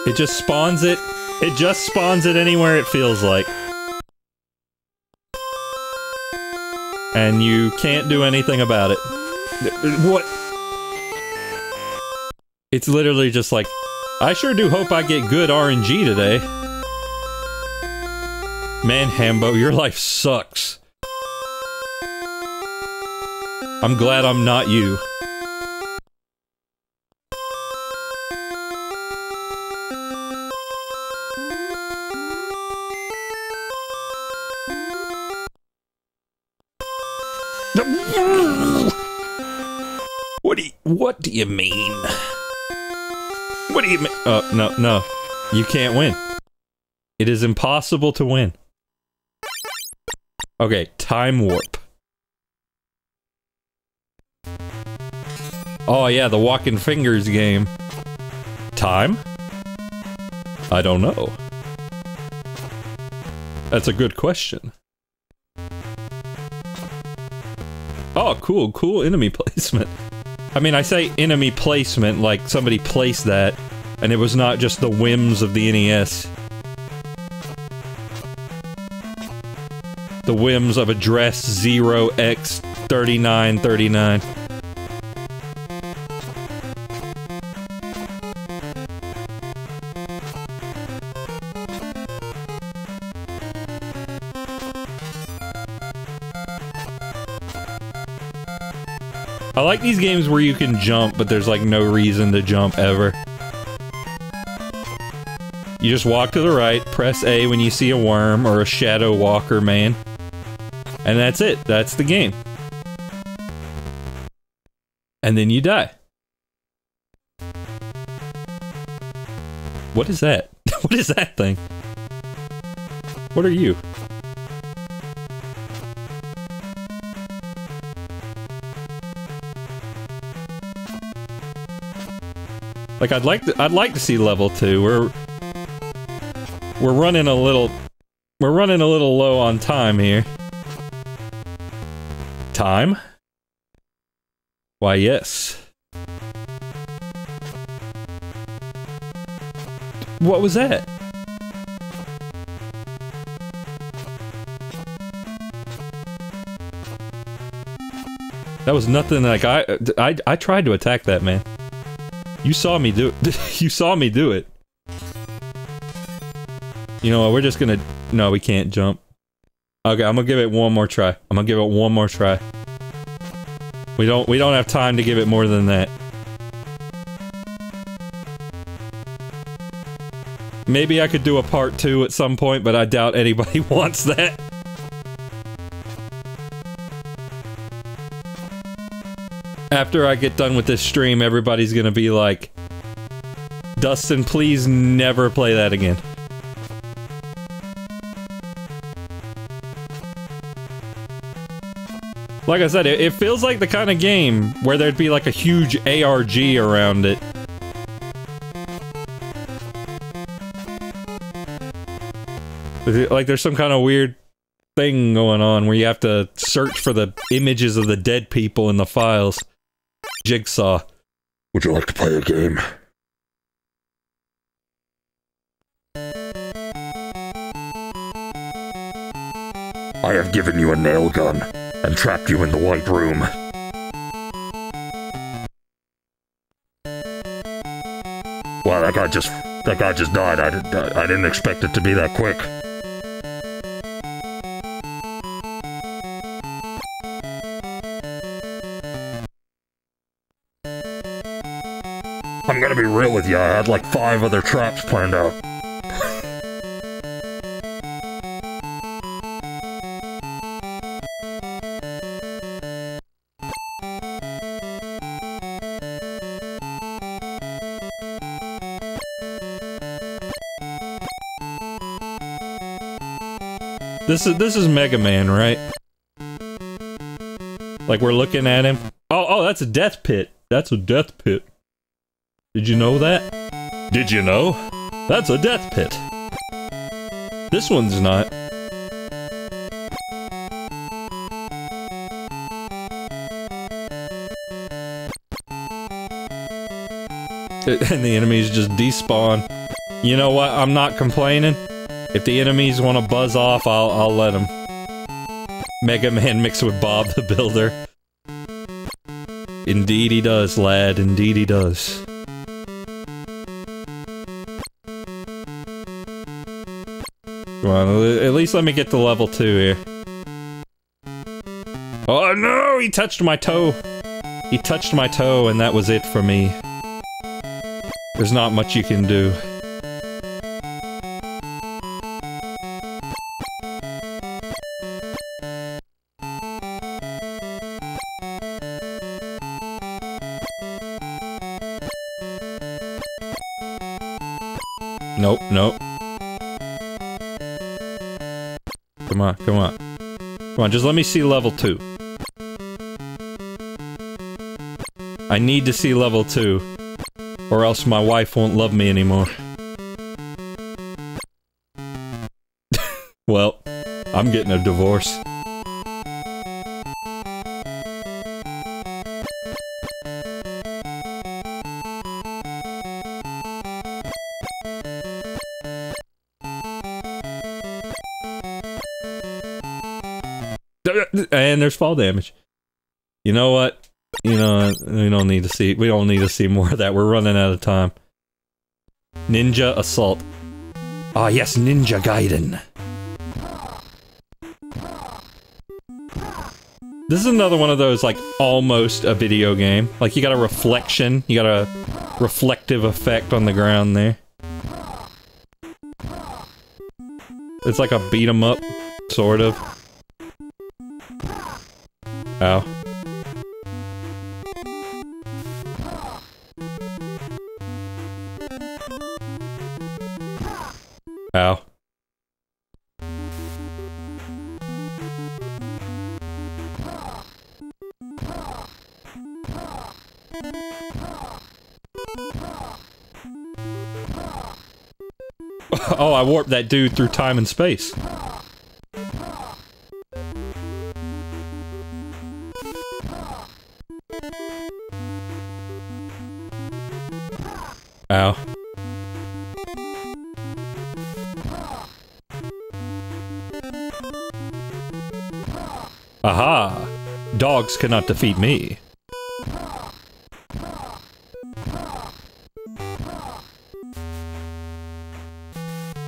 It just spawns it. It just spawns it anywhere it feels like. And you can't do anything about it. What? It's literally just like, I sure do hope I get good RNG today. Man, Hambo, your life sucks. I'm glad I'm not you. What do you, mean? What do you mean? Oh, uh, no, no. You can't win. It is impossible to win. Okay, time warp. Oh yeah, the walking fingers game. Time? I don't know. That's a good question. Oh, cool, cool enemy placement. I mean, I say enemy placement like somebody placed that, and it was not just the whims of the NES. The whims of address 0x3939. Like these games where you can jump, but there's like no reason to jump ever. You just walk to the right, press A when you see a worm or a shadow walker man. And that's it. That's the game. And then you die. What is that? what is that thing? What are you? Like I'd like to I'd like to see level 2. We're we're running a little we're running a little low on time here. Time? Why yes. What was that? That was nothing like I I I tried to attack that man. You saw me do it. you saw me do it. You know what? We're just gonna. No, we can't jump. Okay, I'm gonna give it one more try. I'm gonna give it one more try. We don't. We don't have time to give it more than that. Maybe I could do a part two at some point, but I doubt anybody wants that. After I get done with this stream, everybody's gonna be like, Dustin, please never play that again. Like I said, it, feels like the kind of game where there'd be like a huge ARG around it. Like there's some kind of weird thing going on where you have to search for the images of the dead people in the files. Jigsaw. Would you like to play a game? I have given you a nail gun and trapped you in the White Room. Wow, that guy just that guy just died. I, didn't- I didn't expect it to be that quick. Be real with you. I had like five other traps planned out. This is this is Mega Man, right? Like we're looking at him. Oh, oh, that's a death pit. That's a death pit. Did you know that? Did you know? That's a death pit. This one's not. And the enemies just despawn. You know what? I'm not complaining. If the enemies want to buzz off, I'll I'll let them. Mega Man mixed with Bob the Builder. Indeed he does, lad. Indeed he does. On, at least let me get to level 2 here. Oh no! He touched my toe! He touched my toe and that was it for me. There's not much you can do. Nope, nope. Come on, come on. Come on, just let me see level 2. I need to see level 2. Or else my wife won't love me anymore. well, I'm getting a divorce. And there's fall damage. You know what? You know, we don't need to see- we don't need to see more of that. We're running out of time. Ninja Assault. Ah yes, Ninja Gaiden. This is another one of those, like, almost a video game. Like, you got a reflection, you got a reflective effect on the ground there. It's like a beat 'em up, sort of. Ow. Oh. Ow. Oh. oh, I warped that dude through time and space. Ow. Aha! Dogs cannot defeat me.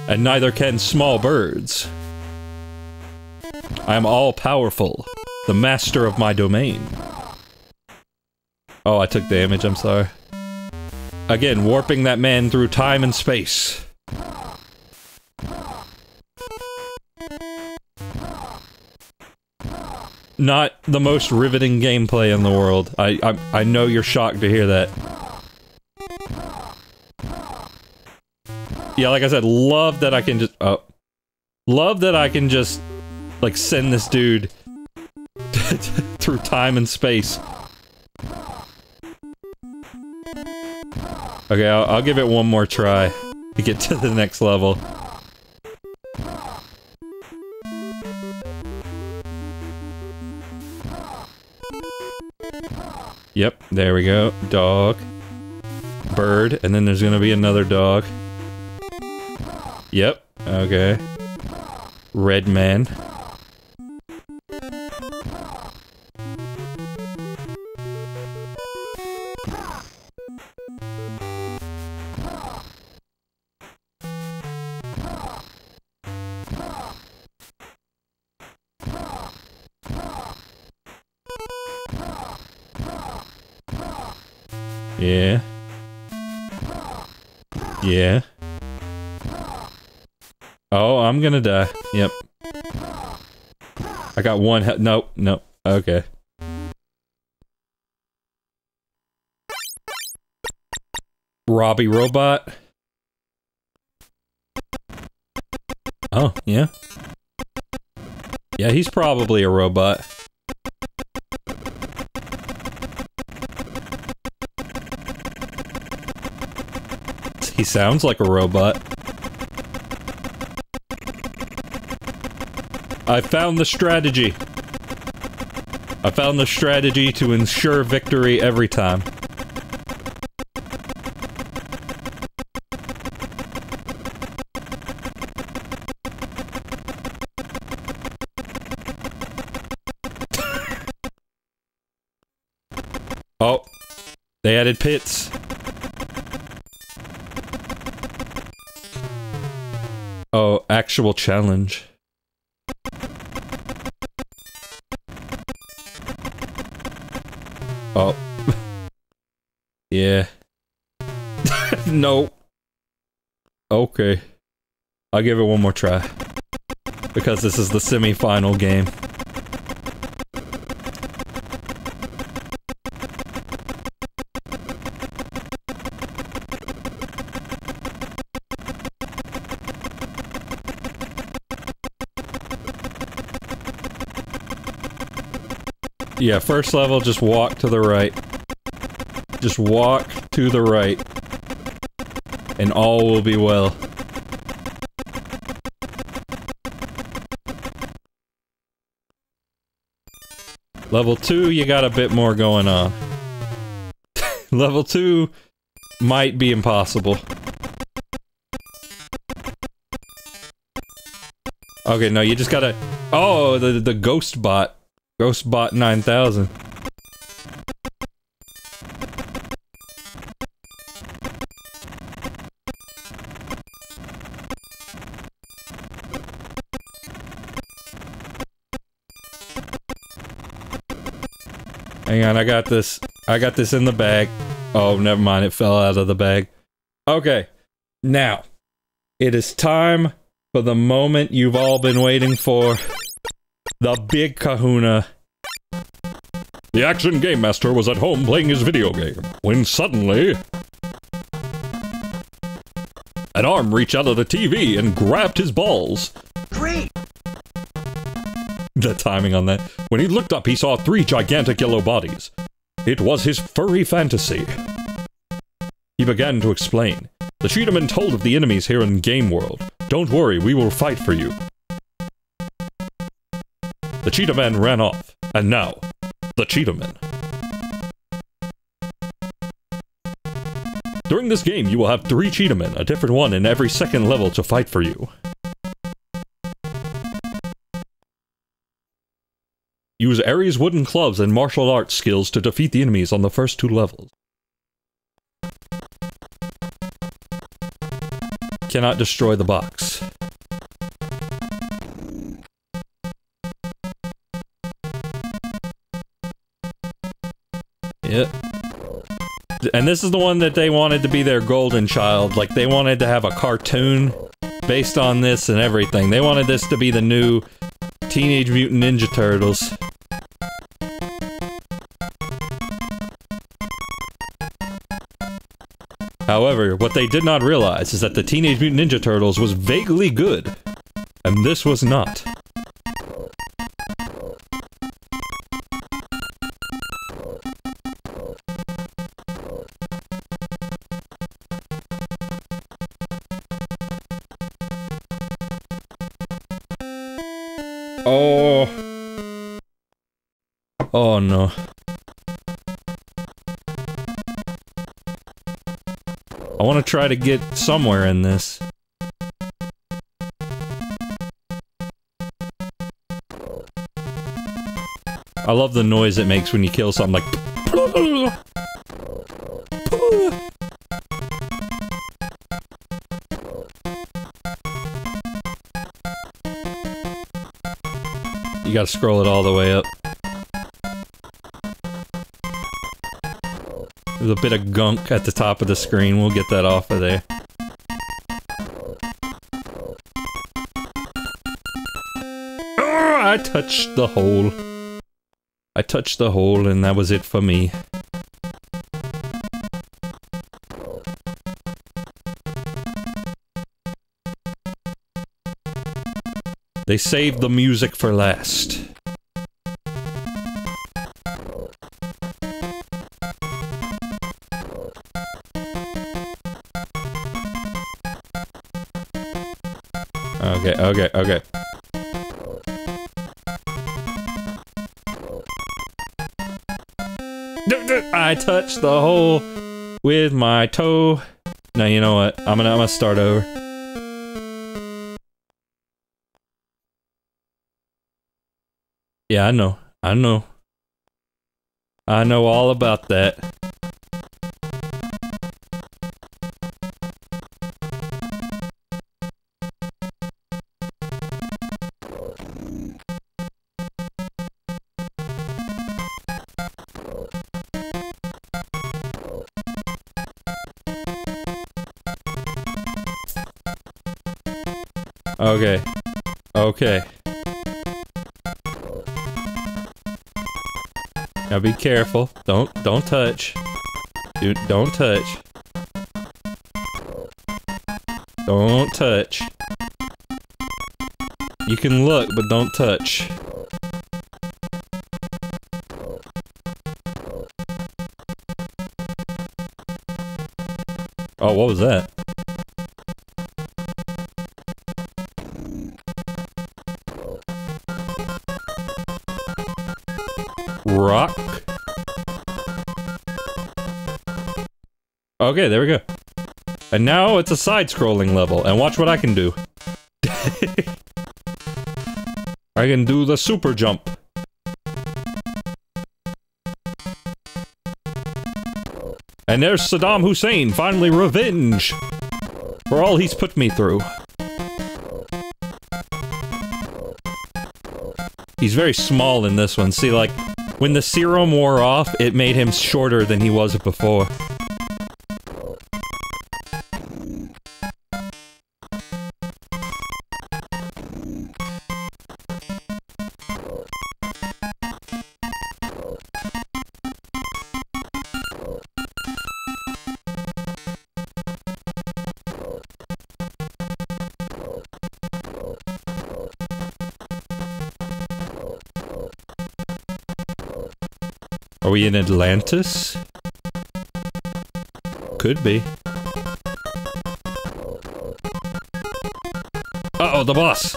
And neither can small birds. I am all-powerful, the master of my domain. Oh, I took damage, I'm sorry. Again, warping that man through time and space. Not the most riveting gameplay in the world. I, I, I know you're shocked to hear that. Yeah, like I said, love that I can just- oh. Love that I can just, like, send this dude through time and space. Okay, I'll, I'll give it one more try to get to the next level. Yep, there we go. Dog. Bird, and then there's gonna be another dog. Yep, okay. Red man. Yeah. Yeah. Oh, I'm gonna die. Yep. I got one he- Nope, nope. Okay. Robbie Robot. Oh, yeah. Yeah, he's probably a robot. He sounds like a robot. I found the strategy. I found the strategy to ensure victory every time. oh. They added pits. Actual challenge. Oh. yeah. no. Okay. I'll give it one more try. Because this is the semi-final game. Yeah, first level, just walk to the right. Just walk to the right. And all will be well. Level 2, you got a bit more going on. Level 2 might be impossible. Okay, no, you just gotta... Oh, the, the ghost bot. Ghostbot 9000. Hang on, I got this. I got this in the bag. Oh, never mind. It fell out of the bag. Okay. Now, it is time for the moment you've all been waiting for. The big kahuna. The action game master was at home playing his video game when suddenly. An arm reached out of the TV and grabbed his balls. Great! The timing on that. When he looked up, he saw three gigantic yellow bodies. It was his furry fantasy. He began to explain. The Cheetahman told of the enemies here in Game World. Don't worry, we will fight for you. The Cheetah Man ran off, and now, the Cheetah Man. During this game, you will have three Cheetah Men, a different one in every second level to fight for you. Use Aries wooden clubs and martial arts skills to defeat the enemies on the first two levels. Cannot destroy the box. Yep. And this is the one that they wanted to be their golden child. Like, they wanted to have a cartoon based on this and everything. They wanted this to be the new Teenage Mutant Ninja Turtles. However, what they did not realize is that the Teenage Mutant Ninja Turtles was vaguely good, and this was not. Oh no. I want to try to get somewhere in this. I love the noise it makes when you kill something like You gotta scroll it all the way up. A bit of gunk at the top of the screen. We'll get that off of there. Oh, I touched the hole. I touched the hole and that was it for me. They saved the music for last. Okay, okay, okay. I touched the hole with my toe. Now you know what? I'm gonna I'm gonna start over. Yeah, I know. I know. I know all about that. Now be careful. Don't don't touch. Dude, don't touch. Don't touch. You can look, but don't touch. Oh, what was that? Okay, there we go. And now it's a side-scrolling level, and watch what I can do. I can do the super jump. And there's Saddam Hussein, finally revenge! For all he's put me through. He's very small in this one. See, like, when the serum wore off, it made him shorter than he was before. Are we in Atlantis? Could be. Uh-oh, the boss!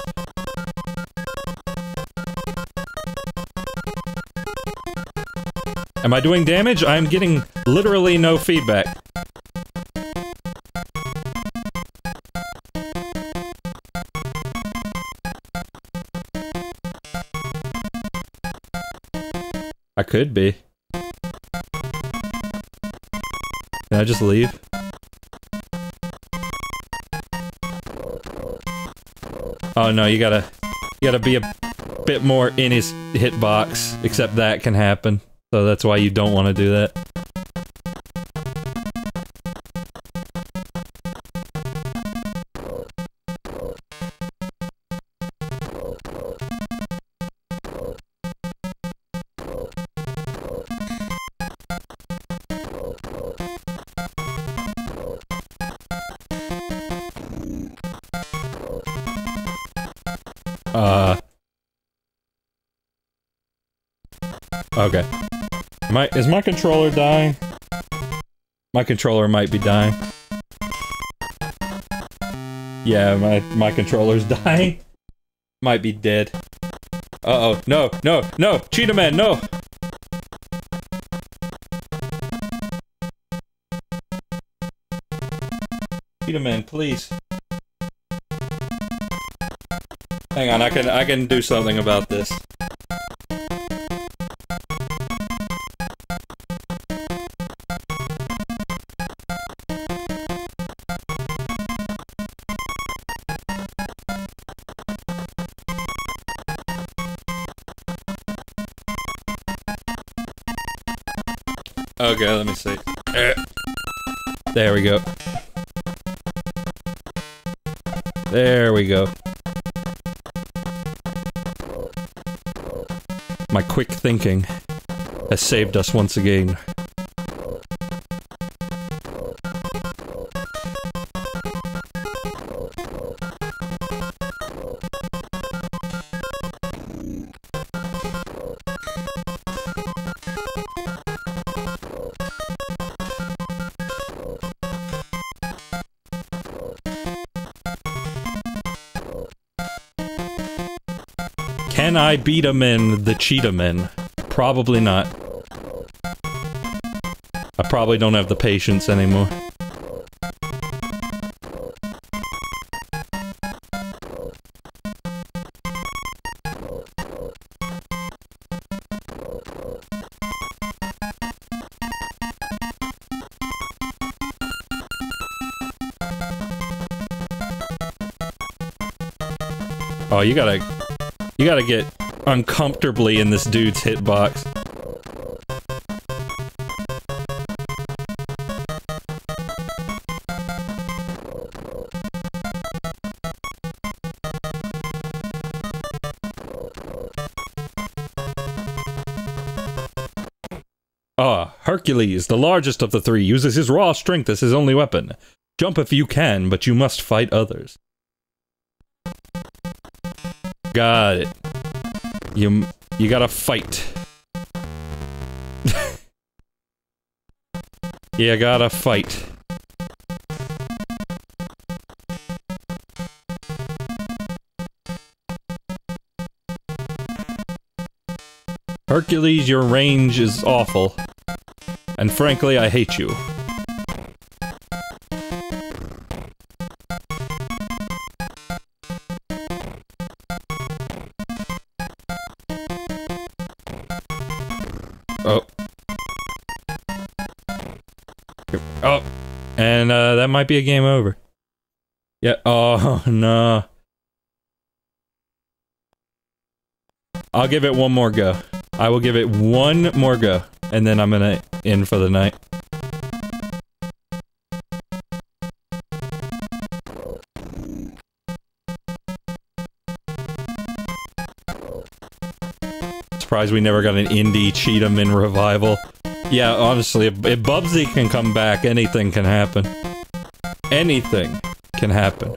Am I doing damage? I'm getting literally no feedback. I could be. I just leave? Oh no, you gotta, you gotta be a bit more in his hitbox, except that can happen. So that's why you don't want to do that. Is my controller dying? My controller might be dying. Yeah, my, my controller's dying. Might be dead. Uh-oh. No, no, no! Cheetah Man, no! Cheetah Man, please. Hang on, I can I can do something about this. Okay, let me see. Eh. There we go. There we go. My quick thinking has saved us once again. I beat him in the Cheetah Men? Probably not. I probably don't have the patience anymore. Oh, you gotta, you gotta get uncomfortably in this dude's hitbox. Ah, Hercules, the largest of the three, uses his raw strength as his only weapon. Jump if you can, but you must fight others. Got it. You you gotta fight. you gotta fight. Hercules, your range is awful. And frankly, I hate you. Might be a game over. Yeah, oh, no. I'll give it one more go. I will give it one more go, and then I'm gonna end for the night. Surprised we never got an indie Cheetahman revival. Yeah, honestly, if, if Bubsy can come back, anything can happen. Anything can happen.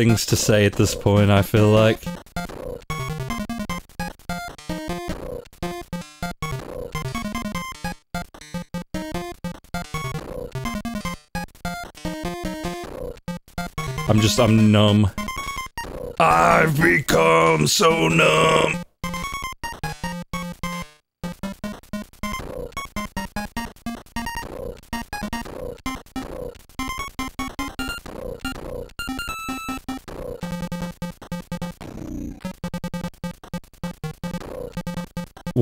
Things to say at this point, I feel like. I'm just, I'm numb. I've become so numb.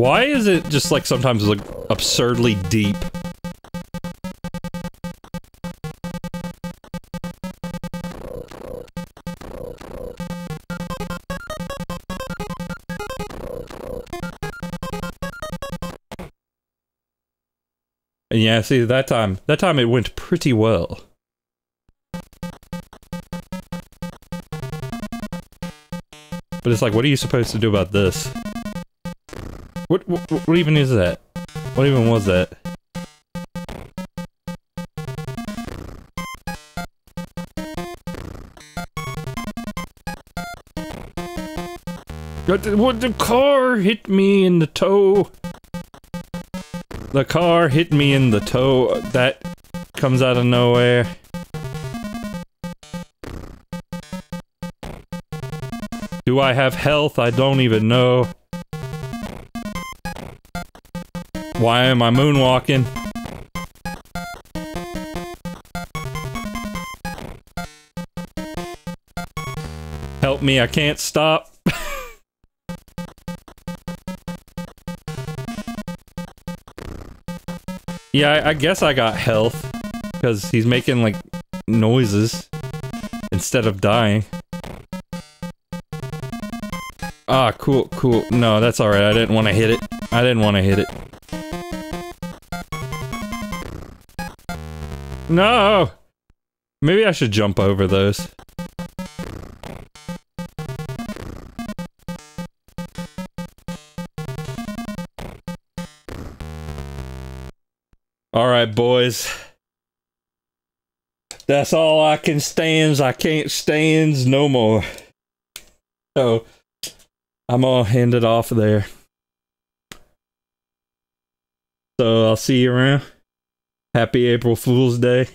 Why is it just like sometimes like absurdly deep? And yeah, see that time, that time it went pretty well. But it's like, what are you supposed to do about this? What, what, what even is that? What even was that? What the, car hit me in the toe? The car hit me in the toe. That comes out of nowhere. Do I have health? I don't even know. Why am I moonwalking? Help me, I can't stop. yeah, I, I guess I got health. Because he's making, like, noises. Instead of dying. Ah, cool, cool. No, that's alright. I didn't want to hit it. I didn't want to hit it. No! Maybe I should jump over those. Alright, boys. That's all I can stands. I can't stands no more. So, I'm gonna hand it off there. So I'll see you around. Happy April Fool's Day.